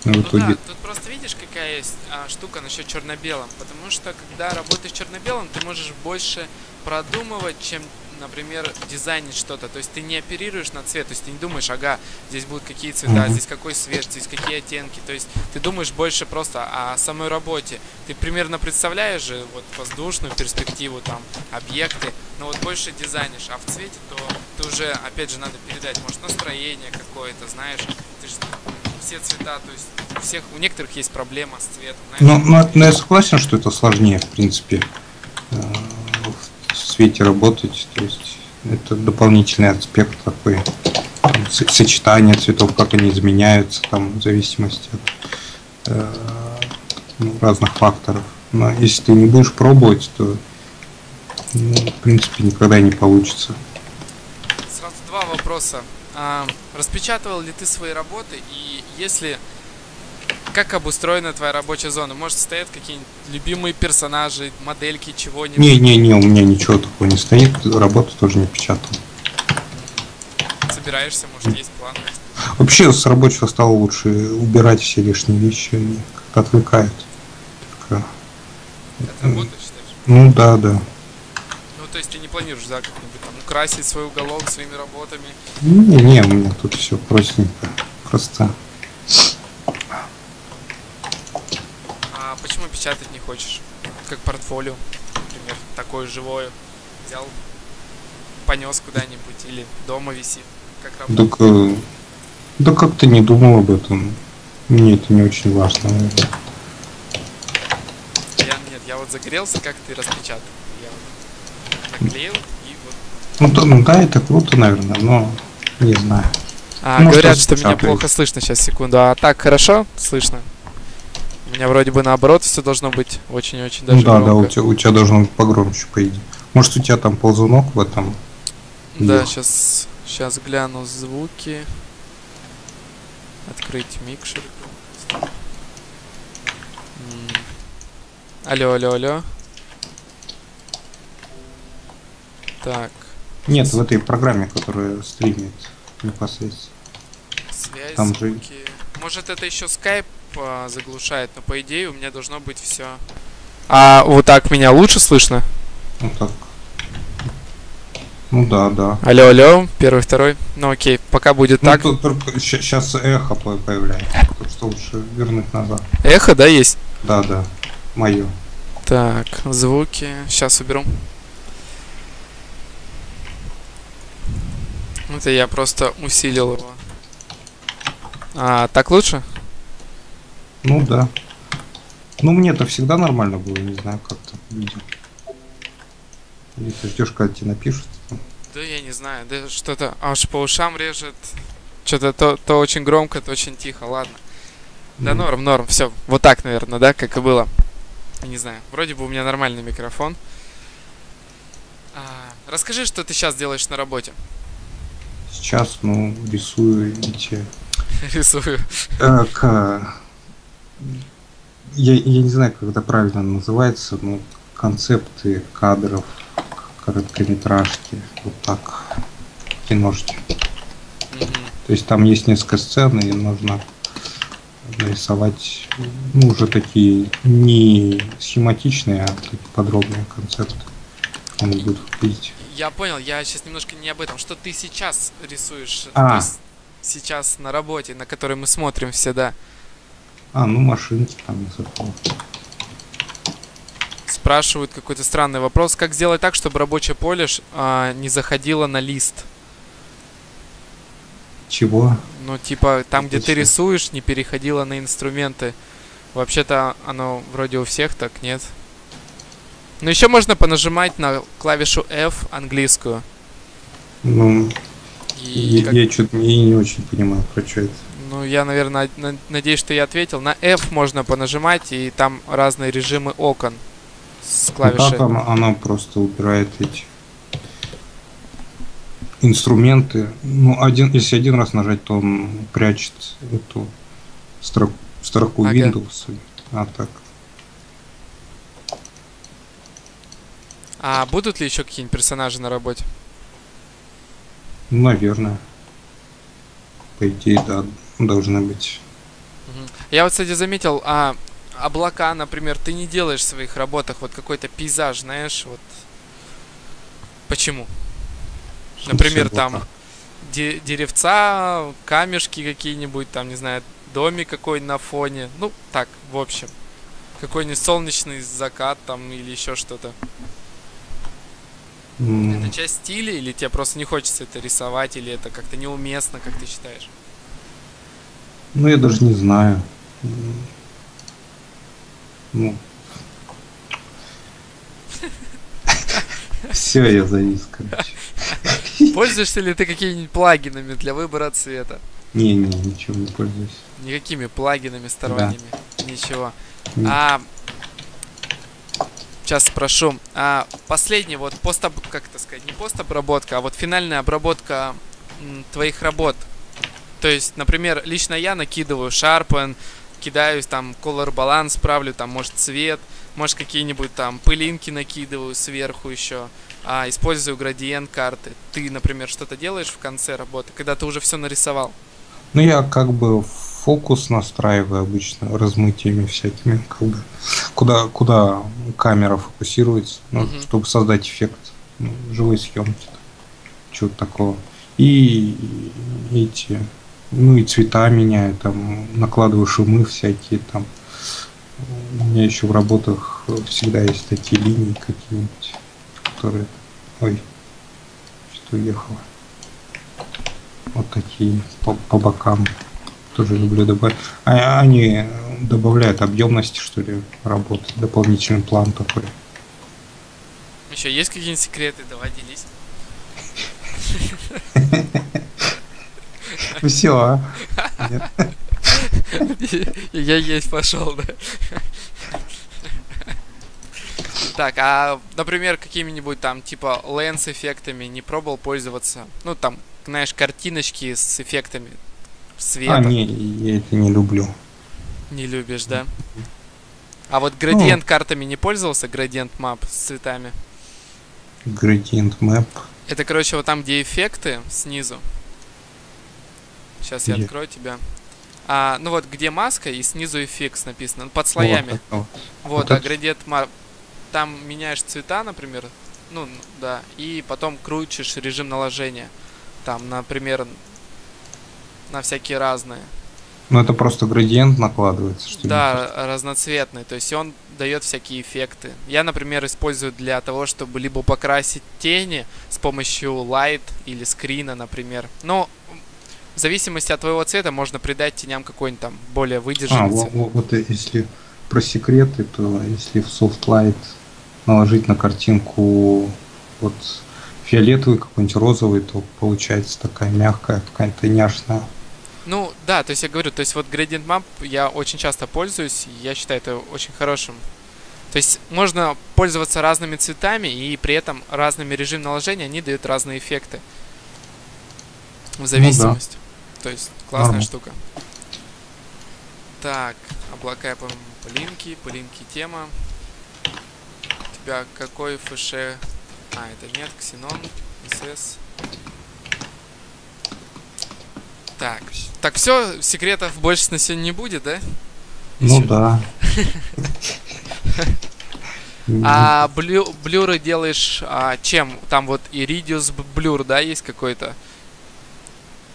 Ну, в Ну да, тут просто видишь, какая есть а, штука насчет черно-белым. Потому что когда работаешь черно-белым, ты можешь больше продумывать, чем, например, дизайнить что-то. То есть ты не оперируешь на цвет, то есть ты не думаешь, ага, здесь будут какие цвета, здесь какой свет, здесь какие оттенки. То есть ты думаешь больше просто о самой работе. Ты примерно представляешь же вот воздушную перспективу, там, объекты, но вот больше дизайнишь. А в цвете, то ты уже, опять же, надо передать, может, настроение какое-то, знаешь, ты же все цвета, то есть у всех, у некоторых есть проблема с цветом, Ну, ну, ну, я согласен, что это сложнее, в принципе, э, в свете работать. То есть это дополнительный аспект такой сочетание цветов, как они изменяются, там, в зависимости от э, ну, разных факторов. Но если ты не будешь пробовать, то ну, в принципе никогда не получится. Сразу два вопроса. А, распечатывал ли ты свои работы и если как обустроена твоя рабочая зона? Может, стоят какие-нибудь любимые персонажи, модельки, чего-нибудь? Не-не-не, у меня ничего такого не стоит, работу тоже не печатал. Собираешься, может, есть планы? Вообще с рабочего стола лучше убирать все лишние вещи, они как-то отвлекают. Только, Это работа, считаешь? Ну да, да. Ну, то есть ты не планируешь, да, как-нибудь украсить свой уголок своими работами? Не, не, у меня тут все простенько. Просто. А почему печатать не хочешь? Как портфолио, например, такое живое. Взял, понес куда-нибудь или дома висит. Как работа? Так, э, да как-то не думал об этом. Мне это не очень важно. наверное. Я, нет, я вот загорелся, как ты распечатал. Я вот наклеил. Ну, да, ну да, это круто, наверное, но не знаю. А, Ну, говорят, что что меня распечатать? плохо слышно сейчас, секунду. А так хорошо слышно? У меня вроде бы наоборот все должно быть очень-очень даже ну да, да, у громко. тебя, у тебя должно быть погромче, по идее. Может, у тебя там ползунок в этом? Да, Ё. сейчас, сейчас гляну звуки. Открыть микшер. Алло, алло, алло. Так, Нет, в этой программе, которая стримит непосредственно. связь, Там же- звуки. Может это еще скайп а, заглушает, но по идее у меня должно быть все. А вот так меня лучше слышно? Ну так. Ну да, да. Алло, алло, первый, второй. Ну окей, пока будет так. Ну, тут только сейчас эхо по- появляется. Так что лучше вернуть назад. Эхо, да, есть? Да, да. Мое. Так, звуки. Сейчас уберу. Это я просто усилил его. А, так лучше? Ну да. Ну мне это всегда нормально было, не знаю, как то видео. Или ты ждешь, когда тебе напишут. Да я не знаю, да что-то аж по ушам режет. Что-то то, то очень громко, то очень тихо, ладно. Да норм, норм, все. Вот так, наверное, да, как и было. Не знаю, вроде бы у меня нормальный микрофон. А, расскажи, что ты сейчас делаешь на работе. Сейчас, ну, рисую эти... <laughs> Рисую. э, к- Я, я не знаю, как это правильно называется, но концепты кадров, короткометражки, вот так, киношки. Мгм. То есть там есть несколько сцен, и нужно нарисовать ну, уже такие не схематичные, а такие подробные концепты. Они будут выглядеть. Я понял, я сейчас немножко не об этом. Что ты сейчас рисуешь? А. Есть сейчас на работе, на которой мы смотрим все, да. А, ну машинки там этого. Спрашивают какой-то странный вопрос. Как сделать так, чтобы рабочее поле а, не заходило на лист? Чего? Ну, типа, там, где ты рисуешь, не переходило на инструменты. Вообще-то оно вроде у всех так, нет? Ну еще можно понажимать на клавишу F английскую. Ну, И я, как- я что-то не, не очень понимаю, про что это. Ну, я, наверное, надеюсь, что я ответил. На F можно понажимать, и там разные режимы окон с Ну, клавишей. так она, она просто убирает эти инструменты. Ну, один, если один раз нажать, то он прячет эту строку, строку Ага. Windows. А так. А будут ли еще какие-нибудь персонажи на работе? Наверное. По идее, да, должны быть. Я вот, кстати, заметил, а облака, например, ты не делаешь в своих работах вот какой-то пейзаж, знаешь, вот. Почему? Например, там де- деревца, камешки какие-нибудь, там, не знаю, домик какой на фоне. Ну, так, в общем. Какой-нибудь солнечный закат там или еще что-то. Это часть стиля или тебе просто не хочется это рисовать, или это как-то неуместно, как ты считаешь? Ну, я даже не знаю. Ну. <laughs> Все, я завис, короче. Пользуешься ли ты какими-нибудь плагинами для выбора цвета? Не, не, ничего не пользуюсь. Никакими плагинами сторонними? Ничего. М. А сейчас спрошу. А последний вот пост как это сказать, не постобработка, а вот финальная обработка твоих работ. То есть, например, лично я накидываю Sharpen, кидаюсь там color баланс, правлю там, может, цвет, может, какие-нибудь там пылинки накидываю сверху еще, а, использую градиент карты. Ты, например, что-то делаешь в конце работы, когда ты уже все нарисовал? Ну, я как бы фокус настраиваю обычно размытиями всякими, как бы, куда, куда камера фокусируется, ну, Мгм. чтобы создать эффект ну, живой съемки. Чего-то такого. И эти, ну и цвета меняю, там, накладываю шумы всякие, там. У меня еще в работах всегда есть такие линии какие-нибудь, которые... Ой, что уехало. Вот такие по, по бокам. Тоже люблю добавить. А, они добавляют объемности, что ли, работы. Дополнительный план такой. Еще есть какие-нибудь секреты? Давай делись. Все, а? Я есть пошел, да. Так, а, например, какими-нибудь там, типа, лэнс эффектами не пробовал пользоваться? Ну, там, знаешь, картиночки с эффектами света. А, не, я это не люблю. Не любишь, да? А вот градиент картами не пользовался? Градиент мап с цветами? Gradient Map. Это, короче, вот там, где эффекты снизу. Сейчас я Где? открою тебя. А, ну вот, где маска и снизу эффекс написано, ну, под слоями. Вот, вот. Вот, да, это- градиент ма- Там меняешь цвета, например. Ну, да. И потом крутишь режим наложения. Там, например, на всякие разные. Ну это просто градиент накладывается, что ли? Да, разноцветный. То есть он дает всякие эффекты. Я, например, использую для того, чтобы либо покрасить тени с помощью light или скрина, например. Но в зависимости от твоего цвета можно придать теням какой-нибудь там более А, выдержанный во- цвет. во- вот если про секреты, то если в Softlight наложить на картинку вот фиолетовый, какой-нибудь розовый, то получается такая мягкая, какая-то няшная. Ну, да, то есть я говорю, то есть вот Gradient Map я очень часто пользуюсь, и я считаю это очень хорошим. То есть можно пользоваться разными цветами, и при этом разными режимами наложения они дают разные эффекты. В зависимости. То есть классная Норм. штука. Так, облака, я по-моему, пылинки, пылинки тема. У тебя какой ФШ? А, это нет, Ксенон, СС. Так, так все, секретов больше на сегодня не будет, да? Ну Ещё- да. <laughs> А блю, блюры делаешь а, чем? Там вот б- блюр, да, есть какой-то?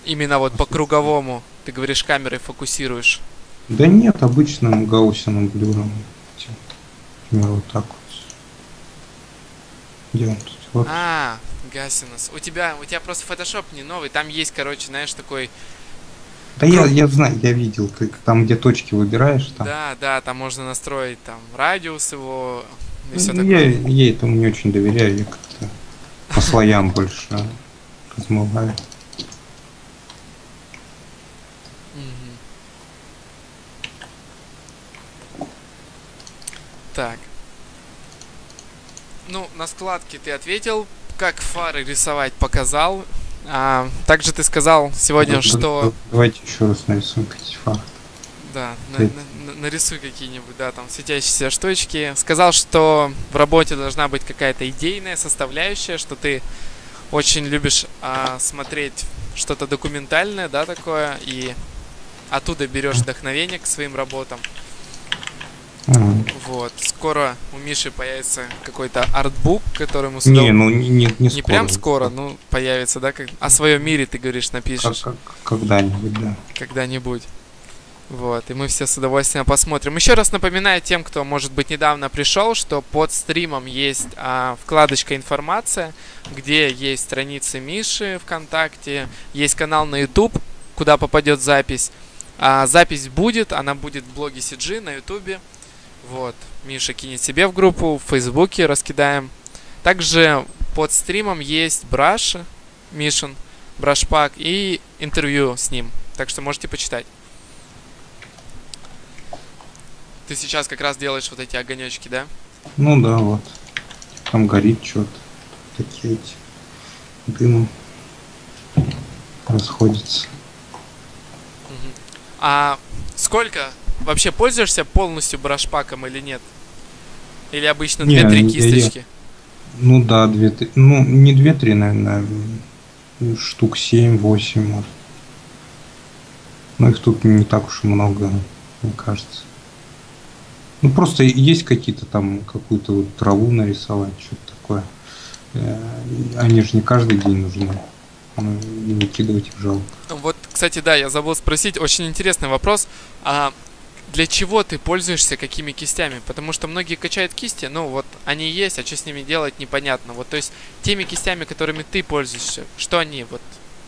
Именно вот по круговому. Ты говоришь, камерой фокусируешь. Да нет, обычным гаусиным блюром. Например, вот так вот. Где он тут? Вот. А, Гасинус. У тебя, у тебя просто Photoshop не новый. Там есть, короче, знаешь, такой... Да я, я знаю, я видел, ты там, где точки выбираешь, там. Да, да, там можно настроить там радиус его, и все Ну, такое. Я, я этому не очень доверяю, я как-то по слоям <laughs> больше размываю. Так. Ну, на складке ты ответил, как фары рисовать показал. А, также ты сказал сегодня, Да- что... да- Давайте еще раз нарисуем какие факты. Да, на- на- нарисуй какие-нибудь, да, там светящиеся штучки. Сказал, что в работе должна быть какая-то идейная составляющая, что ты очень любишь а, смотреть что-то документальное, да, такое, и оттуда берешь вдохновение к своим работам. Вот. Скоро у Миши появится какой-то артбук, который ему Не, ну не, не, не не скоро. прям скоро, ну появится, да, как о своем мире ты говоришь, Как- напишешь как- когда-нибудь, да. когда-нибудь. Вот, и мы все с удовольствием посмотрим. Еще раз напоминаю тем, кто, может быть, недавно пришел, что под стримом есть а, вкладочка «Информация», где есть страницы Миши ВКонтакте, есть канал на YouTube, куда попадет запись. А, запись будет, она будет в блоге CG на YouTube. Вот, Миша кинет себе в группу, в Фейсбуке раскидаем. Также под стримом есть браш Мишин, брашпак и интервью с ним. Так что можете почитать. Ты сейчас как раз делаешь вот эти огонечки, да? Ну да, вот. Там горит что-то. Такие эти дымом расходятся. А сколько вообще пользуешься полностью брашпаком или нет? Или обычно Не, 2-3 я- я- кисточки? Ну да, две три. Ну, не две-три, наверное, м, штук семь-восемь, может. Но их тут не так уж и много, мне кажется. Ну просто есть какие-то там, какую-то вот траву нарисовать, что-то такое. Э, Они же не каждый день нужны. Ну, и выкидывать их жалко. Вот, кстати, да, я забыл спросить, очень интересный вопрос. А для чего ты пользуешься какими кистями? Потому что многие качают кисти, ну вот они есть, а что с ними делать непонятно. Вот, то есть теми кистями, которыми ты пользуешься, что они, вот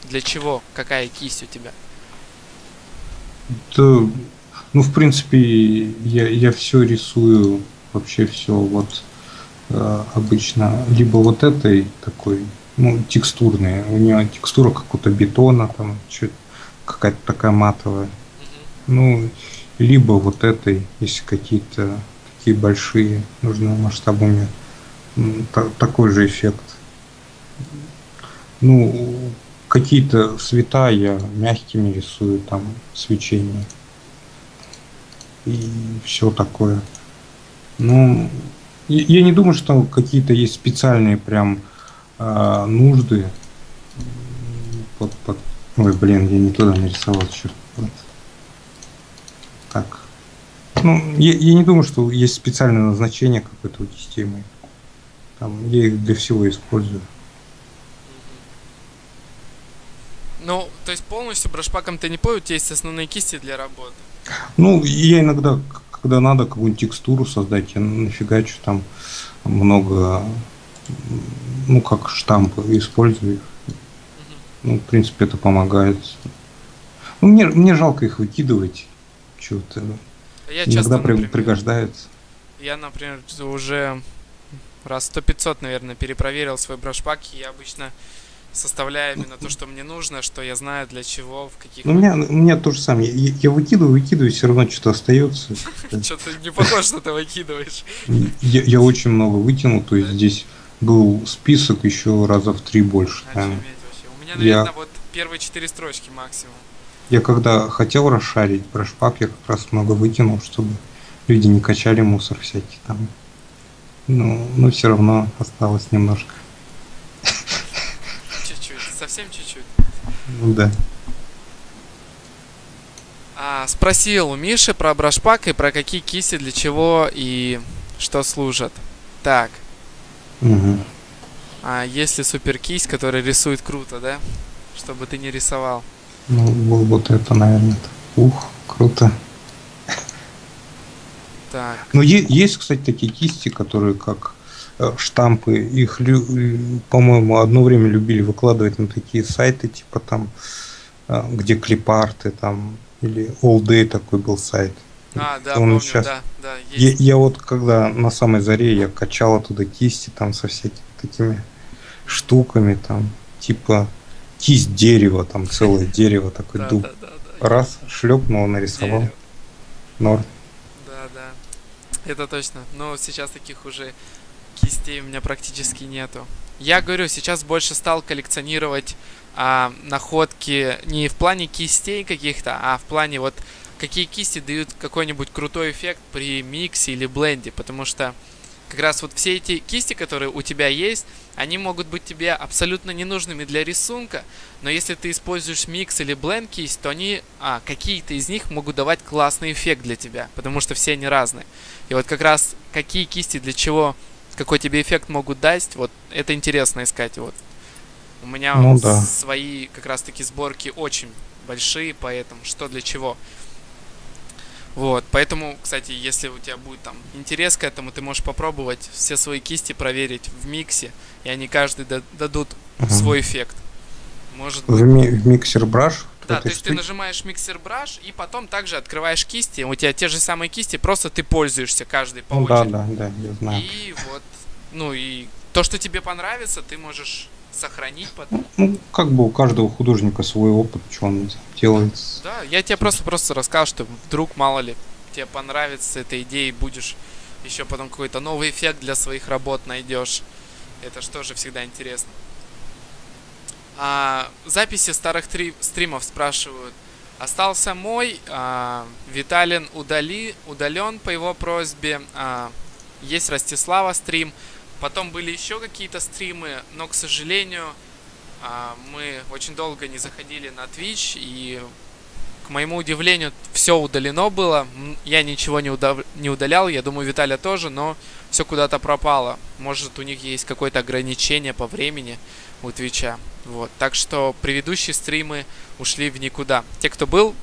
для чего, какая кисть у тебя? Да, ну, в принципе, я, я все рисую, вообще все вот э, обычно либо вот этой такой, ну, текстурные. У нее текстура какого-то бетона, там, чё- какая-то такая матовая. Ну, либо вот этой, если какие-то такие большие, нужны масштабами, такой же эффект. Ну, какие-то цвета я мягкими рисую, там, свечение. И все такое. Ну, я не думаю, что какие-то есть специальные прям а, нужды. Под, под... Ой, блин, я не туда нарисовал, черт. Так. Ну, я, я не думаю, что есть специальное назначение какой-то у кистей моих. Там, я их для всего использую. Ну, то есть полностью брашпаком ты не пою, у тебя есть основные кисти для работы. Ну, я иногда, когда надо какую-нибудь текстуру создать, я нафигачу там много, ну, как штампы, использую их. Ну, в принципе, это помогает. Ну, мне, мне жалко их выкидывать. Чего-то. Я часто, Иногда при- например, пригождается. Я, например, уже раз сто пятьсот, наверное, перепроверил свой брашпак, и я обычно составляю именно то, что мне нужно, что я знаю для чего, в каких... Ну, у меня, у меня то же самое. Я, я выкидываю, выкидываю, все равно что-то остается. <laughs> Что-то не похоже, что ты выкидываешь. Я, я очень много вытянул, то есть здесь был список еще раза в три больше. вообще. У меня, Я- наверное, вот первые четыре строчки максимум. Я когда хотел расшарить брашпак, я как раз много вытянул, чтобы люди не качали мусор всякий там. Ну, но все равно осталось немножко. Чуть-чуть, совсем чуть-чуть. Ну да. А, спросил у Миши про брашпак и про какие кисти, для чего и что служат. Так, Мгм. а если суперкисть, которая рисует круто, да? Чтобы ты не рисовал. Ну, вот, вот это, наверное. Ух, круто. Так, Ну, е- есть, кстати, такие кисти, которые как э, штампы. Их, лю- по-моему, одно время любили выкладывать на такие сайты, типа там, э, где клипарты, там, или All Day такой был сайт. А, да, Он помню, сейчас- да, да, Я, есть. я вот когда на самой заре я качал оттуда кисти там со всякими такими штуками там, типа кисть дерева, там целое <laughs> дерево, такой дуб. Раз, шлепнул, нарисовал. Норм. Да, да. Это точно. Но сейчас таких уже кистей у меня практически нету. Я говорю, сейчас больше стал коллекционировать а, находки не в плане кистей каких-то, а в плане вот какие кисти дают какой-нибудь крутой эффект при миксе или бленде, потому что как раз вот все эти кисти, которые у тебя есть, они могут быть тебе абсолютно ненужными для рисунка, но если ты используешь микс или бленд кисть, то они, а, какие-то из них могут давать классный эффект для тебя, потому что все они разные. И вот как раз какие кисти для чего, какой тебе эффект могут дать, вот это интересно искать. Вот. У меня Ну да. свои как раз таки сборки очень большие, поэтому что для чего. Вот, поэтому, кстати, если у тебя будет там интерес к этому, ты можешь попробовать все свои кисти проверить в миксе, и они каждый да- дадут Мгм. свой эффект. Может В, быть. ми- в миксер браш. Да, то есть ты нажимаешь миксер браш и потом также открываешь кисти. У тебя те же самые кисти, просто ты пользуешься каждый по Ну да, очереди. да, да, я знаю. И вот, ну и то, что тебе понравится, ты можешь сохранить потом. Ну, как бы у каждого художника свой опыт, что он делает. Да, я тебе просто просто рассказал, что вдруг, мало ли, тебе понравится эта идея, и будешь еще потом какой-то новый эффект для своих работ найдешь. Это же всегда интересно. А, записи старых три- стримов спрашивают. Остался мой, а, Виталин удали, удален по его просьбе. а, есть Ростислава стрим. Потом были еще какие-то стримы, но, к сожалению, а, мы очень долго не заходили на Twitch, и, к моему удивлению, все удалено было. Я ничего не, удав- не удалял, я думаю, Виталя тоже, но все куда-то пропало. Может, у них есть какое-то ограничение по времени у Твича. Вот. Так что предыдущие стримы ушли в никуда. Те, кто был,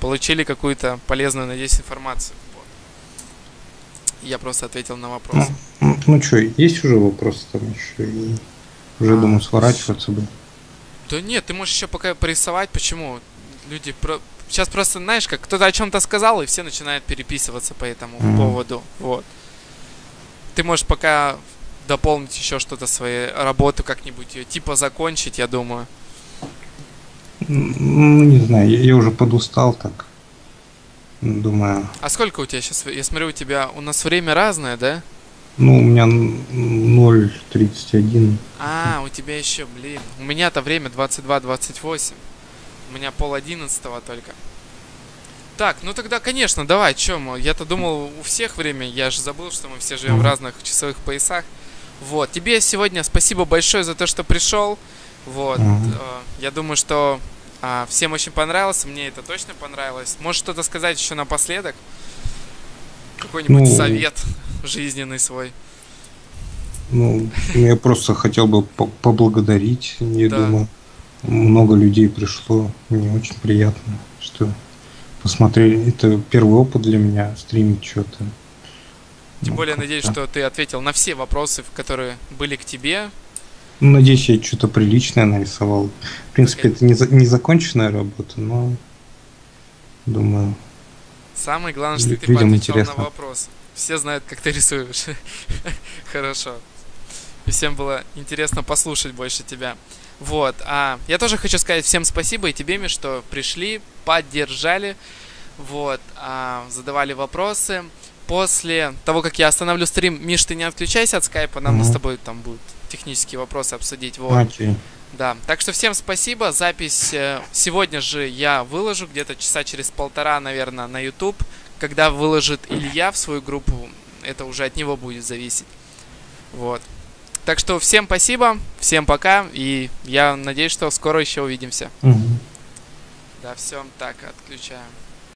получили какую-то полезную, надеюсь, информацию. Я просто ответил на вопрос. Ну, ну что, есть уже вопросы там еще? И уже, А, думаю, сворачиваться бы. Да нет, ты можешь еще пока порисовать. Почему? Люди про... Сейчас просто, знаешь, как кто-то о чем-то сказал, и все начинают переписываться по этому Мгм. поводу. Вот. Ты можешь пока дополнить еще что-то своей работы как-нибудь, ее типа закончить, я думаю. Ну, не знаю, я, я уже подустал так. Думаю, А сколько у тебя сейчас? Я смотрю, у тебя у нас время разное, да? ну, у меня 0.31. А, у тебя еще, блин. У меня-то время 22-28. У меня пол одиннадцатого только. Так, ну тогда, конечно, давай, чё мы? Я-то думал, у всех время, я же забыл, что мы все живем в Мгм. разных часовых поясах. Вот, тебе сегодня спасибо большое за то, что пришел. Вот, э, я думаю, что а, всем очень понравилось, мне это точно понравилось. Можешь что-то сказать еще напоследок? Какой-нибудь Ну, совет жизненный свой. Ну, я просто хотел бы по- поблагодарить. Я Да. думаю, много людей пришло. Мне очень приятно, что посмотрели. Это первый опыт для меня стримить что-то. Тем Ну, более, надеюсь, что ты ответил на все вопросы, которые были к тебе. Ну, надеюсь, я что-то приличное нарисовал. В принципе, это не, за- не законченная работа, но думаю, Самое главное, что ты поотвечал на интересно. вопрос. Все знают, как ты рисуешь. <laughs> Хорошо. И всем было интересно послушать больше тебя. Вот. А я тоже хочу сказать всем спасибо и тебе, Миш, что пришли, поддержали, вот, а, задавали вопросы. После того, как я остановлю стрим, Миш, ты не отключайся от скайпа, нам Мгм. с тобой там будут технические вопросы обсудить. Вот. окей. Да, так что всем спасибо. Запись э, сегодня же я выложу, где-то часа через полтора, наверное, на YouTube. Когда выложит Илья в свою группу, это уже от него будет зависеть. Вот. Так что всем спасибо, всем пока, и я надеюсь, что скоро еще увидимся. Мгм. Да, все, так, отключаем.